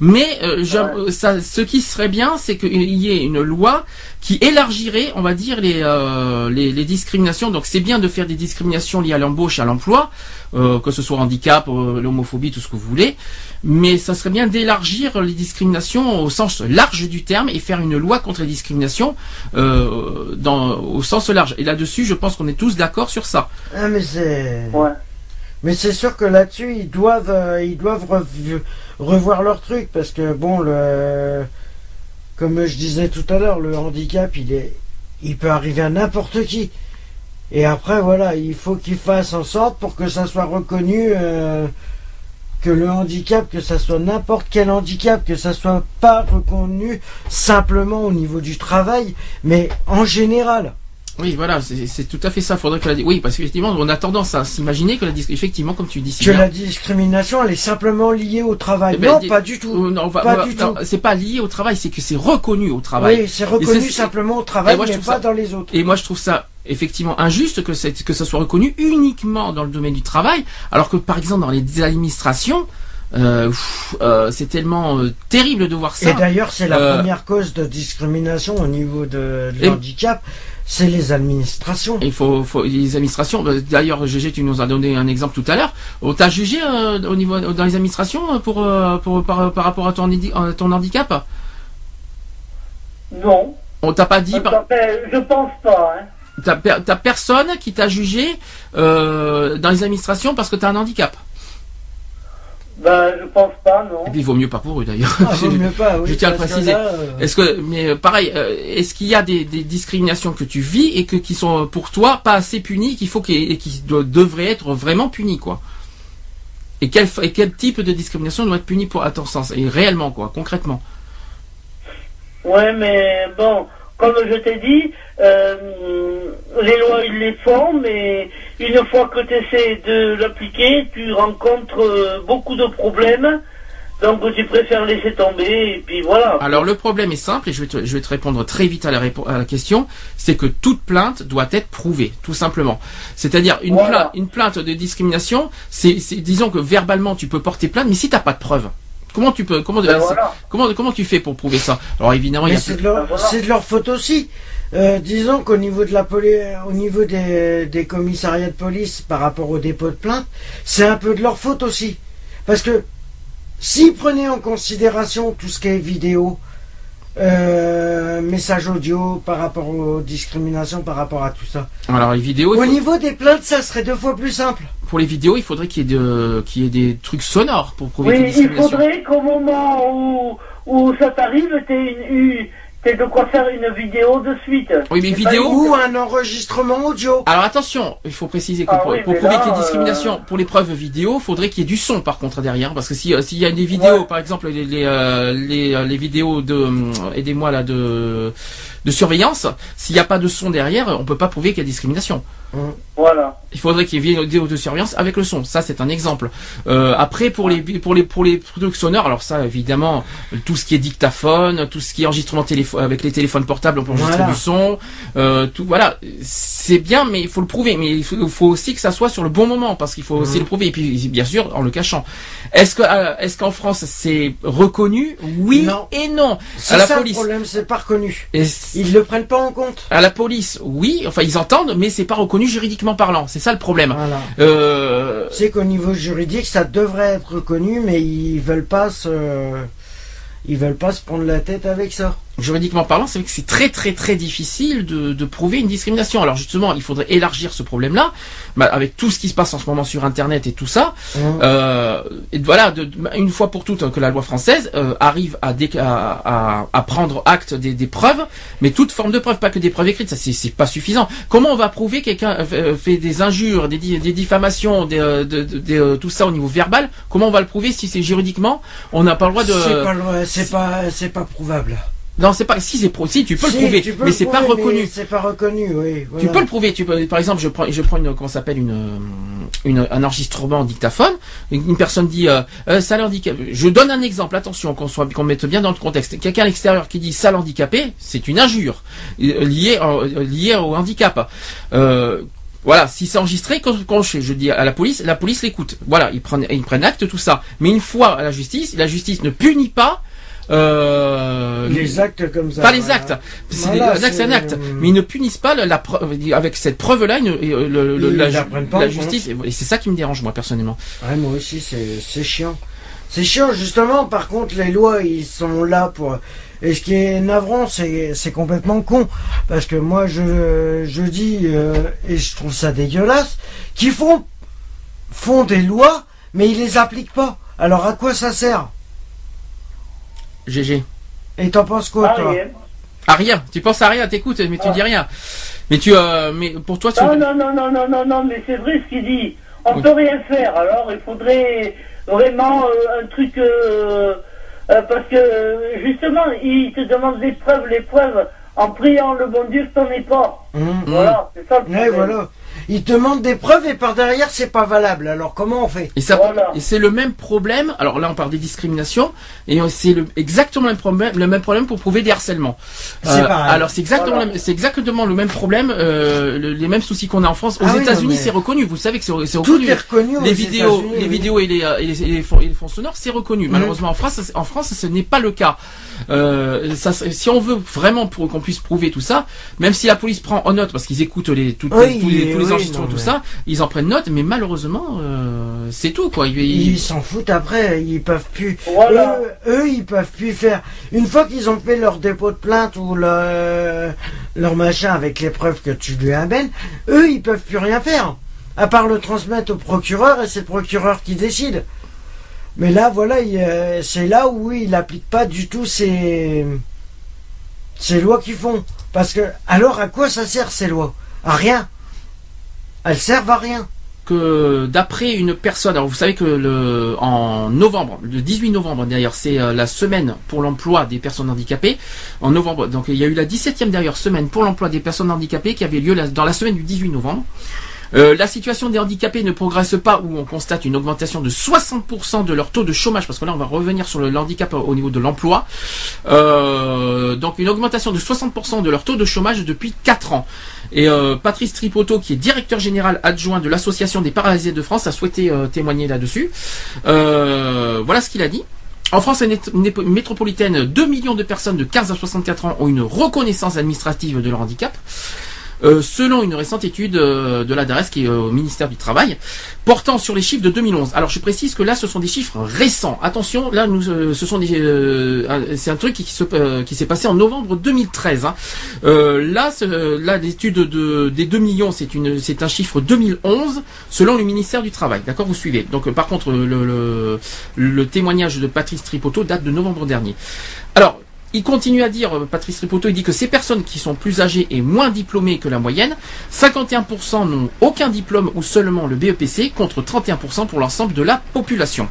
Mais euh, ça, ce qui serait bien, c'est qu'il y ait une loi qui élargirait, on va dire, les, euh, les, les discriminations. Donc c'est bien de faire des discriminations liées à l'embauche et à l'emploi, euh, que ce soit handicap, euh, l'homophobie, tout ce que vous voulez. Mais ça serait bien d'élargir les discriminations au sens large du terme et faire une loi contre les discriminations euh, dans, au sens large. Et là-dessus, je pense qu'on est tous d'accord sur ça. Ah mais c'est. Ouais. Mais c'est sûr que là-dessus ils doivent euh, ils doivent rev- revoir leur truc parce que bon le comme je disais tout à l'heure le handicap il est il peut arriver à n'importe qui. Et après voilà il faut qu'ils fassent en sorte pour que ça soit reconnu euh, que le handicap que ça soit n'importe quel handicap que ça soit pas reconnu simplement au niveau du travail mais en général Oui, voilà, c'est tout à fait ça. Faudrait que la, oui, parce qu'effectivement, on a tendance à s'imaginer que la effectivement, comme tu dis, que bien- la discrimination elle est simplement liée au travail Eh ben, non pas du tout Euh, non, Pas du non, tout. C'est pas lié au travail, c'est que c'est reconnu au travail. Oui, c'est reconnu simplement au travail, moi, mais pas ça- dans les autres. Et moi, je trouve ça effectivement injuste que, ça soit reconnu uniquement dans le domaine du travail, alors que par exemple dans les administrations, euh, euh, c'est tellement euh, terrible de voir ça. Et d'ailleurs, c'est la première cause de discrimination au niveau de, l'handicap, c'est les administrations. Il faut, faut les administrations. euh, D'ailleurs, GG, tu nous as donné un exemple tout à l'heure. On t'a jugé euh, au niveau dans les administrations euh, pour, euh, pour par, par rapport à ton, handi- à ton handicap? Non. On t'a pas dit. par- je pense pas, hein. T'as per- t'as personne qui t'a jugé euh, dans les administrations parce que t'as un handicap? Ben, je pense pas, non. Et puis il vaut mieux pas pour eux d'ailleurs. Ah, vaut mieux pas, oui, je tiens à le préciser. là, euh, Est-ce que, mais euh, pareil, euh, est-ce qu'il y a des, des discriminations que tu vis et que qui sont pour toi pas assez punies, qu'il faut et qui devraient être vraiment punies quoi? Et quel, et quel type de discrimination doit être puni pour à ton sens et réellement quoi, concrètement? Ouais, mais bon, comme je t'ai dit, euh, les lois, ils les font, mais une fois que tu essaies de l'appliquer, tu rencontres euh, beaucoup de problèmes. Donc tu préfères laisser tomber, et puis voilà. Alors le problème est simple et je vais te, je vais te répondre très vite à la, à la question, c'est que toute plainte doit être prouvée, tout simplement. C'est-à-dire une, Voilà. plainte, une plainte de discrimination, c'est, c'est- disons que verbalement tu peux porter plainte, mais si t'as pas de preuves, comment tu peux, comment, Ben voilà. comment, comment tu fais pour prouver ça Alors évidemment il y mais a c'est de, leur, Ben voilà. de leur faute aussi. euh, disons qu'au niveau de la poli- au niveau des, des commissariats de police par rapport au dépôt de plainte, c'est un peu de leur faute aussi. Parce que s'ils prenaient en considération tout ce qui est vidéo, euh, message audio par rapport aux discriminations, par rapport à tout ça. Alors les vidéos, Au faut- niveau des plaintes, ça serait deux fois plus simple. pour les vidéos, il faudrait qu'il y ait de, qu'il y ait des trucs sonores pour prouver Oui, il faudrait qu'au moment où, où ça t'arrive, t'aies une, une- t'aies de quoi faire une vidéo de suite. Oui, mais C'est vidéo- Ou un enregistrement audio. Alors attention, il faut préciser que Ah pour, oui, pour prouver qu'il y a discrimination, euh, pour les preuves vidéo, il faudrait qu'il y ait du son par contre derrière, parce que si euh, s'il y a des vidéos, Ouais. par exemple les les, euh, les, euh, les vidéos de hum, aidez-moi là de de surveillance, s'il n'y a pas de son derrière, on peut pas prouver qu'il y a discrimination. Voilà. Il faudrait qu'il y ait une vidéo de surveillance avec le son. Ça, c'est un exemple. Euh, après, pour les pour les pour les trucs sonores, alors ça, évidemment, tout ce qui est dictaphone, tout ce qui est enregistrement téléphone avec les téléphones portables, on peut enregistrer Voilà. du son, euh, tout voilà. C'est bien, mais il faut le prouver. Mais il faut, aussi que ça soit sur le bon moment, parce qu'il faut aussi le prouver. Et puis, bien sûr, en le cachant. Est-ce que euh, est-ce qu'en France c'est reconnu? Oui Non. et non. C'est la ça police. le problème, c'est pas reconnu. Et Ils le prennent pas en compte. à la police, oui. Enfin, ils entendent, mais c'est pas reconnu juridiquement parlant. C'est ça le problème. Voilà. Euh, C'est qu'au niveau juridique, ça devrait être reconnu, mais ils veulent pas se, ils veulent pas se prendre la tête avec ça. Juridiquement parlant, c'est vrai que c'est très très très difficile de, de prouver une discrimination. Alors justement, il faudrait élargir ce problème-là, bah, avec tout ce qui se passe en ce moment sur Internet et tout ça. Euh, et voilà, de, une fois pour toutes que la loi française euh, arrive à, à, à- prendre acte des, des preuves, mais toute forme de preuves, pas que des preuves écrites, ça c'est pas suffisant. Comment on va prouver quelqu'un euh, fait- des injures, des, des diffamations, des, euh, de- euh, tout ça au niveau verbal? Comment on va le prouver si c'est juridiquement On n'a pas le droit de. C'est pas, pas, c'est pas prouvable. Non, c'est pas. Si c'est pro- si tu peux Si, le prouver, peux mais c'est pas reconnu. C'est pas reconnu, oui. Tu peux le prouver. Tu peux, par exemple, je prends, je prends une, comment s'appelle une, une, un enregistrement en dictaphone. Une, personne dit, euh, euh, sale handicapé. Je donne un exemple. Attention, qu'on soit, qu'on mette bien dans le contexte. Quelqu'un à l'extérieur qui dit sale handicapé, c'est une injure euh, liée, euh, liée au handicap. Euh, voilà, si c'est enregistré, quand, quand je, je dis à la police, la police l'écoute. Voilà, ils prennent, ils prennent acte tout ça. Mais une fois à la justice, la justice ne punit pas. Euh, Les actes comme ça. pas les actes. C'est Voilà, un acte, c'est un acte. Mais ils ne punissent pas la, preuve. Avec cette preuve-là, la, la justice. Et c'est ça qui me dérange, moi, personnellement. Ouais, moi aussi, c'est chiant. C'est chiant, justement. Par contre, les lois, ils sont là pour. Et ce qui est navrant, c'est c'est complètement con. Parce que moi, je, je dis, euh, et je trouve ça dégueulasse, qu'ils font, font des lois, mais ils les appliquent pas. Alors à quoi ça sert? GG. Et t'en penses quoi, Ah, toi rien. À rien. Tu penses à rien, t'écoutes, mais tu Ah. dis rien. Mais tu, euh, mais pour toi, tu. Non, non, non, non, non, non, non, mais c'est vrai ce qu'il dit. On Oui. peut rien faire. Alors, il faudrait vraiment euh, un truc. euh, euh, parce que, justement, il te demande des preuves, les preuves, en priant le bon Dieu t'en aies pas. Hum. Voilà, c'est ça le Ouais, problème. voilà. Ils te demandent des preuves et par derrière, c'est pas valable. Alors comment on fait Et ça, Voilà. et c'est le même problème. Alors là, on parle des discriminations, et euh, c'est le, exactement le même problème, le même problème pour prouver des harcèlements. C'est pareil. Alors c'est exactement, Voilà. le- c'est exactement le même problème, euh, le- les mêmes soucis qu'on a en France. Aux Ah États-Unis, mais- c'est reconnu. Vous savez que c'est c'est Tout reconnu. est reconnu aux les vidéos, les oui. vidéos et les, euh, et les, et les fonds, et les fonds sonores, c'est reconnu. Mhm. Malheureusement, en France, en France, ce n'est pas le cas. Euh, ça, si on veut vraiment pour qu'on puisse prouver tout ça, même si la police prend en note parce qu'ils écoutent les, toutes- Oui, tous les, tous les oui, enregistrements, non, tout mais- ça, ils en prennent note, mais malheureusement, euh, c'est tout quoi. Ils- ils- Ils s'en foutent après, ils peuvent plus. Voilà. Eux, eux, ils peuvent plus faire. Une fois qu'ils ont fait leur dépôt de plainte ou le- leur machin avec les preuves que tu lui amènes, eux, ils peuvent plus rien faire. À part le transmettre au procureur et c'est le procureur qui décide. Mais là, voilà, il, euh, c'est là où il n'applique pas du tout ces, ces lois qu'ils font. Parce que, alors à quoi ça sert ces lois? À rien. Elles servent à rien. que d'après une personne, alors vous savez que le en novembre, le 18 novembre d'ailleurs, c'est euh, la semaine pour l'emploi des personnes handicapées. En novembre, donc il y a eu la 17e d'ailleurs semaine pour l'emploi des personnes handicapées qui avait lieu dans la semaine du 18 novembre. Euh, la situation des handicapés ne progresse pas où on constate une augmentation de 60% de leur taux de chômage, parce que là on va revenir sur le handicap au niveau de l'emploi. Euh, donc une augmentation de 60% de leur taux de chômage depuis 4 ans. Et euh, Patrice Tripoto, qui est directeur général adjoint de l'association des paralysés de France, a souhaité euh, témoigner là-dessus. Euh, voilà ce qu'il a dit. En France métropolitaine, 2 millions de personnes de 15 à 64 ans ont une reconnaissance administrative de leur handicap. Euh, selon une récente étude euh, de l'adresse qui est au ministère du Travail, portant sur les chiffres de 2011. Alors je précise que là, ce sont des chiffres récents. Attention, là, nous, euh, ce sont des, c'est un truc qui, qui s'est passé en novembre 2013. Hein. là, là, l'étude de, des 2 millions, c'est une, c'est un chiffre 2011 selon le ministère du Travail. D'accord, vous suivez. Donc, par contre, le, le, le témoignage de Patrice Tripoto date de novembre dernier. Alors, il continue à dire, euh, Patrice Ripoto, il dit que ces personnes qui sont plus âgées et moins diplômées que la moyenne, 51% n'ont aucun diplôme ou seulement le BEPC, contre 31% pour l'ensemble de la population.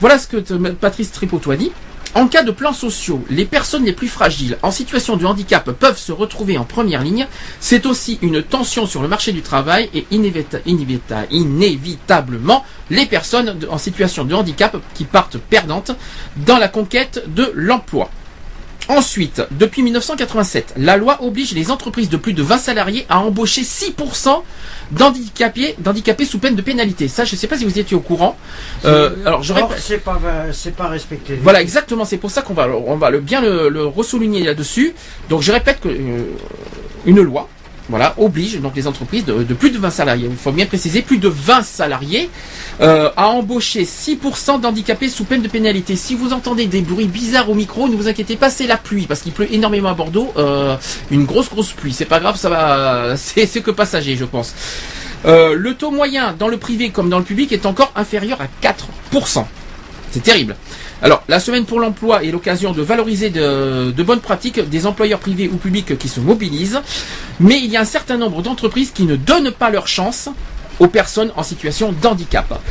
Voilà ce que Patrice Tripoto a dit. En cas de plans sociaux, les personnes les plus fragiles en situation de handicap peuvent se retrouver en première ligne. C'est aussi une tension sur le marché du travail et inévitablement les personnes en situation de handicap qui partent perdantes dans la conquête de l'emploi. Ensuite, depuis 1987, la loi oblige les entreprises de plus de 20 salariés à embaucher 6% d'handicapés, d'handicapés sous peine de pénalité. Ça, je ne sais pas si vous étiez au courant. Euh, alors, je c'est pas, c'est pas respecté. Voilà, exactement. C'est pour ça qu'on va, on va le, bien le, le ressouligner là-dessus. Donc, je répète que euh, une loi voilà, oblige donc les entreprises de, plus de 20 salariés, il faut bien préciser, plus de 20 salariés, euh, à embaucher 6% d'handicapés sous peine de pénalité. Si vous entendez des bruits bizarres au micro, ne vous inquiétez pas, c'est la pluie, parce qu'il pleut énormément à Bordeaux, euh, une grosse grosse pluie. C'est pas grave, ça va, c'est que passager, je pense. Euh, le taux moyen dans le privé comme dans le public est encore inférieur à 4%. C'est terrible. Alors, la semaine pour l'emploi est l'occasion de valoriser de, bonnes pratiques des employeurs privés ou publics qui se mobilisent, mais il y a un certain nombre d'entreprises qui ne donnent pas leur chance aux personnes en situation d'handicap.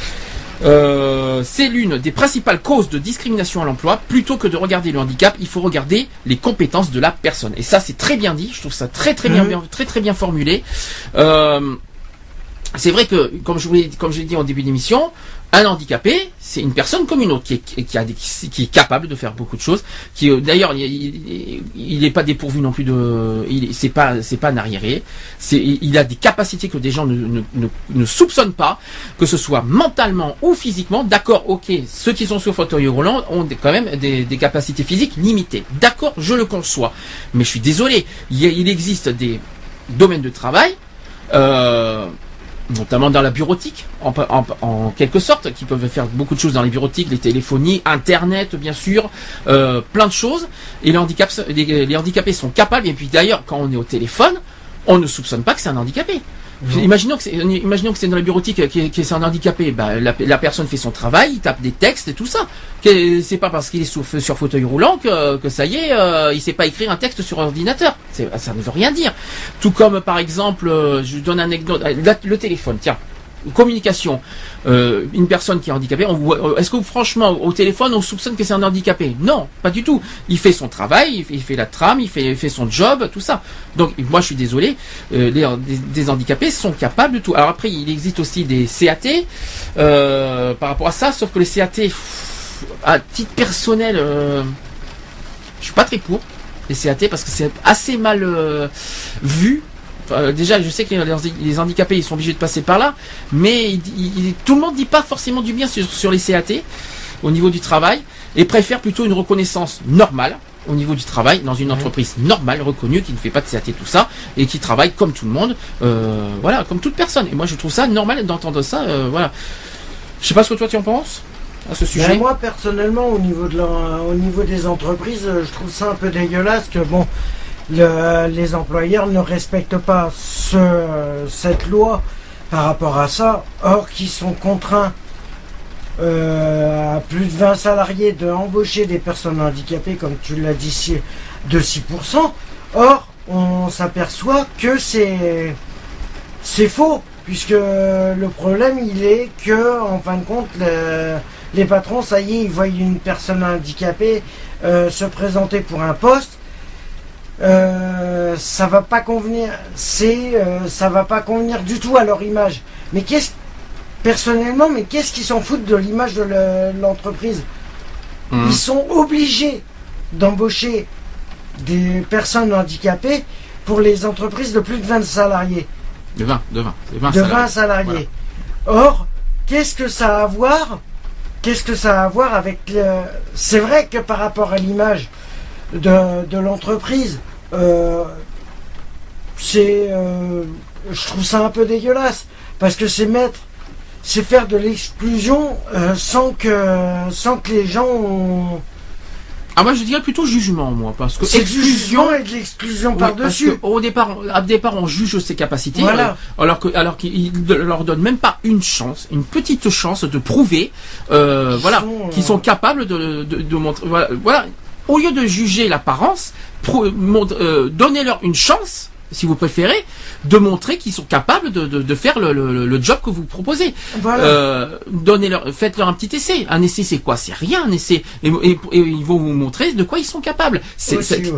Euh, c'est l'une des principales causes de discrimination à l'emploi. Plutôt que de regarder le handicap, il faut regarder les compétences de la personne. Et ça, c'est très bien dit. Je trouve ça très très bien, mmh. très très bien formulé. Euh, c'est vrai que, comme je l'ai comme je l'ai dit en début d'émission, un handicapé, c'est une personne comme une autre qui est, qui, est capable de faire beaucoup de choses. Qui euh, d'ailleurs, il n'est pas dépourvu non plus de, c'est pas c'est pas un arriéré. Il a des capacités que des gens ne, ne, ne, soupçonnent pas, que ce soit mentalement ou physiquement. D'accord, ok, ceux qui sont sur fauteuil roulant ont quand même des, des capacités physiques limitées. D'accord, je le conçois, mais je suis désolé. Il, il existe des domaines de travail. Euh, notamment dans la bureautique, en, quelque sorte, qui peuvent faire beaucoup de choses dans les bureautiques, les téléphonies, Internet, bien sûr, euh, plein de choses. Et les, handicapés sont capables, et puis d'ailleurs, quand on est au téléphone, on ne soupçonne pas que c'est un handicapé. Imaginons que c'est, imaginons que c'est dans la bureautique qui, qui est un handicapé. Bah, la, personne fait son travail, il tape des textes et tout ça. C'est pas parce qu'il est sur, sur, fauteuil roulant que, que ça y est, euh, il sait pas écrire un texte sur ordinateur. Ça ne veut rien dire. Tout comme par exemple, euh, je donne un anecdote, le téléphone. Tiens, communication, euh, une personne qui est handicapée, euh, est-ce que franchement au téléphone on soupçonne que c'est un handicapé? Non, pas du tout. Il fait son travail, il fait, la trame, il fait, son job, tout ça. Donc moi je suis désolé, euh, les, des, handicapés sont capables de tout. Alors après il existe aussi des CAT par rapport à ça, sauf que les CAT, à titre personnel, je suis pas très pour les CAT parce que c'est assez mal vu déjà, je sais que les, handicapés ils sont obligés de passer par là, mais tout le monde dit pas forcément du bien sur, les CAT au niveau du travail et préfère plutôt une reconnaissance normale au niveau du travail dans une entreprise normale, reconnue, qui ne fait pas de CAT tout ça et qui travaille comme tout le monde, euh, voilà, comme toute personne. Et moi, je trouve ça normal d'entendre ça, euh, voilà. Je sais pas ce que toi tu en penses à ce sujet. Ben, moi, personnellement, au niveau de au niveau des entreprises, je trouve ça un peu dégueulasse que bon les employeurs ne respectent pas cette loi par rapport à ça, or qu'ils sont contraints euh, à plus de 20 salariés de embaucher des personnes handicapées, comme tu l'as dit, de 6%. Or, on s'aperçoit que c'est faux, puisque le problème il est que, en fin de compte, les patrons, ça y est, ils voient une personne handicapée euh, se présenter pour un poste euh, ça va pas convenir, c'est, euh, ça va pas convenir du tout à leur image. Mais qu'est-ce, personnellement, mais qu'est-ce qu'ils s'en foutent de l'image de l'entreprise? Mmh. Ils sont obligés d'embaucher des personnes handicapées pour les entreprises de plus de 20 salariés. De 20, de 20, 20 de salariés. 20 salariés. Or, qu'est-ce que ça a à voir qu'est-ce que ça a à voir avec le... C'est vrai que par rapport à l'image de, de l'entreprise, euh, c'est, euh, je trouve ça un peu dégueulasse parce que c'est mettre, c'est faire de l'exclusion euh, sans que, sans que les gens ont... Ah moi je dirais plutôt jugement moi parce que C'est exclusion et de l'exclusion par-dessus. que au départ, à départ, on juge ses capacités, Voilà. euh, alors que, alors qu'il ne leur donne même pas une chance, une petite chance de prouver, euh, Qu'ils voilà, sont, euh, qu'ils sont capables de, de, de montrer, voilà, voilà. Au lieu de juger l'apparence, euh, donnez-leur une chance, si vous préférez, de montrer qu'ils sont capables de, de, de faire le, le, le job que vous proposez. Voilà. Euh, donnez-leur, faites-leur un petit essai. Un essai, c'est quoi? C'est rien, un essai. Et, et- et ils vont vous montrer de quoi ils sont capables.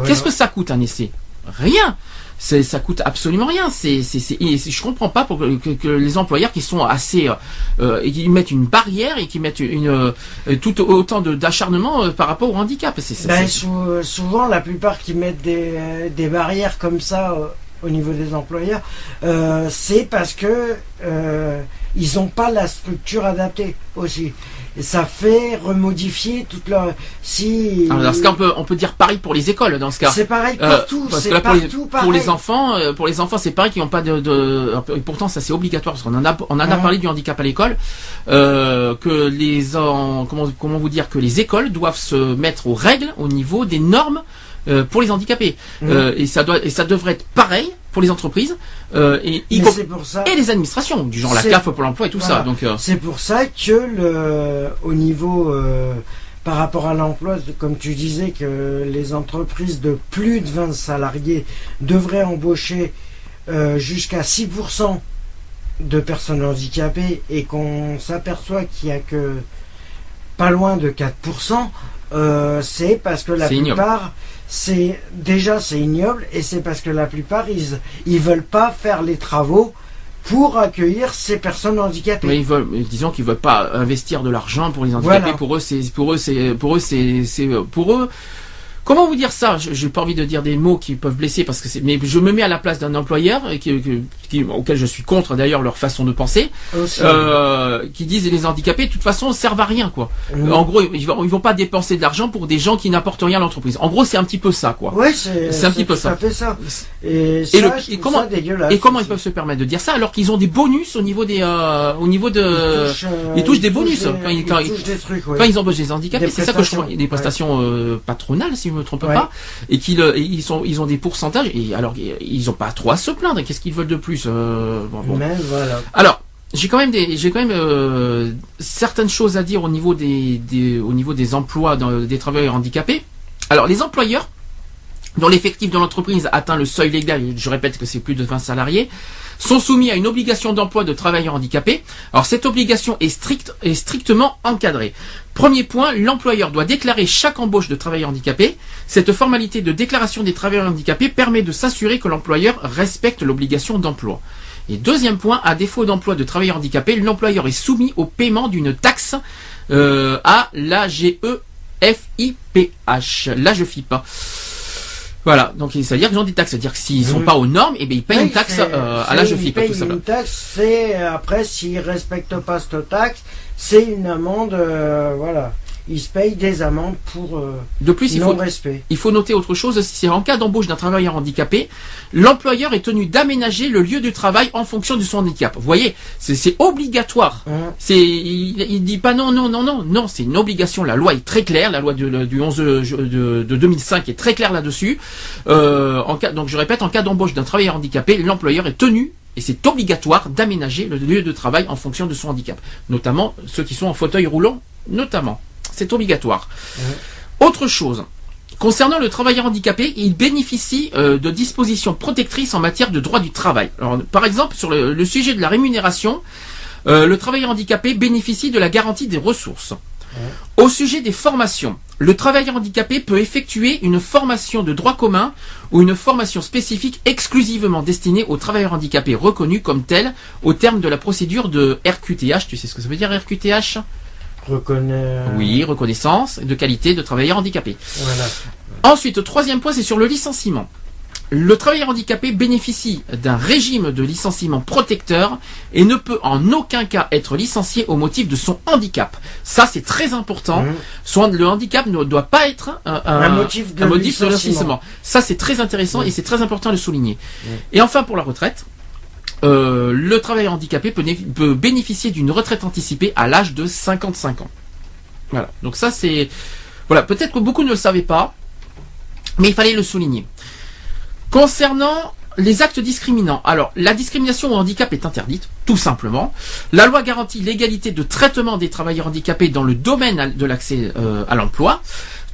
Qu'est-ce que ça coûte un essai? Rien. Ça coûte absolument rien. C'est, c'est, c'est, je comprends pas pour que, que- que les employeurs qui sont assez, euh, euh, et qui mettent une barrière et qui mettent une, euh, tout autant de, d'acharnement par rapport au handicap. C'est, Ben, sou- souvent, la plupart qui mettent des, des barrières comme ça au niveau des employeurs, euh, c'est parce que euh, ils n'ont pas la structure adaptée aussi. Ça fait remodifier toute leur. Si. Alors, dans ce cas, on peut, on peut dire pareil pour les écoles. Dans ce cas. c'est pareil Euh, partout. parce c'est que là, pour les, pour les enfants, euh, pour les enfants, c'est pareil qu'ils n'ont pas de, de- et pourtant ça c'est obligatoire parce qu'on en a, on en a Ah. parlé du handicap à l'école, euh, que les, en- comment, comment vous dire que les écoles doivent se mettre aux règles au niveau des normes euh, pour les handicapés. Euh, et ça doit, et ça devrait être pareil pour les entreprises euh, et, y pour ça. et les administrations, du genre la CAF pour l'emploi et tout ça. Donc, euh, C'est pour ça que le, au niveau euh, par rapport à l'emploi, comme tu disais, que les entreprises de plus de 20 salariés devraient embaucher jusqu'à 6% de personnes handicapées et qu'on s'aperçoit qu'il n'y a que pas loin de 4%, euh, c'est parce que la ignoble. C'est déjà c'est ignoble et c'est parce que la plupart ils ils veulent pas faire les travaux pour accueillir ces personnes handicapées. Mais ils veulent, disons qu'ils veulent pas investir de l'argent pour les handicapés. Voilà. Pour eux, c'est pour eux, c'est pour eux, c'est c'est pour eux. Comment vous dire ça? Je- J'ai pas envie de dire des mots qui peuvent blesser parce que c'est. Mais je me mets à la place d'un employeur qui, qui- auquel je suis contre d'ailleurs leur façon de penser, Aussi. euh, qui disent les handicapés de toute façon servent à rien quoi. Mhm. En gros, ils vont, ils vont pas dépenser de l'argent pour des gens qui n'apportent rien à l'entreprise. En gros, c'est un petit peu ça quoi. Ouais, c'est un petit peu ça. ça. Et, ça, Et le- comment- ça dégueulasse Et comment ils peuvent se permettre de dire ça alors qu'ils ont des bonus au niveau des euh, au niveau de Ils touchent, euh, ils touchent des bonus des- quand ils- quand ils- des trucs, ouais. Quand ils embauchent des handicapés, c'est ça que je prestations, des prestations patronales, si je me trompe Ouais. pas, et qu'ils euh, ils sont, ils ont des pourcentages, et alors ils ont pas trop à se plaindre. Qu'est-ce qu'ils veulent de plus euh, bon, bon. Mais voilà. Alors, j'ai quand même des, j'ai quand même euh, certaines choses à dire au niveau des, des au niveau des emplois dans- des travailleurs handicapés. Alors, les employeurs dont l'effectif de l'entreprise atteint le seuil légal, je répète que c'est plus de 20 salariés, sont soumis à une obligation d'emploi de travailleurs handicapés. Alors cette obligation est stricte est strictement encadrée. Premier point, l'employeur doit déclarer chaque embauche de travailleurs handicapés. Cette formalité de déclaration des travailleurs handicapés permet de s'assurer que l'employeur respecte l'obligation d'emploi. Et deuxième point, à défaut d'emploi de travailleurs handicapés, l'employeur est soumis au paiement d'une taxe euh, à l'AGEFIPH. L'AGEFIP. Voilà, donc c'est-à-dire qu'ils ont des taxes, c'est-à-dire que s'ils sont Mhm. pas aux normes, eh bien ils payent Oui, une taxe euh, à c'est- l'AGEFIP, ils payent tout. Une taxe, c'est après s'ils respectent pas cette taxe, c'est une amende. euh, voilà, ils se payent des amendes pour euh, De plus, il faut, non-respect. Il faut noter autre chose, c'est en cas d'embauche d'un travailleur handicapé, l'employeur est tenu d'aménager le lieu du travail en fonction de son handicap. Vous voyez, c'est obligatoire. Hein. C'est, il, il dit pas non, non, non, non, non, c'est une obligation. La loi est très claire, la loi de- le- du 11 de, de, de 2005 est très claire là-dessus. Euh, en cas, donc je répète, en cas d'embauche d'un travailleur handicapé, l'employeur est tenu et c'est obligatoire d'aménager le lieu de travail en fonction de son handicap, notamment ceux qui sont en fauteuil roulant, notamment. C'est obligatoire. Autre chose. Concernant le travailleur handicapé, il bénéficie euh, de dispositions protectrices en matière de droit du travail. Alors, par exemple, sur le, le sujet de la rémunération, euh, le travailleur handicapé bénéficie de la garantie des ressources. Au sujet des formations, le travailleur handicapé peut effectuer une formation de droit commun ou une formation spécifique exclusivement destinée aux travailleurs handicapés reconnus comme tels au terme de la procédure de RQTH. Tu sais ce que ça veut dire RQTH Oui, reconnaissance de qualité de travailleurs handicapés. Voilà. Ensuite, troisième point, c'est sur le licenciement. Le travailleur handicapé bénéficie d'un régime de licenciement protecteur et ne peut en aucun cas être licencié au motif de son handicap. Ça, c'est très important. Soit le handicap ne doit pas être un, un- Un motif de un licenciement. licenciement. Ça, c'est très intéressant Mhm. et c'est très important de le souligner. Et enfin, pour la retraite, euh, le travailleur handicapé peut, né- peut bénéficier d'une retraite anticipée à l'âge de 55 ans. Voilà. Donc ça, c'est voilà. Peut-être que beaucoup ne le savaient pas, mais il fallait le souligner. Concernant les actes discriminants, alors la discrimination au handicap est interdite, tout simplement. La loi garantit l'égalité de traitement des travailleurs handicapés dans le domaine de l'accès euh, à l'emploi.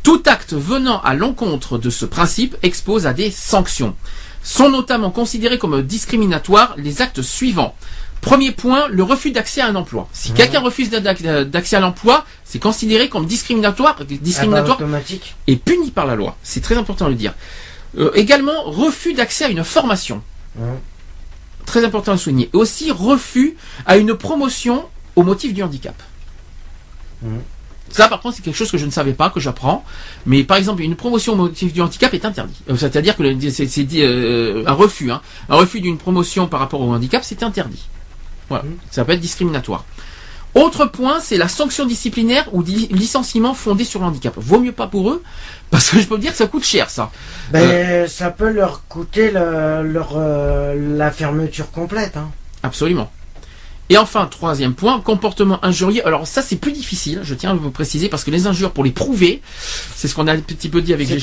Tout acte venant à l'encontre de ce principe expose à des sanctions. Sont notamment considérés comme discriminatoires les actes suivants. Premier point, le refus d'accès à un emploi. Si quelqu'un refuse d'ac- d'accès à l'emploi, c'est considéré comme discriminatoire, Ah bah, discriminatoire automatique. et puni par la loi. C'est très important de le dire. Euh, également, refus d'accès à une formation. Très important de le souligner. Et aussi, refus à une promotion au motif du handicap. Ça, par contre, c'est quelque chose que je ne savais pas, que j'apprends. Mais par exemple, une promotion au motif du handicap est interdite. Euh, C'est-à-dire que c'est euh, un refus, hein. un refus d'une promotion par rapport au handicap, c'est interdit. Voilà, Mhm. ça peut être discriminatoire. Autre point, c'est la sanction disciplinaire ou licenciement fondé sur le handicap. Vaut mieux pas pour eux, parce que je peux vous dire que ça coûte cher, ça. Ben, ça peut leur coûter le- leur, euh, la fermeture complète. Hein. Absolument. Et enfin, troisième point, comportement injurieux. Alors ça, c'est plus difficile, je tiens à vous préciser, parce que les injures, pour les prouver, c'est ce qu'on a un petit peu dit avec GG.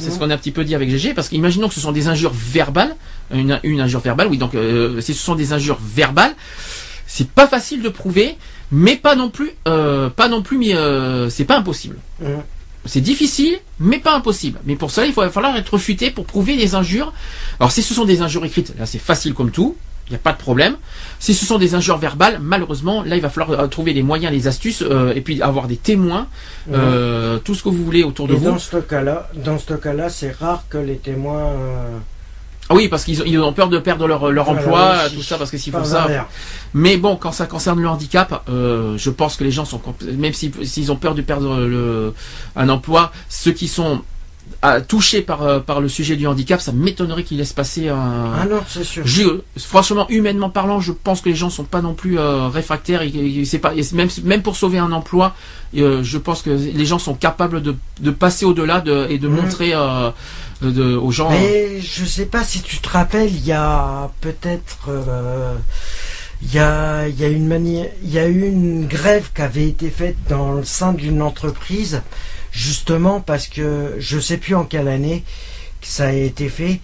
C'est ce qu'on a un petit peu dit avec GG, parce qu'imaginons que ce sont des injures verbales, une, une injure verbale, oui, donc euh, si ce sont des injures verbales, c'est pas facile de prouver, mais pas non plus, euh, pas non plus, mais euh, c'est pas impossible. C'est difficile, mais pas impossible. Mais pour cela, il va falloir être futé pour prouver les injures. Alors, si ce sont des injures écrites, là, c'est facile comme tout. Il n'y a pas de problème. Si ce sont des injures verbales, malheureusement, là, il va falloir euh, trouver les moyens, les astuces, euh, et puis avoir des témoins, euh, tout ce que vous voulez autour de Et vous. dans ce cas-là, dans ce cas-là, c'est rare que les témoins. euh, Ah oui, parce qu'ils ont, ils ont peur de perdre leur, leur Voilà, emploi, tout ça, parce que s'ils font ça. Mais bon, quand ça concerne le handicap, euh, je pense que les gens sont, même si- s'ils ont peur de perdre le, un emploi, ceux qui sont ah, touchés par, euh, par le sujet du handicap, ça m'étonnerait qu'ils laissent passer un. Ah non, c'est sûr. Je- franchement, humainement parlant, je pense que les gens sont pas non plus euh, réfractaires. Et, et c'est pas, et c'est même, même pour sauver un emploi, euh, je pense que les gens sont capables de, de passer au-delà de, et de Mhm. montrer euh, de- aux gens. Mais je sais pas si tu te rappelles, il y a peut-être. euh, Il y, a, il y a une manière, il y a eu une grève qui avait été faite dans le sein d'une entreprise, justement parce que je sais plus en quelle année que ça a été fait,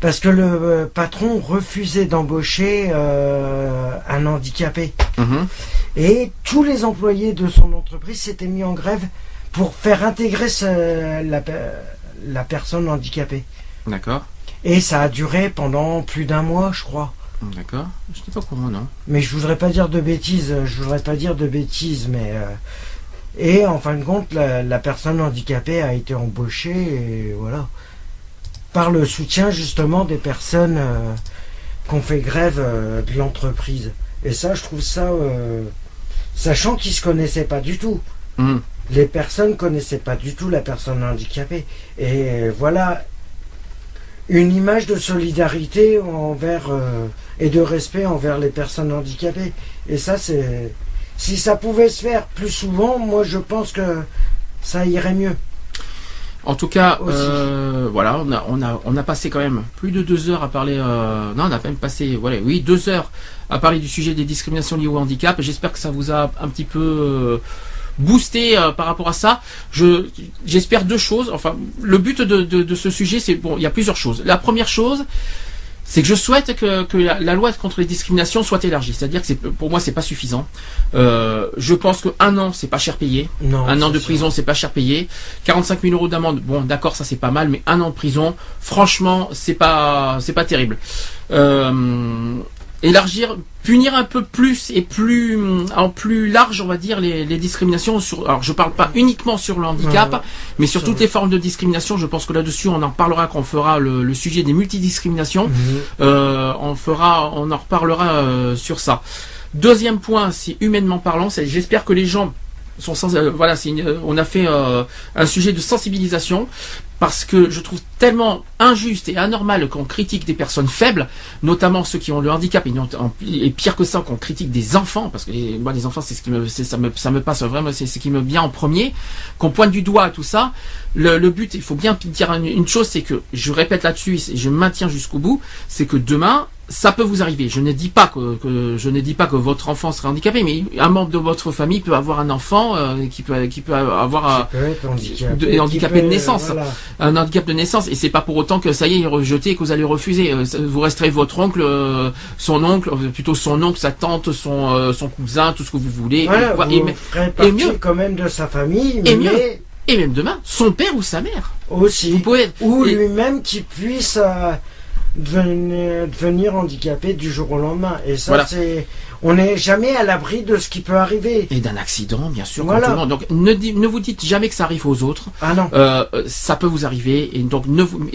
parce que le euh, patron refusait d'embaucher euh, un handicapé. Mhm. Et tous les employés de son entreprise s'étaient mis en grève pour faire intégrer ce- la, pe- la personne handicapée. D'accord. Et ça a duré pendant plus d'un mois, je crois. D'accord. Je n'étais pas au courant, non. Mais je voudrais pas dire de bêtises, je voudrais pas dire de bêtises, mais... euh, Et en fin de compte, la, la personne handicapée a été embauchée, et voilà. Par le soutien justement des personnes euh, qui ont fait grève euh, de l'entreprise. Et ça, je trouve ça... euh, Sachant qu'ils se connaissaient pas du tout. Mhm. Les personnes connaissaient pas du tout la personne handicapée. Et voilà une image de solidarité envers euh, et de respect envers les personnes handicapées. Et ça, c'est si ça pouvait se faire plus souvent, moi je pense que ça irait mieux. En tout cas, euh, voilà, on a, on a, on a passé quand même plus de deux heures à parler. euh, non, on a même passé, voilà, oui, deux heures à parler du sujet des discriminations liées au handicap. J'espère que ça vous a un petit peu euh, boosté euh, par rapport à ça. Je, j'espère deux choses. Enfin, le but de, de, de ce sujet, c'est bon, il y a plusieurs choses. La première chose, c'est que je souhaite que, que la, la loi contre les discriminations soit élargie. C'est-à-dire que pour moi, c'est pas suffisant. Euh, je pense que un an, c'est pas cher payé. Non, Un an de sûr. prison, c'est pas cher payé. 45 000 euros d'amende, bon, d'accord, ça c'est pas mal, mais un an de prison, franchement, c'est pas, c'est pas terrible. Euh, élargir, punir un peu plus et plus, en plus large, on va dire, les, les discriminations sur. Alors, je parle pas uniquement sur le handicap, Ouais, mais sur toutes vrai. les formes de discrimination. Je pense que là-dessus, on en parlera quand on fera le, le sujet des multidiscriminations. Mhm. Euh, on fera, on en reparlera euh, sur ça. Deuxième point, c'est humainement parlant, c'est j'espère que les gens sont sans, euh, voilà, une- on a fait un sujet de sensibilisation parce que je trouve tellement injuste et anormal qu'on critique des personnes faibles, notamment ceux qui ont le handicap, et, pire que ça, qu'on critique des enfants, parce que les, moi les enfants c'est ce qui me, ça me, ça me passe vraiment, c'est ce qui me vient en premier, qu'on pointe du doigt tout ça. Le, but, il faut bien dire une chose, c'est que je répète là-dessus, et je maintiens jusqu'au bout, c'est que demain, ça peut vous arriver. Je ne dis pas que, je ne dis pas que votre enfant sera handicapé, mais un membre de votre famille peut avoir un enfant euh, qui peut qui peut avoir un handicapé, de, naissance, un handicap de naissance, et c'est pas pour autant que ça y est, il est rejeté et que vous allez refuser. Euh, vous resterez votre oncle, euh, son oncle, plutôt son oncle, sa tante, son son cousin, tout ce que vous voulez. et, mieux quand même de sa famille, et mieux. Et même demain, son père ou sa mère. Aussi. Vous pouvez, ou lui-même qui puisse devenir handicapé du jour au lendemain. Et ça, c'est on n'est jamais à l'abri de ce qui peut arriver. Et d'un accident, bien sûr. Donc ne, ne, vous dites jamais que ça arrive aux autres. Ah non. Euh, ça peut vous arriver. Et donc ne vous,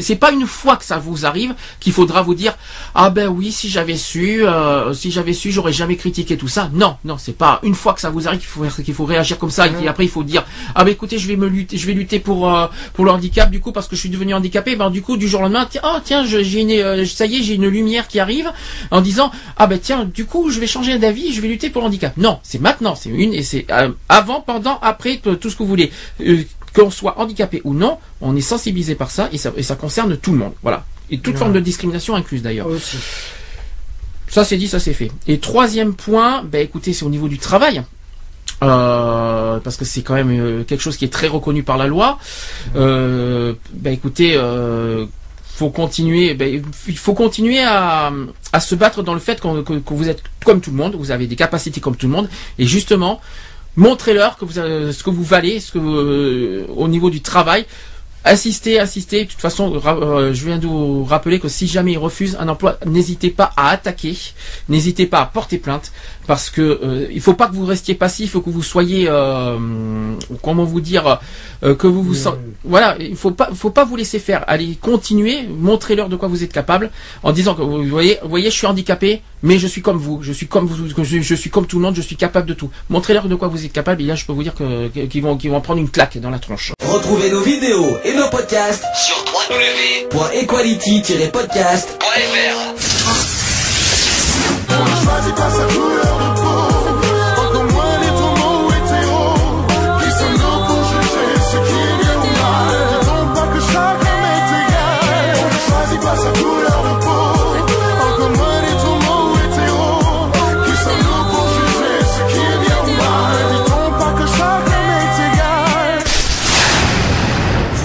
c'est pas une fois que ça vous arrive qu'il faudra vous dire ah ben oui si j'avais su, euh, si j'avais su j'aurais jamais critiqué tout ça. Non, non c'est pas une fois que ça vous arrive qu'il faut qu'il faut réagir comme ça. Et après il faut dire ah ben écoutez je vais me lutter, je vais lutter pour euh, pour le handicap du coup parce que je suis devenu handicapé. Ben du coup du jour au lendemain tiens oh tiens j'ai une euh, ça y est j'ai une lumière qui arrive en disant ah ben tiens du coup je vais changer d'avis, je vais lutter pour le handicap. Non, c'est maintenant, c'est une et c'est euh, avant, pendant, après, tout ce que vous voulez. Euh, qu'on soit handicapé ou non, on est sensibilisé par ça et, ça et ça concerne tout le monde. Voilà. Et toute forme de discrimination incluse d'ailleurs. Ça c'est dit, ça c'est fait. Et troisième point, ben écoutez, c'est au niveau du travail. Euh, parce que c'est quand même quelque chose qui est très reconnu par la loi. ben écoutez, ben, il faut continuer à, à, se battre dans le fait que, vous êtes comme tout le monde, vous avez des capacités comme tout le monde, et justement, montrez-leur que vous, ce que vous valez, ce que euh, au niveau du travail, Assistez, assistez. De toute façon, euh, je viens de vous rappeler que si jamais ils refusent un emploi, n'hésitez pas à attaquer, n'hésitez pas à porter plainte, parce que euh, il faut pas que vous restiez passif, il faut que vous soyez, euh, comment vous dire, euh, que vous vous sentez, voilà, il faut pas, faut pas vous laisser faire. Allez, continuez, montrez-leur de quoi vous êtes capable, en disant que vous voyez, vous voyez, je suis handicapé, mais je suis comme vous, je suis comme vous, je, suis comme tout le monde, je suis capable de tout. Montrez-leur de quoi vous êtes capable, et là, je peux vous dire qu'ils vont, qu'ils vont prendre une claque dans la tronche. Retrouvez nos vidéos et nos podcasts sur www.equality-podcast.fr.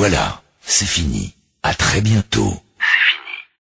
Voilà, c'est fini. À très bientôt.